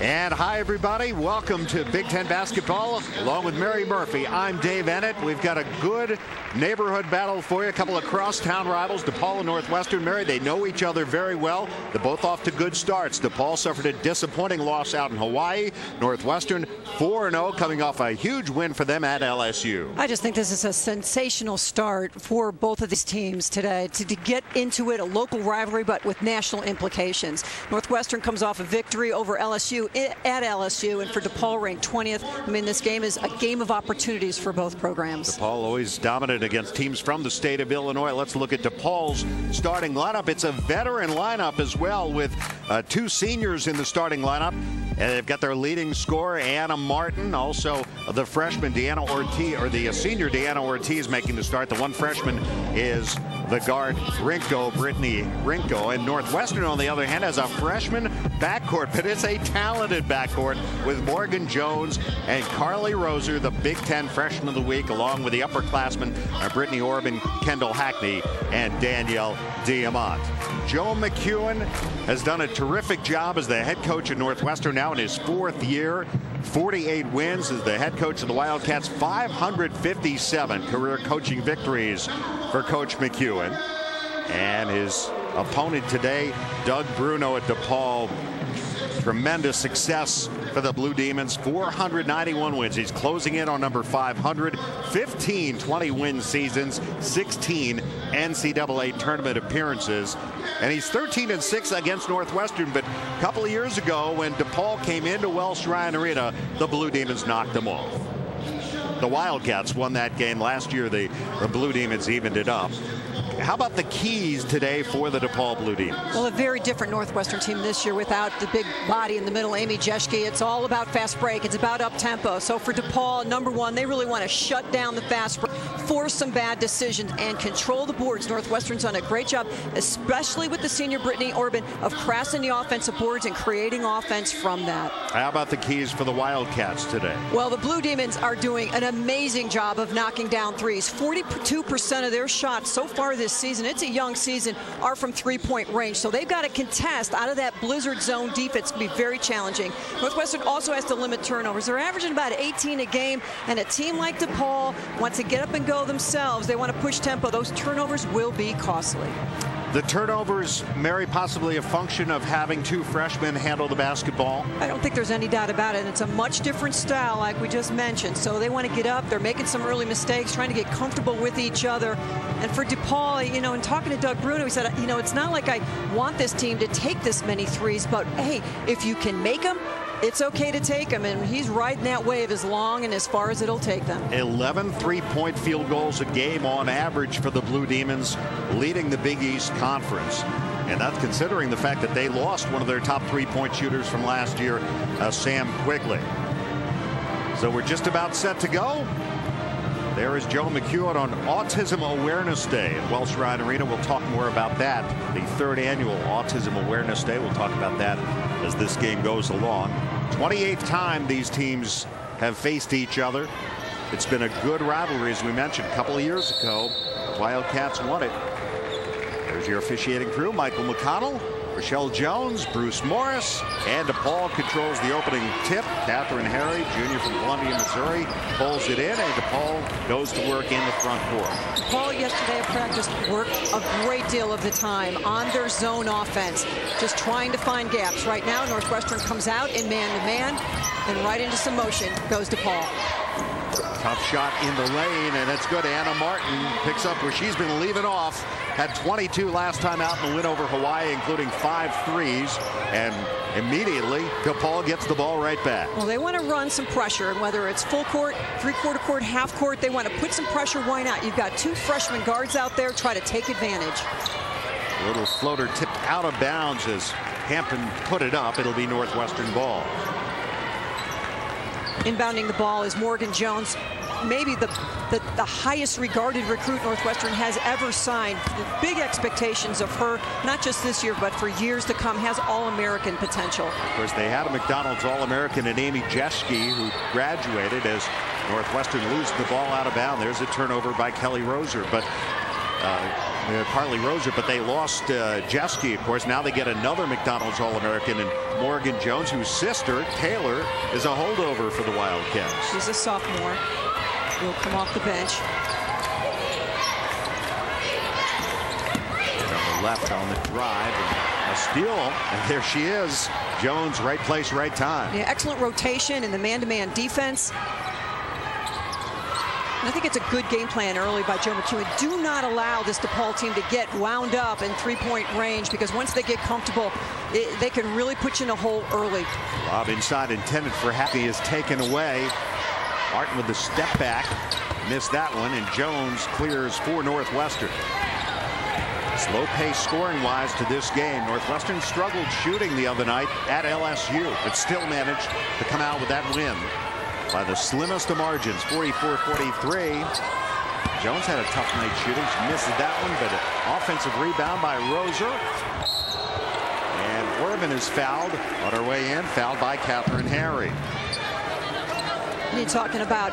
And hi, everybody. Welcome to Big Ten Basketball. Along with Mary Murphy, I'm Dave Eanet. We've got a good neighborhood battle for you. A couple of crosstown rivals, DePaul and Northwestern. Mary, they know each other very well. They're both off to good starts. DePaul suffered a disappointing loss out in Hawaii. Northwestern 4-0, coming off a huge win for them at LSU. I just think this is a sensational start for both of these teams today to, to get into it, a local rivalry, but with national implications. Northwestern comes off a victory over LSU at LSU, and for DePaul ranked 20th. I mean, this game is a game of opportunities for both programs. DePaul always dominant against teams from the state of Illinois. Let's look at DePaul's starting lineup. It's a veteran lineup as well with uh, two seniors in the starting lineup. And they've got their leading scorer, Anna Martin. Also, the freshman, Deanna Ortiz, or the senior, Deanna Ortiz, making the start. The one freshman is the guard, Hrynko, Brittany Hrynko. And Northwestern, on the other hand, has a freshman backcourt, but it's a talented backcourt with Morgan Jones and Karly Roser, the Big Ten Freshman of the Week, along with the upperclassmen, uh, Brittany Orban, Kendall Hackney, and Danielle Diamant. Joe McKeown has done a terrific job as the head coach at Northwestern now in his fourth year. 48 wins as the head coach of the Wildcats, 557 career coaching victories for Coach McKeown. And his opponent today, Doug Bruno at DePaul. Tremendous success for the Blue Demons. 491 wins. He's closing in on number 500. 15 20 win seasons, 16 NCAA tournament appearances. And he's 13 and 6 against Northwestern. But a couple of years ago, when DePaul came into Welsh Ryan Arena, the Blue Demons knocked them off. The Wildcats won that game last year. The, the Blue Demons evened it up. How about the keys today for the DePaul Blue Demons? Well, a very different Northwestern team this year without the big body in the middle, Amy Jeschke. It's all about fast break. It's about up tempo. So for DePaul, number one, they really want to shut down the fast break, force some bad decisions, and control the boards. Northwestern's done a great job, especially with the senior Brittany Orban, of crashing the offensive boards and creating offense from that. How about the keys for the Wildcats today? Well, the Blue Demons are doing an amazing job of knocking down threes. 42% of their shots so far this season, it's a young season, are from three-point range. So they've got to contest out of that blizzard zone defense. It's going to be very challenging. Northwestern also has to limit turnovers. They're averaging about 18 a game, and a team like DePaul wants to get up and go themselves. They want to push tempo. Those turnovers will be costly. The turnovers, Mary, possibly a function of having two freshmen handle the basketball? I don't think there's any doubt about it. And it's a much different style, like we just mentioned. So they want to get up. They're making some early mistakes, trying to get comfortable with each other. And for DePaul, you know, in talking to Doug Bruno, he said, you know, it's not like I want this team to take this many threes, but hey, if you can make them, it's okay to take them, and he's riding that wave as long and as far as it'll take them. 11 three-point field goals a game on average for the Blue Demons, leading the Big East Conference. And that's considering the fact that they lost one of their top three-point shooters from last year, uh, Sam Quigley. So we're just about set to go. There is Joe McKeown on Autism Awareness Day at Welsh Ryan Arena. We'll talk more about that. The third annual Autism Awareness Day. We'll talk about that as this game goes along. 28th time these teams have faced each other. It's been a good rivalry, as we mentioned, a couple of years ago. Wildcats won it. There's your officiating crew, Michael McConnell, Rochelle Jones, Bruce Morris, and DePaul controls the opening tip. Catherine Harry, junior from Columbia, Missouri, pulls it in, and DePaul goes to work in the front court. DePaul yesterday at practice worked a great deal of the time on their zone offense, just trying to find gaps. Right now, Northwestern comes out in man-to-man, -man, and right into some motion goes DePaul. Tough shot in the lane, and it's good. Anna Martin picks up where she's been leaving off. Had 22 last time out in the win over Hawaii, including five threes. And immediately, DePaul gets the ball right back. Well, they want to run some pressure, and whether it's full court, three-quarter court, half court, they want to put some pressure. Why not? You've got two freshman guards out there. Try to take advantage. A little floater tipped out of bounds as Hampton put it up. It'll be Northwestern ball. Inbounding the ball is Morgan Jones, maybe the, the, the, highest regarded recruit Northwestern has ever signed. Big expectations of her, not just this year, but for years to come, has All-American potential. Of course, they had a McDonald's All-American in Amy Jeschke, who graduated as Northwestern loses the ball out of bounds. There's a turnover by Kelly Roser, but uh, Karly Roser, but they lost uh, Jeschke, of course. Now they get another McDonald's All-American and Morgan Jones, whose sister, Taylor, is a holdover for the Wildcats. She's a sophomore. Will come off the bench. On the left on the drive. a steal. And there she is. Jones, right place, right time. Yeah, excellent rotation in the man-to-man -man defense. And I think it's a good game plan early by Joe McKeown. Do not allow this DePaul team to get wound up in three-point range because once they get comfortable, it, they can really put you in a hole early. Lob inside intended for Happy is taken away. Martin with the step back. Missed that one, and Jones clears for Northwestern. Slow pace scoring wise to this game. Northwestern struggled shooting the other night at LSU, but still managed to come out with that win by the slimmest of margins, 44-43. Jones had a tough night shooting. She misses that one, but offensive rebound by Roser. And Orban is fouled on her way in, fouled by Catherine Harry. You're talking about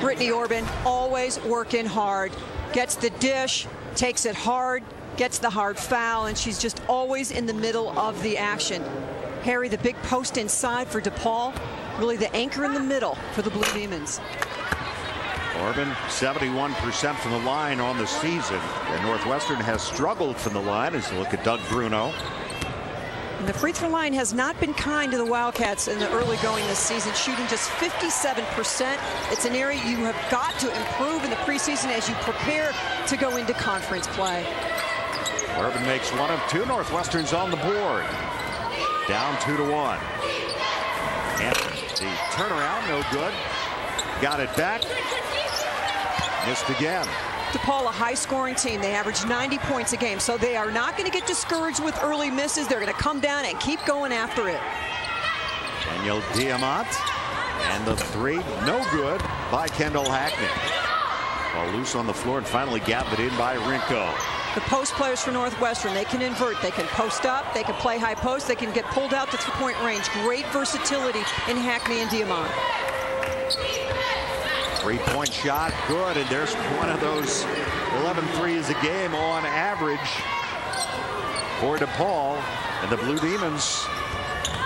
Brittany Orban always working hard, gets the dish, takes it hard, gets the hard foul, and she's just always in the middle of the action. Harry, the big post inside for DePaul, really the anchor in the middle for the Blue Demons. Orban 71% from the line on the season. And Northwestern has struggled from the line as you look at Doug Bruno. And the free throw line has not been kind to the Wildcats in the early going this season, shooting just 57%. It's an area you have got to improve in the preseason as you prepare to go into conference play. Orban makes one of two. Northwestern's on the board. Down two to one. Anthony, the turnaround, no good. Got it back. Missed again. DePaul, a high-scoring team. They average 90 points a game, so they are not going to get discouraged with early misses. They're going to come down and keep going after it. Danielle Diamant. And the three, no good by Kendall Hackney. Ball loose on the floor and finally gathered in by Hrynko. The post players for Northwestern, they can invert. They can post up. They can play high post. They can get pulled out to three-point range. Great versatility in Hackney and Diamant. Three-point shot, good, and there's one of those 11 threes a game on average for DePaul. And the Blue Demons,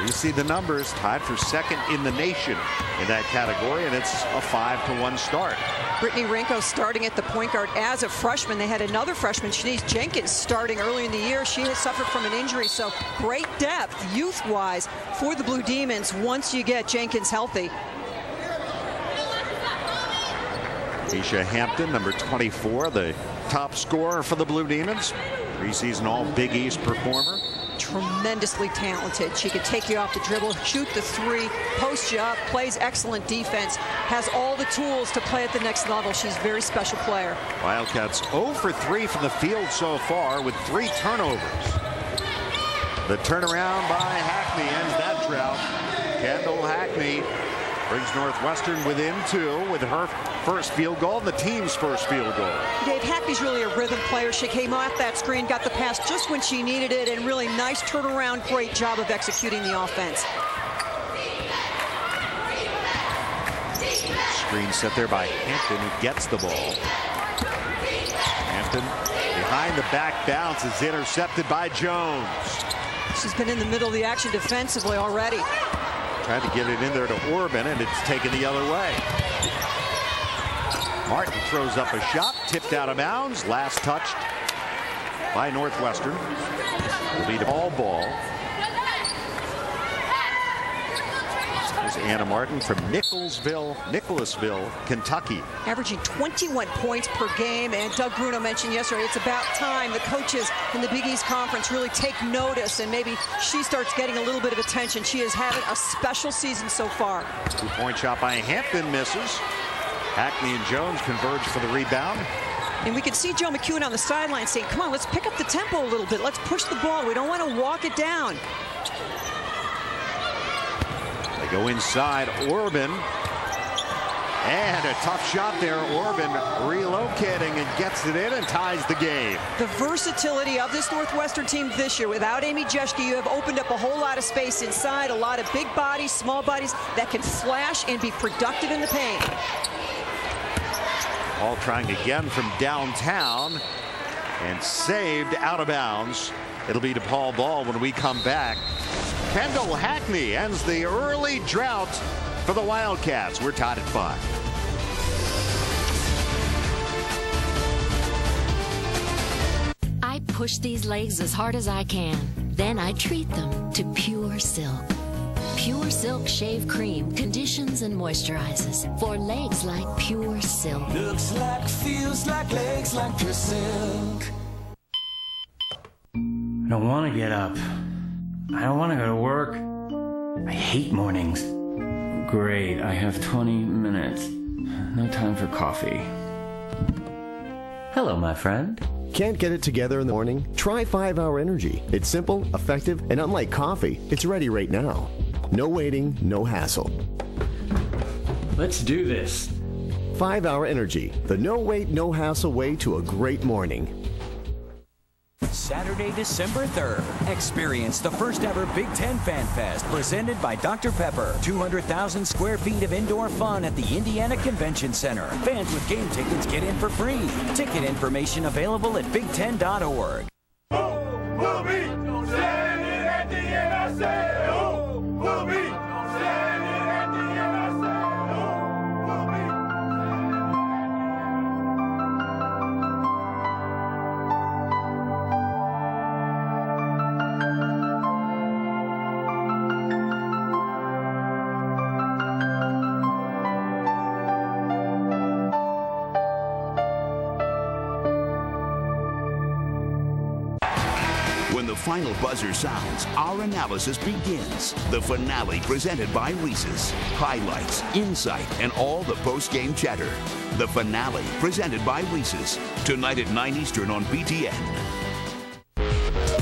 you see the numbers, tied for second in the nation in that category, and it's a five to one start. Brittany Hrynko starting at the point guard as a freshman. They had another freshman, Shanice Jenkins, starting early in the year. She has suffered from an injury, so great depth youth-wise for the Blue Demons once you get Jenkins healthy. Keisha Hampton, number 24, the top scorer for the Blue Demons. Preseason All Big East performer. Tremendously talented. She could take you off the dribble, shoot the three, post you up, plays excellent defense, has all the tools to play at the next level. She's a very special player. Wildcats 0 for 3 from the field so far with three turnovers. The turnaround by Hackney ends that drought. Kendall Hackney brings Northwestern within two with her first field goal and the team's first field goal. Dave Hackney's really a rhythm player. She came off that screen, got the pass just when she needed it, and really nice turnaround, great job of executing the offense. Screen set there by Hampton, who gets the ball. Hampton behind the back bounce is intercepted by Jones. She's been in the middle of the action defensively already. Trying to get it in there to Orban, and it's taken the other way. Martin throws up a shot, tipped out of bounds. Last touched by Northwestern. Will be all ball. There's Anna Martin from Nicholsville, Nicholasville, Kentucky. Averaging 21 points per game. And Doug Bruno mentioned yesterday, it's about time the coaches in the Big East Conference really take notice and maybe she starts getting a little bit of attention. She is having a special season so far. Two-point shot by Hampton misses. Hackney and Jones converge for the rebound. And we can see Joe McKeown on the sideline saying, come on, let's pick up the tempo a little bit. Let's push the ball. We don't want to walk it down. Go inside Orban. And a tough shot there. Orban relocating and gets it in and ties the game. The versatility of this Northwestern team this year. Without Amy Jeschke, you have opened up a whole lot of space inside. A lot of big bodies, small bodies that can flash and be productive in the paint. All trying again from downtown and saved out of bounds. It'll be DePaul ball when we come back. Kendall Hackney ends the early drought for the Wildcats. We're tied at five. I push these legs as hard as I can. Then I treat them to Pure Silk. Pure Silk Shave Cream conditions and moisturizes for legs like pure silk. Looks like, feels like legs like pure silk. I don't want to get up. I don't want to go to work. I hate mornings. Great, I have 20 minutes. No time for coffee. Hello, my friend. Can't get it together in the morning? Try 5 Hour Energy. It's simple, effective, and unlike coffee, it's ready right now. No waiting, no hassle. Let's do this. 5 Hour Energy, the no wait, no hassle way to a great morning. Saturday, December 3rd. Experience the first ever Big Ten Fan Fest presented by Dr. Pepper. 200,000 square feet of indoor fun at the Indiana Convention Center. Fans with game tickets get in for free. Ticket information available at big10.org. We'll buzzer sounds, our analysis begins. The finale presented by Reese's. Highlights, insight, and all the post-game chatter. The finale presented by Reese's. Tonight at 9 Eastern on BTN.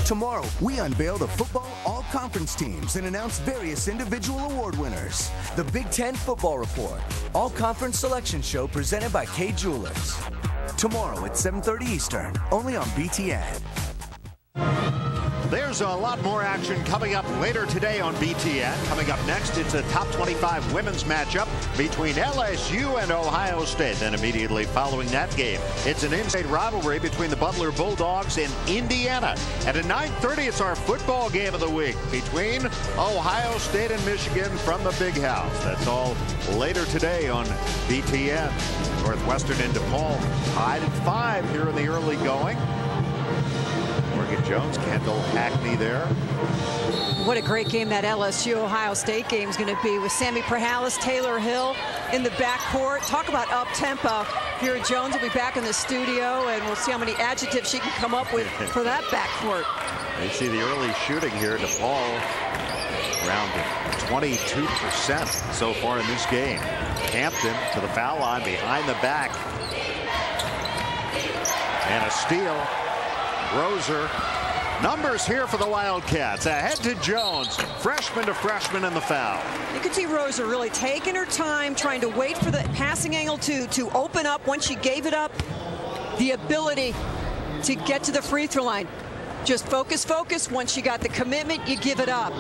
Tomorrow, we unveil the football all conference teams and announce various individual award winners. The Big Ten Football Report, all conference selection show presented by Kay Jewelers. Tomorrow at 7:30 Eastern, only on BTN. There's a lot more action coming up later today on BTN. Coming up next, it's a top 25 women's matchup between LSU and Ohio State. Then immediately following that game, it's an in-state rivalry between the Butler Bulldogs and Indiana. And at 9.30, it's our football game of the week between Ohio State and Michigan from the Big House. That's all later today on BTN. Northwestern and DePaul tied at five here in the early going. Morgan Jones, Kendall Hackney there. What a great game that LSU Ohio State game is going to be with Sammy Prahalis, Taylor Hill in the backcourt. Talk about up tempo. Vera Jones will be back in the studio, and we'll see how many adjectives she can come up with *laughs* for that backcourt. You see the early shooting here. DePaul around 22% so far in this game. Hampton to the foul line behind the back. And a steal. Roser. Numbers here for the Wildcats. Ahead to Jones. Freshman to freshman in the foul. You could see Roser really taking her time, trying to wait for the passing angle to, to open up. Once she gave it up, the ability to get to the free throw line. Just focus, focus. Once you got the commitment, you give it up.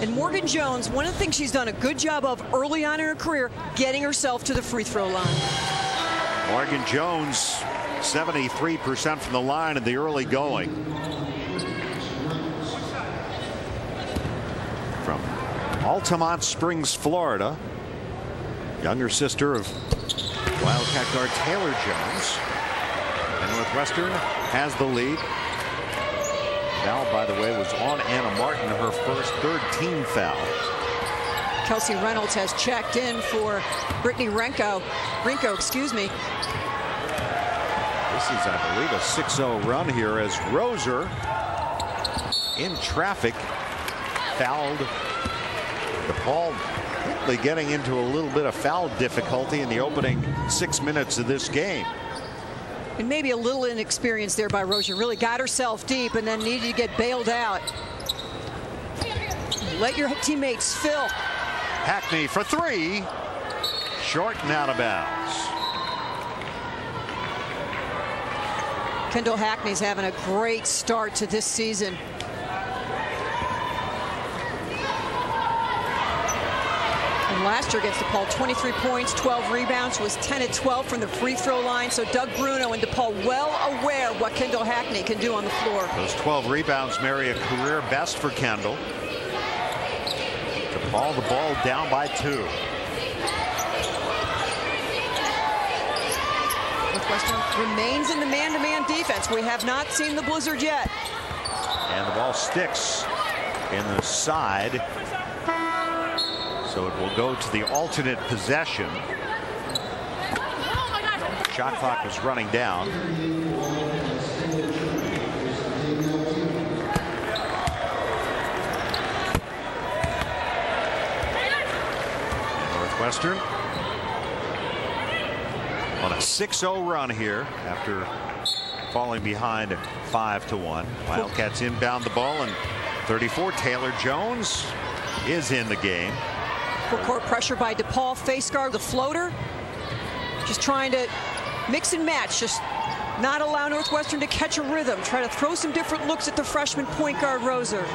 And Morgan Jones, one of the things she's done a good job of early on in her career, getting herself to the free throw line. Morgan Jones, 73% from the line in the early going. From Altamonte Springs, Florida. Younger sister of Wildcat guard Taylor Jones. And Northwestern has the lead. Foul, by the way, was on Anna Martin, her first third team foul. Kelsey Reynolds has checked in for Brittany Renko. Renko, excuse me. This is, I believe, a 6-0 run here as Roser in traffic fouled DePaul quickly getting into a little bit of foul difficulty in the opening six minutes of this game. And maybe a little inexperience there by Roser. Really got herself deep and then needed to get bailed out. Let your teammates fill. Hackney for three. Short and out of bounds. Kendall Hackney's having a great start to this season. And last year against DePaul, 23 points, 12 rebounds, was 10 at 12 from the free throw line. So Doug Bruno and DePaul well aware what Kendall Hackney can do on the floor. Those 12 rebounds marry a career best for Kendall. DePaul the ball down by two. Remains in the man-to-man -man defense. We have not seen the blizzard yet. And the ball sticks in the side. So it will go to the alternate possession. Shot clock is running down. Northwestern on a 6-0 run here after falling behind 5 to 1. Wildcats inbound the ball and 34 Taylor Jones is in the game. Full court pressure by DePaul. Face guard the floater. Just trying to mix and match. Just not allow Northwestern to catch a rhythm. Try to throw some different looks at the freshman point guard Roser.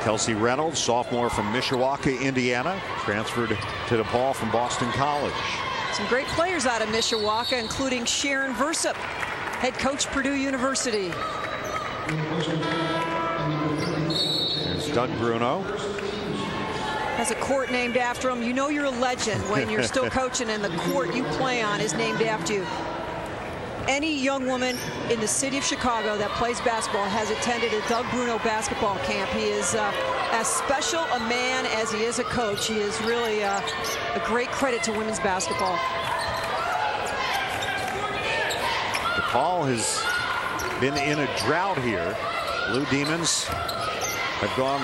Kelsey Reynolds, sophomore from Mishawaka, Indiana, transferred to DePaul from Boston College. Some great players out of Mishawaka, including Sharon Versyp, head coach Purdue University. There's Doug Bruno. Has a court named after him. You know you're a legend when you're *laughs* still coaching and the court you play on is named after you. Any young woman in the city of Chicago that plays basketball has attended a Doug Bruno basketball camp. He is uh, as special a man as he is a coach. He is really uh, a great credit to women's basketball. DePaul has been in a drought here. Blue Demons have gone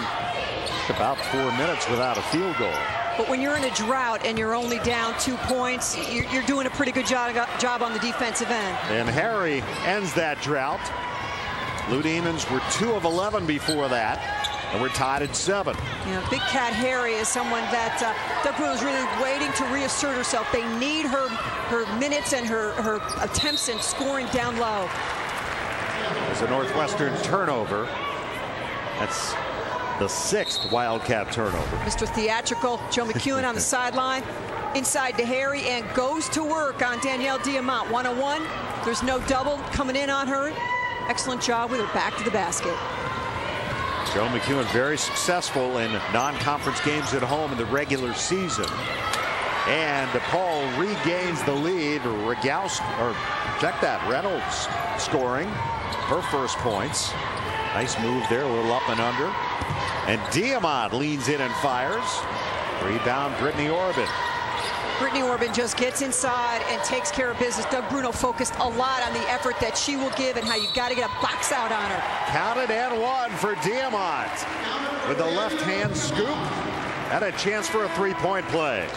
about four minutes without a field goal. But when you're in a drought and you're only down two points, you're, you're doing a pretty good job, job on the defensive end. And Harry ends that drought. Blue Demons were 2 of 11 before that. And we're tied at seven. Yeah, Big Cat Harry is someone that uh, Doug Bruno is really waiting to reassert herself. They need her her minutes and her, her attempts in scoring down low. It's a Northwestern turnover. That's the sixth Wildcat turnover. Mr. Theatrical, Joe McKeown on the *laughs* sideline. Inside to Harry and goes to work on Danielle Diamant. 101. There's no double coming in on her. Excellent job with her back to the basket. Joe McKeown very successful in non-conference games at home in the regular season. And DePaul regains the lead. Regaus, or check that, Reynolds scoring her first points. Nice move there, a little up and under. And Diamant leans in and fires. Rebound, Brittany Orban. Brittany Orban just gets inside and takes care of business. Doug Bruno focused a lot on the effort that she will give and how you've got to get a box out on her. Counted and one for Diamant with the left hand scoop and a chance for a three-point play.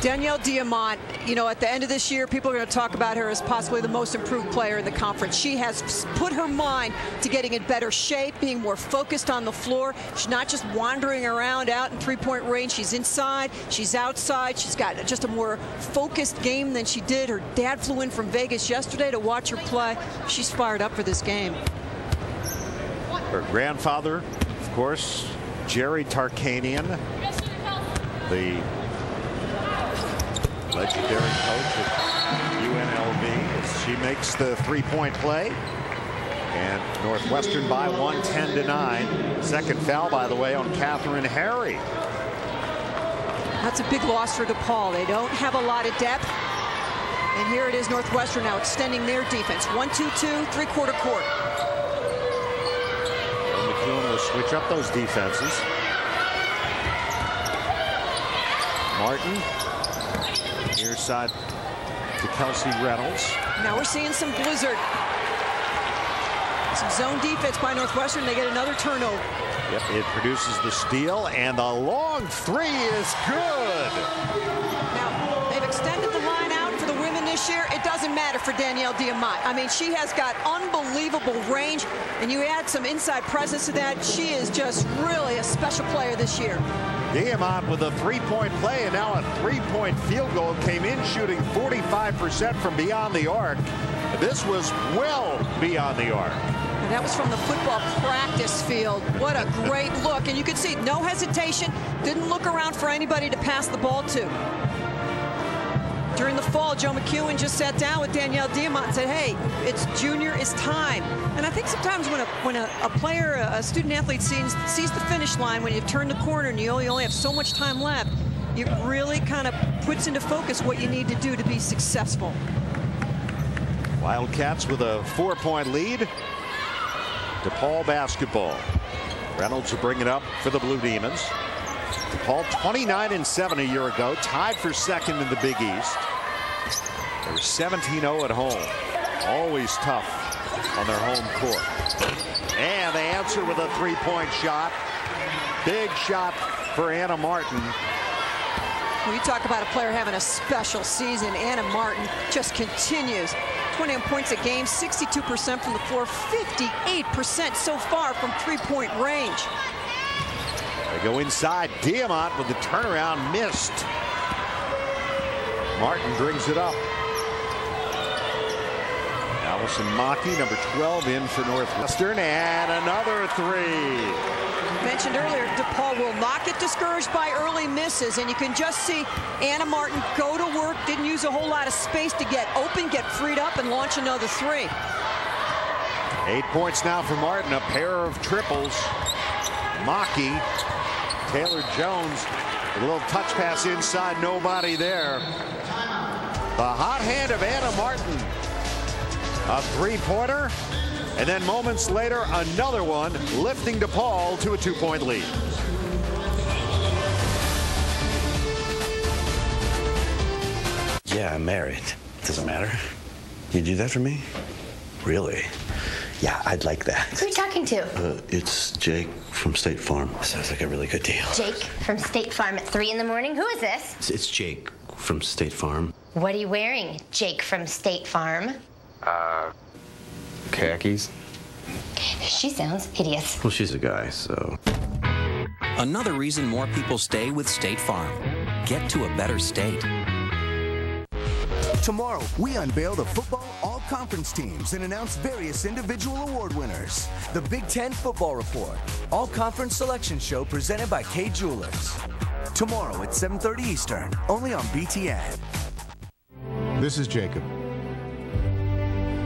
Danielle Diamant, you know, at the end of this year, people are going to talk about her as possibly the most improved player in the conference. She has put her mind to getting in better shape, being more focused on the floor. She's not just wandering around out in three-point range. She's inside, she's outside. She's got just a more focused game than she did. Her dad flew in from Vegas yesterday to watch her play. She's fired up for this game. Her grandfather, of course, Jerry Tarkanian, the legendary coach at UNLV. She makes the three-point play. And Northwestern by one, 10 to 9. Second foul, by the way, on Catherine Harry. That's a big loss for DePaul. They don't have a lot of depth. And here it is, Northwestern now extending their defense. One, two, two, three-quarter court. McKeown will switch up those defenses. Martin side to Kelsey Reynolds. Now we're seeing some blizzard. Some zone defense by Northwestern. They get another turnover. Yep, it produces the steal, and the long three is good. Now, they've extended the line out for the women this year. It doesn't matter for Danielle Diamant. I mean, she has got unbelievable range, and you add some inside presence to that. She is just really a special player this year. Diamant with a three-point play and now a three-point field goal came in shooting 45% from beyond the arc. This was well beyond the arc. And that was from the football practice field. What a great look. And you can see no hesitation. Didn't look around for anybody to pass the ball to. During the fall, Joe McKeown just sat down with Danielle Diamant and said, hey, it's junior, it's time. And I think sometimes when a, when a, a player, a, student athlete sees, sees the finish line, when you've turned the corner and you only, you only have so much time left, it really kind of puts into focus what you need to do to be successful. Wildcats with a four-point lead. DePaul basketball. Reynolds will bring it up for the Blue Demons. DePaul 29 and 7 a year ago, tied for second in the Big East. They were 17-0 at home. Always tough on their home court. And they answer with a three-point shot. Big shot for Anna Martin. When you talk about a player having a special season, Anna Martin just continues. 21 points a game, 62% from the floor, 58% so far from three-point range. They go inside. Diamant with the turnaround missed. Martin brings it up. Allison Mackey, number 12, in for Northwestern, and another three. Mentioned earlier, DePaul will not get discouraged by early misses, and you can just see Anna Martin go to work, didn't use a whole lot of space to get open, get freed up, and launch another three. Eight points now for Martin, a pair of triples. Mackey Taylor Jones, a little touch pass inside, nobody there. The hot hand of Anna Martin. A three-pointer, and then moments later, another one, lifting DePaul to a two-point lead. Yeah, I'm married. Doesn't matter. You do that for me? Really? Yeah, I'd like that. Who are you talking to? Uh, it's Jake from State Farm. Sounds like a really good deal. Jake from State Farm at 3 in the morning. Who is this? It's, it's Jake from State Farm. What are you wearing, Jake from State Farm? Uh, khakis. She sounds hideous. Well, she's a guy, so. Another reason more people stay with State Farm. Get to a better state. Tomorrow, we unveil the football all conference teams and announce various individual award winners. The Big Ten Football Report, all conference selection show presented by Kay Jewelers. Tomorrow at 7:30 Eastern, only on BTN. This is Jacob.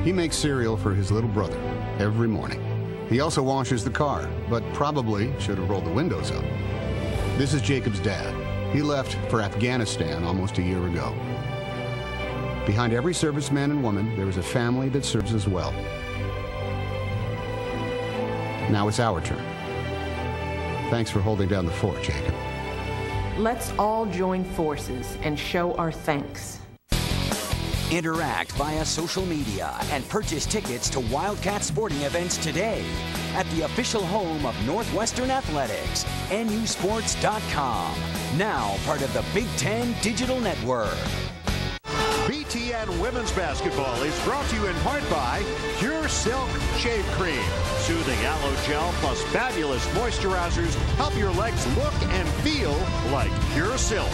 He makes cereal for his little brother every morning. He also washes the car, but probably should have rolled the windows up. This is Jacob's dad. He left for Afghanistan almost a year ago. Behind every serviceman and woman, there is a family that serves as well. Now it's our turn. Thanks for holding down the fort, Jacob. Let's all join forces and show our thanks. Interact via social media and purchase tickets to Wildcat sporting events today at the official home of Northwestern Athletics, nusports.com. Now part of the Big Ten Digital Network. BTN Women's Basketball is brought to you in part by Pure Silk Shave Cream. Soothing aloe gel plus fabulous moisturizers help your legs look and feel like pure silk.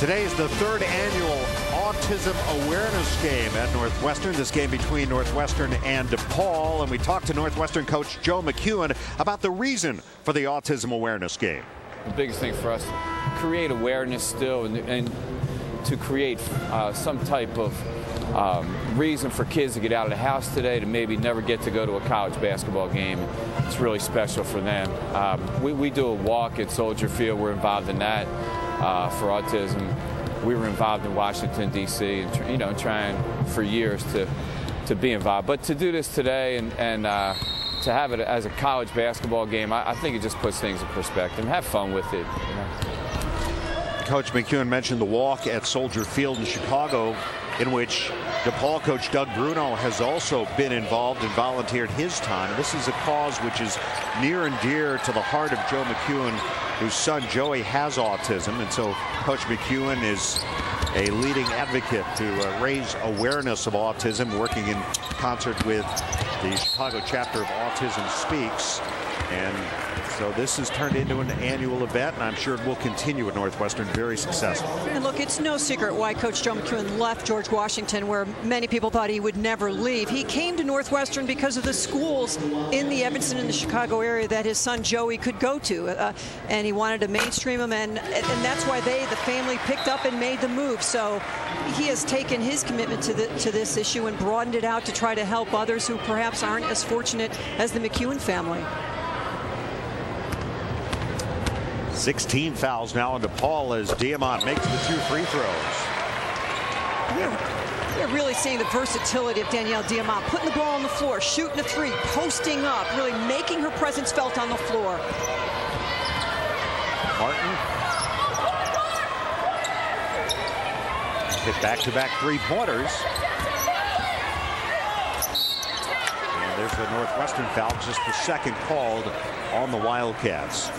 Today is the third annual Autism Awareness Game at Northwestern. This game between Northwestern and DePaul. And we talked to Northwestern coach Joe McKeown about the reason for the Autism Awareness Game. The biggest thing for us, create awareness still and, and to create uh, some type of um, reason for kids to get out of the house today to maybe never get to go to a college basketball game. It's really special for them. Um, we, we, do a walk at Soldier Field. We're involved in that for autism. We were involved in Washington D.C. and you know trying for years to to be involved. But to do this today and, and uh, to have it as a college basketball game, I, I, think it just puts things in perspective. Have fun with it. You know? Coach McKeown mentioned the walk at Soldier Field in Chicago, in which DePaul coach Doug Bruno has also been involved and volunteered his time. This is a cause which is near and dear to the heart of Joe McKeown, whose son Joey has autism. And so Coach McKeown is a leading advocate to uh, raise awareness of autism, working in concert with the Chicago chapter of Autism Speaks. And so this has turned into an annual event, and I'm sure it will continue at Northwestern. Very successful. And look, it's no secret why Coach Joe McKeown left George Washington, where many people thought he would never leave. He came to Northwestern because of the schools in the Evanston and the Chicago area that his son Joey could go to, uh, and he wanted to mainstream him, and and that's why they, the family, picked up and made the move. So he has taken his commitment to the to this issue and broadened it out to try to help others who perhaps aren't as fortunate as the McKeown family. 16 fouls now into Paul as Diamant makes the two free throws. We're, we're really seeing the versatility of Danielle Diamant, putting the ball on the floor, shooting a three, posting up, really making her presence felt on the floor. Martin. Hit back-to-back three-pointers. And there's the Northwestern foul, just the second called on the Wildcats.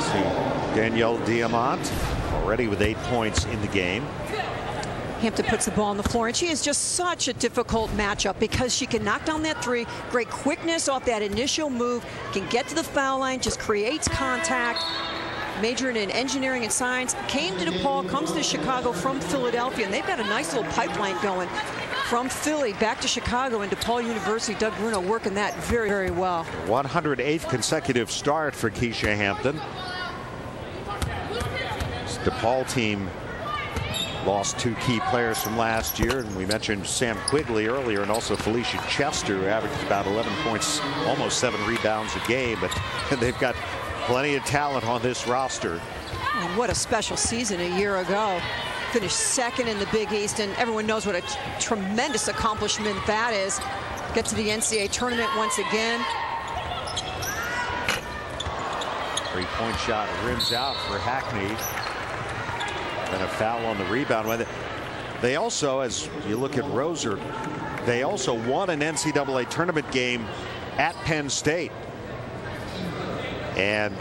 See Danielle Diamant already with eight points in the game. Hampton puts the ball on the floor, and she is just such a difficult matchup because she can knock down that three, great quickness off that initial move, can get to the foul line, just creates contact. Majoring in engineering and science, came to DePaul, comes to Chicago from Philadelphia, and they've got a nice little pipeline going from Philly back to Chicago and DePaul University. Doug Bruno working that very, very well. 108th consecutive start for Keisha Hampton. This DePaul team lost two key players from last year, and we mentioned Sam Quigley earlier, and also Felicia Chester, who averaged about 11 points, almost seven rebounds a game, but *laughs* they've got plenty of talent on this roster. And what a special season a year ago. Finished second in the Big East, and everyone knows what a tremendous accomplishment that is. Get to the NCAA tournament once again. Three-point shot rims out for Hackney. And a foul on the rebound. They also, as you look at Roser, they also won an NCAA tournament game at Penn State. And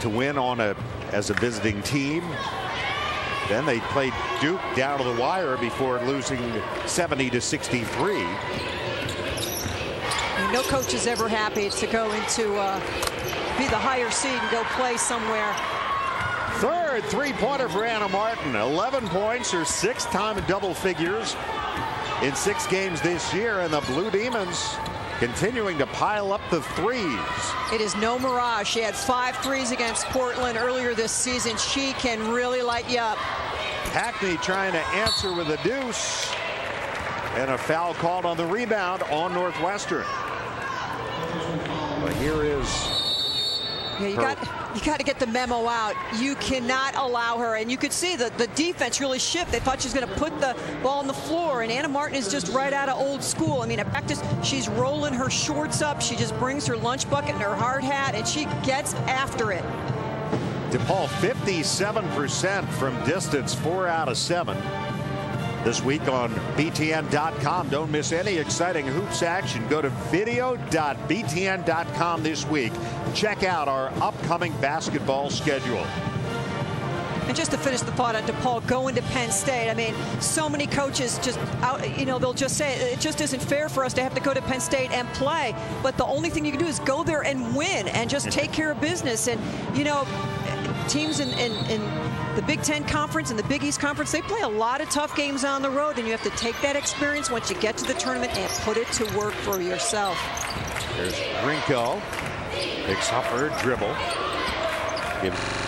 to win on a as a visiting team. Then they played Duke down to the wire before losing 70 to 63. No coach is ever happy to go into uh, be the higher seed and go play somewhere. Third three-pointer for Anna Martin. 11 points, her sixth time in double figures in six games this year. And the Blue Demons continuing to pile up the threes. It is no mirage. She had five threes against Portland earlier this season. She can really light you up. Hackney trying to answer with a deuce. And a foul called on the rebound on Northwestern. But here is yeah, you got you got to get the memo out. You cannot allow her, and you could see that the defense really shift. They thought she was going to put the ball on the floor, and Anna Martin is just right out of old school. I mean, at practice, she's rolling her shorts up. She just brings her lunch bucket and her hard hat, and she gets after it. DePaul 57% from distance, four out of seven this week on BTN.com. Don't miss any exciting hoops action. Go to video.btn.com this week. Check out our upcoming basketball schedule. And just to finish the thought on DePaul going to Penn State, I mean, so many coaches just out, you know, they'll just say it just isn't fair for us to have to go to Penn State and play. But the only thing you can do is go there and win and just *laughs* take care of business. And, you know, teams in, in, in the Big Ten Conference and the Big East Conference, they play a lot of tough games on the road, and you have to take that experience once you get to the tournament and put it to work for yourself. There's Hrynko. Picks up her dribble. Gives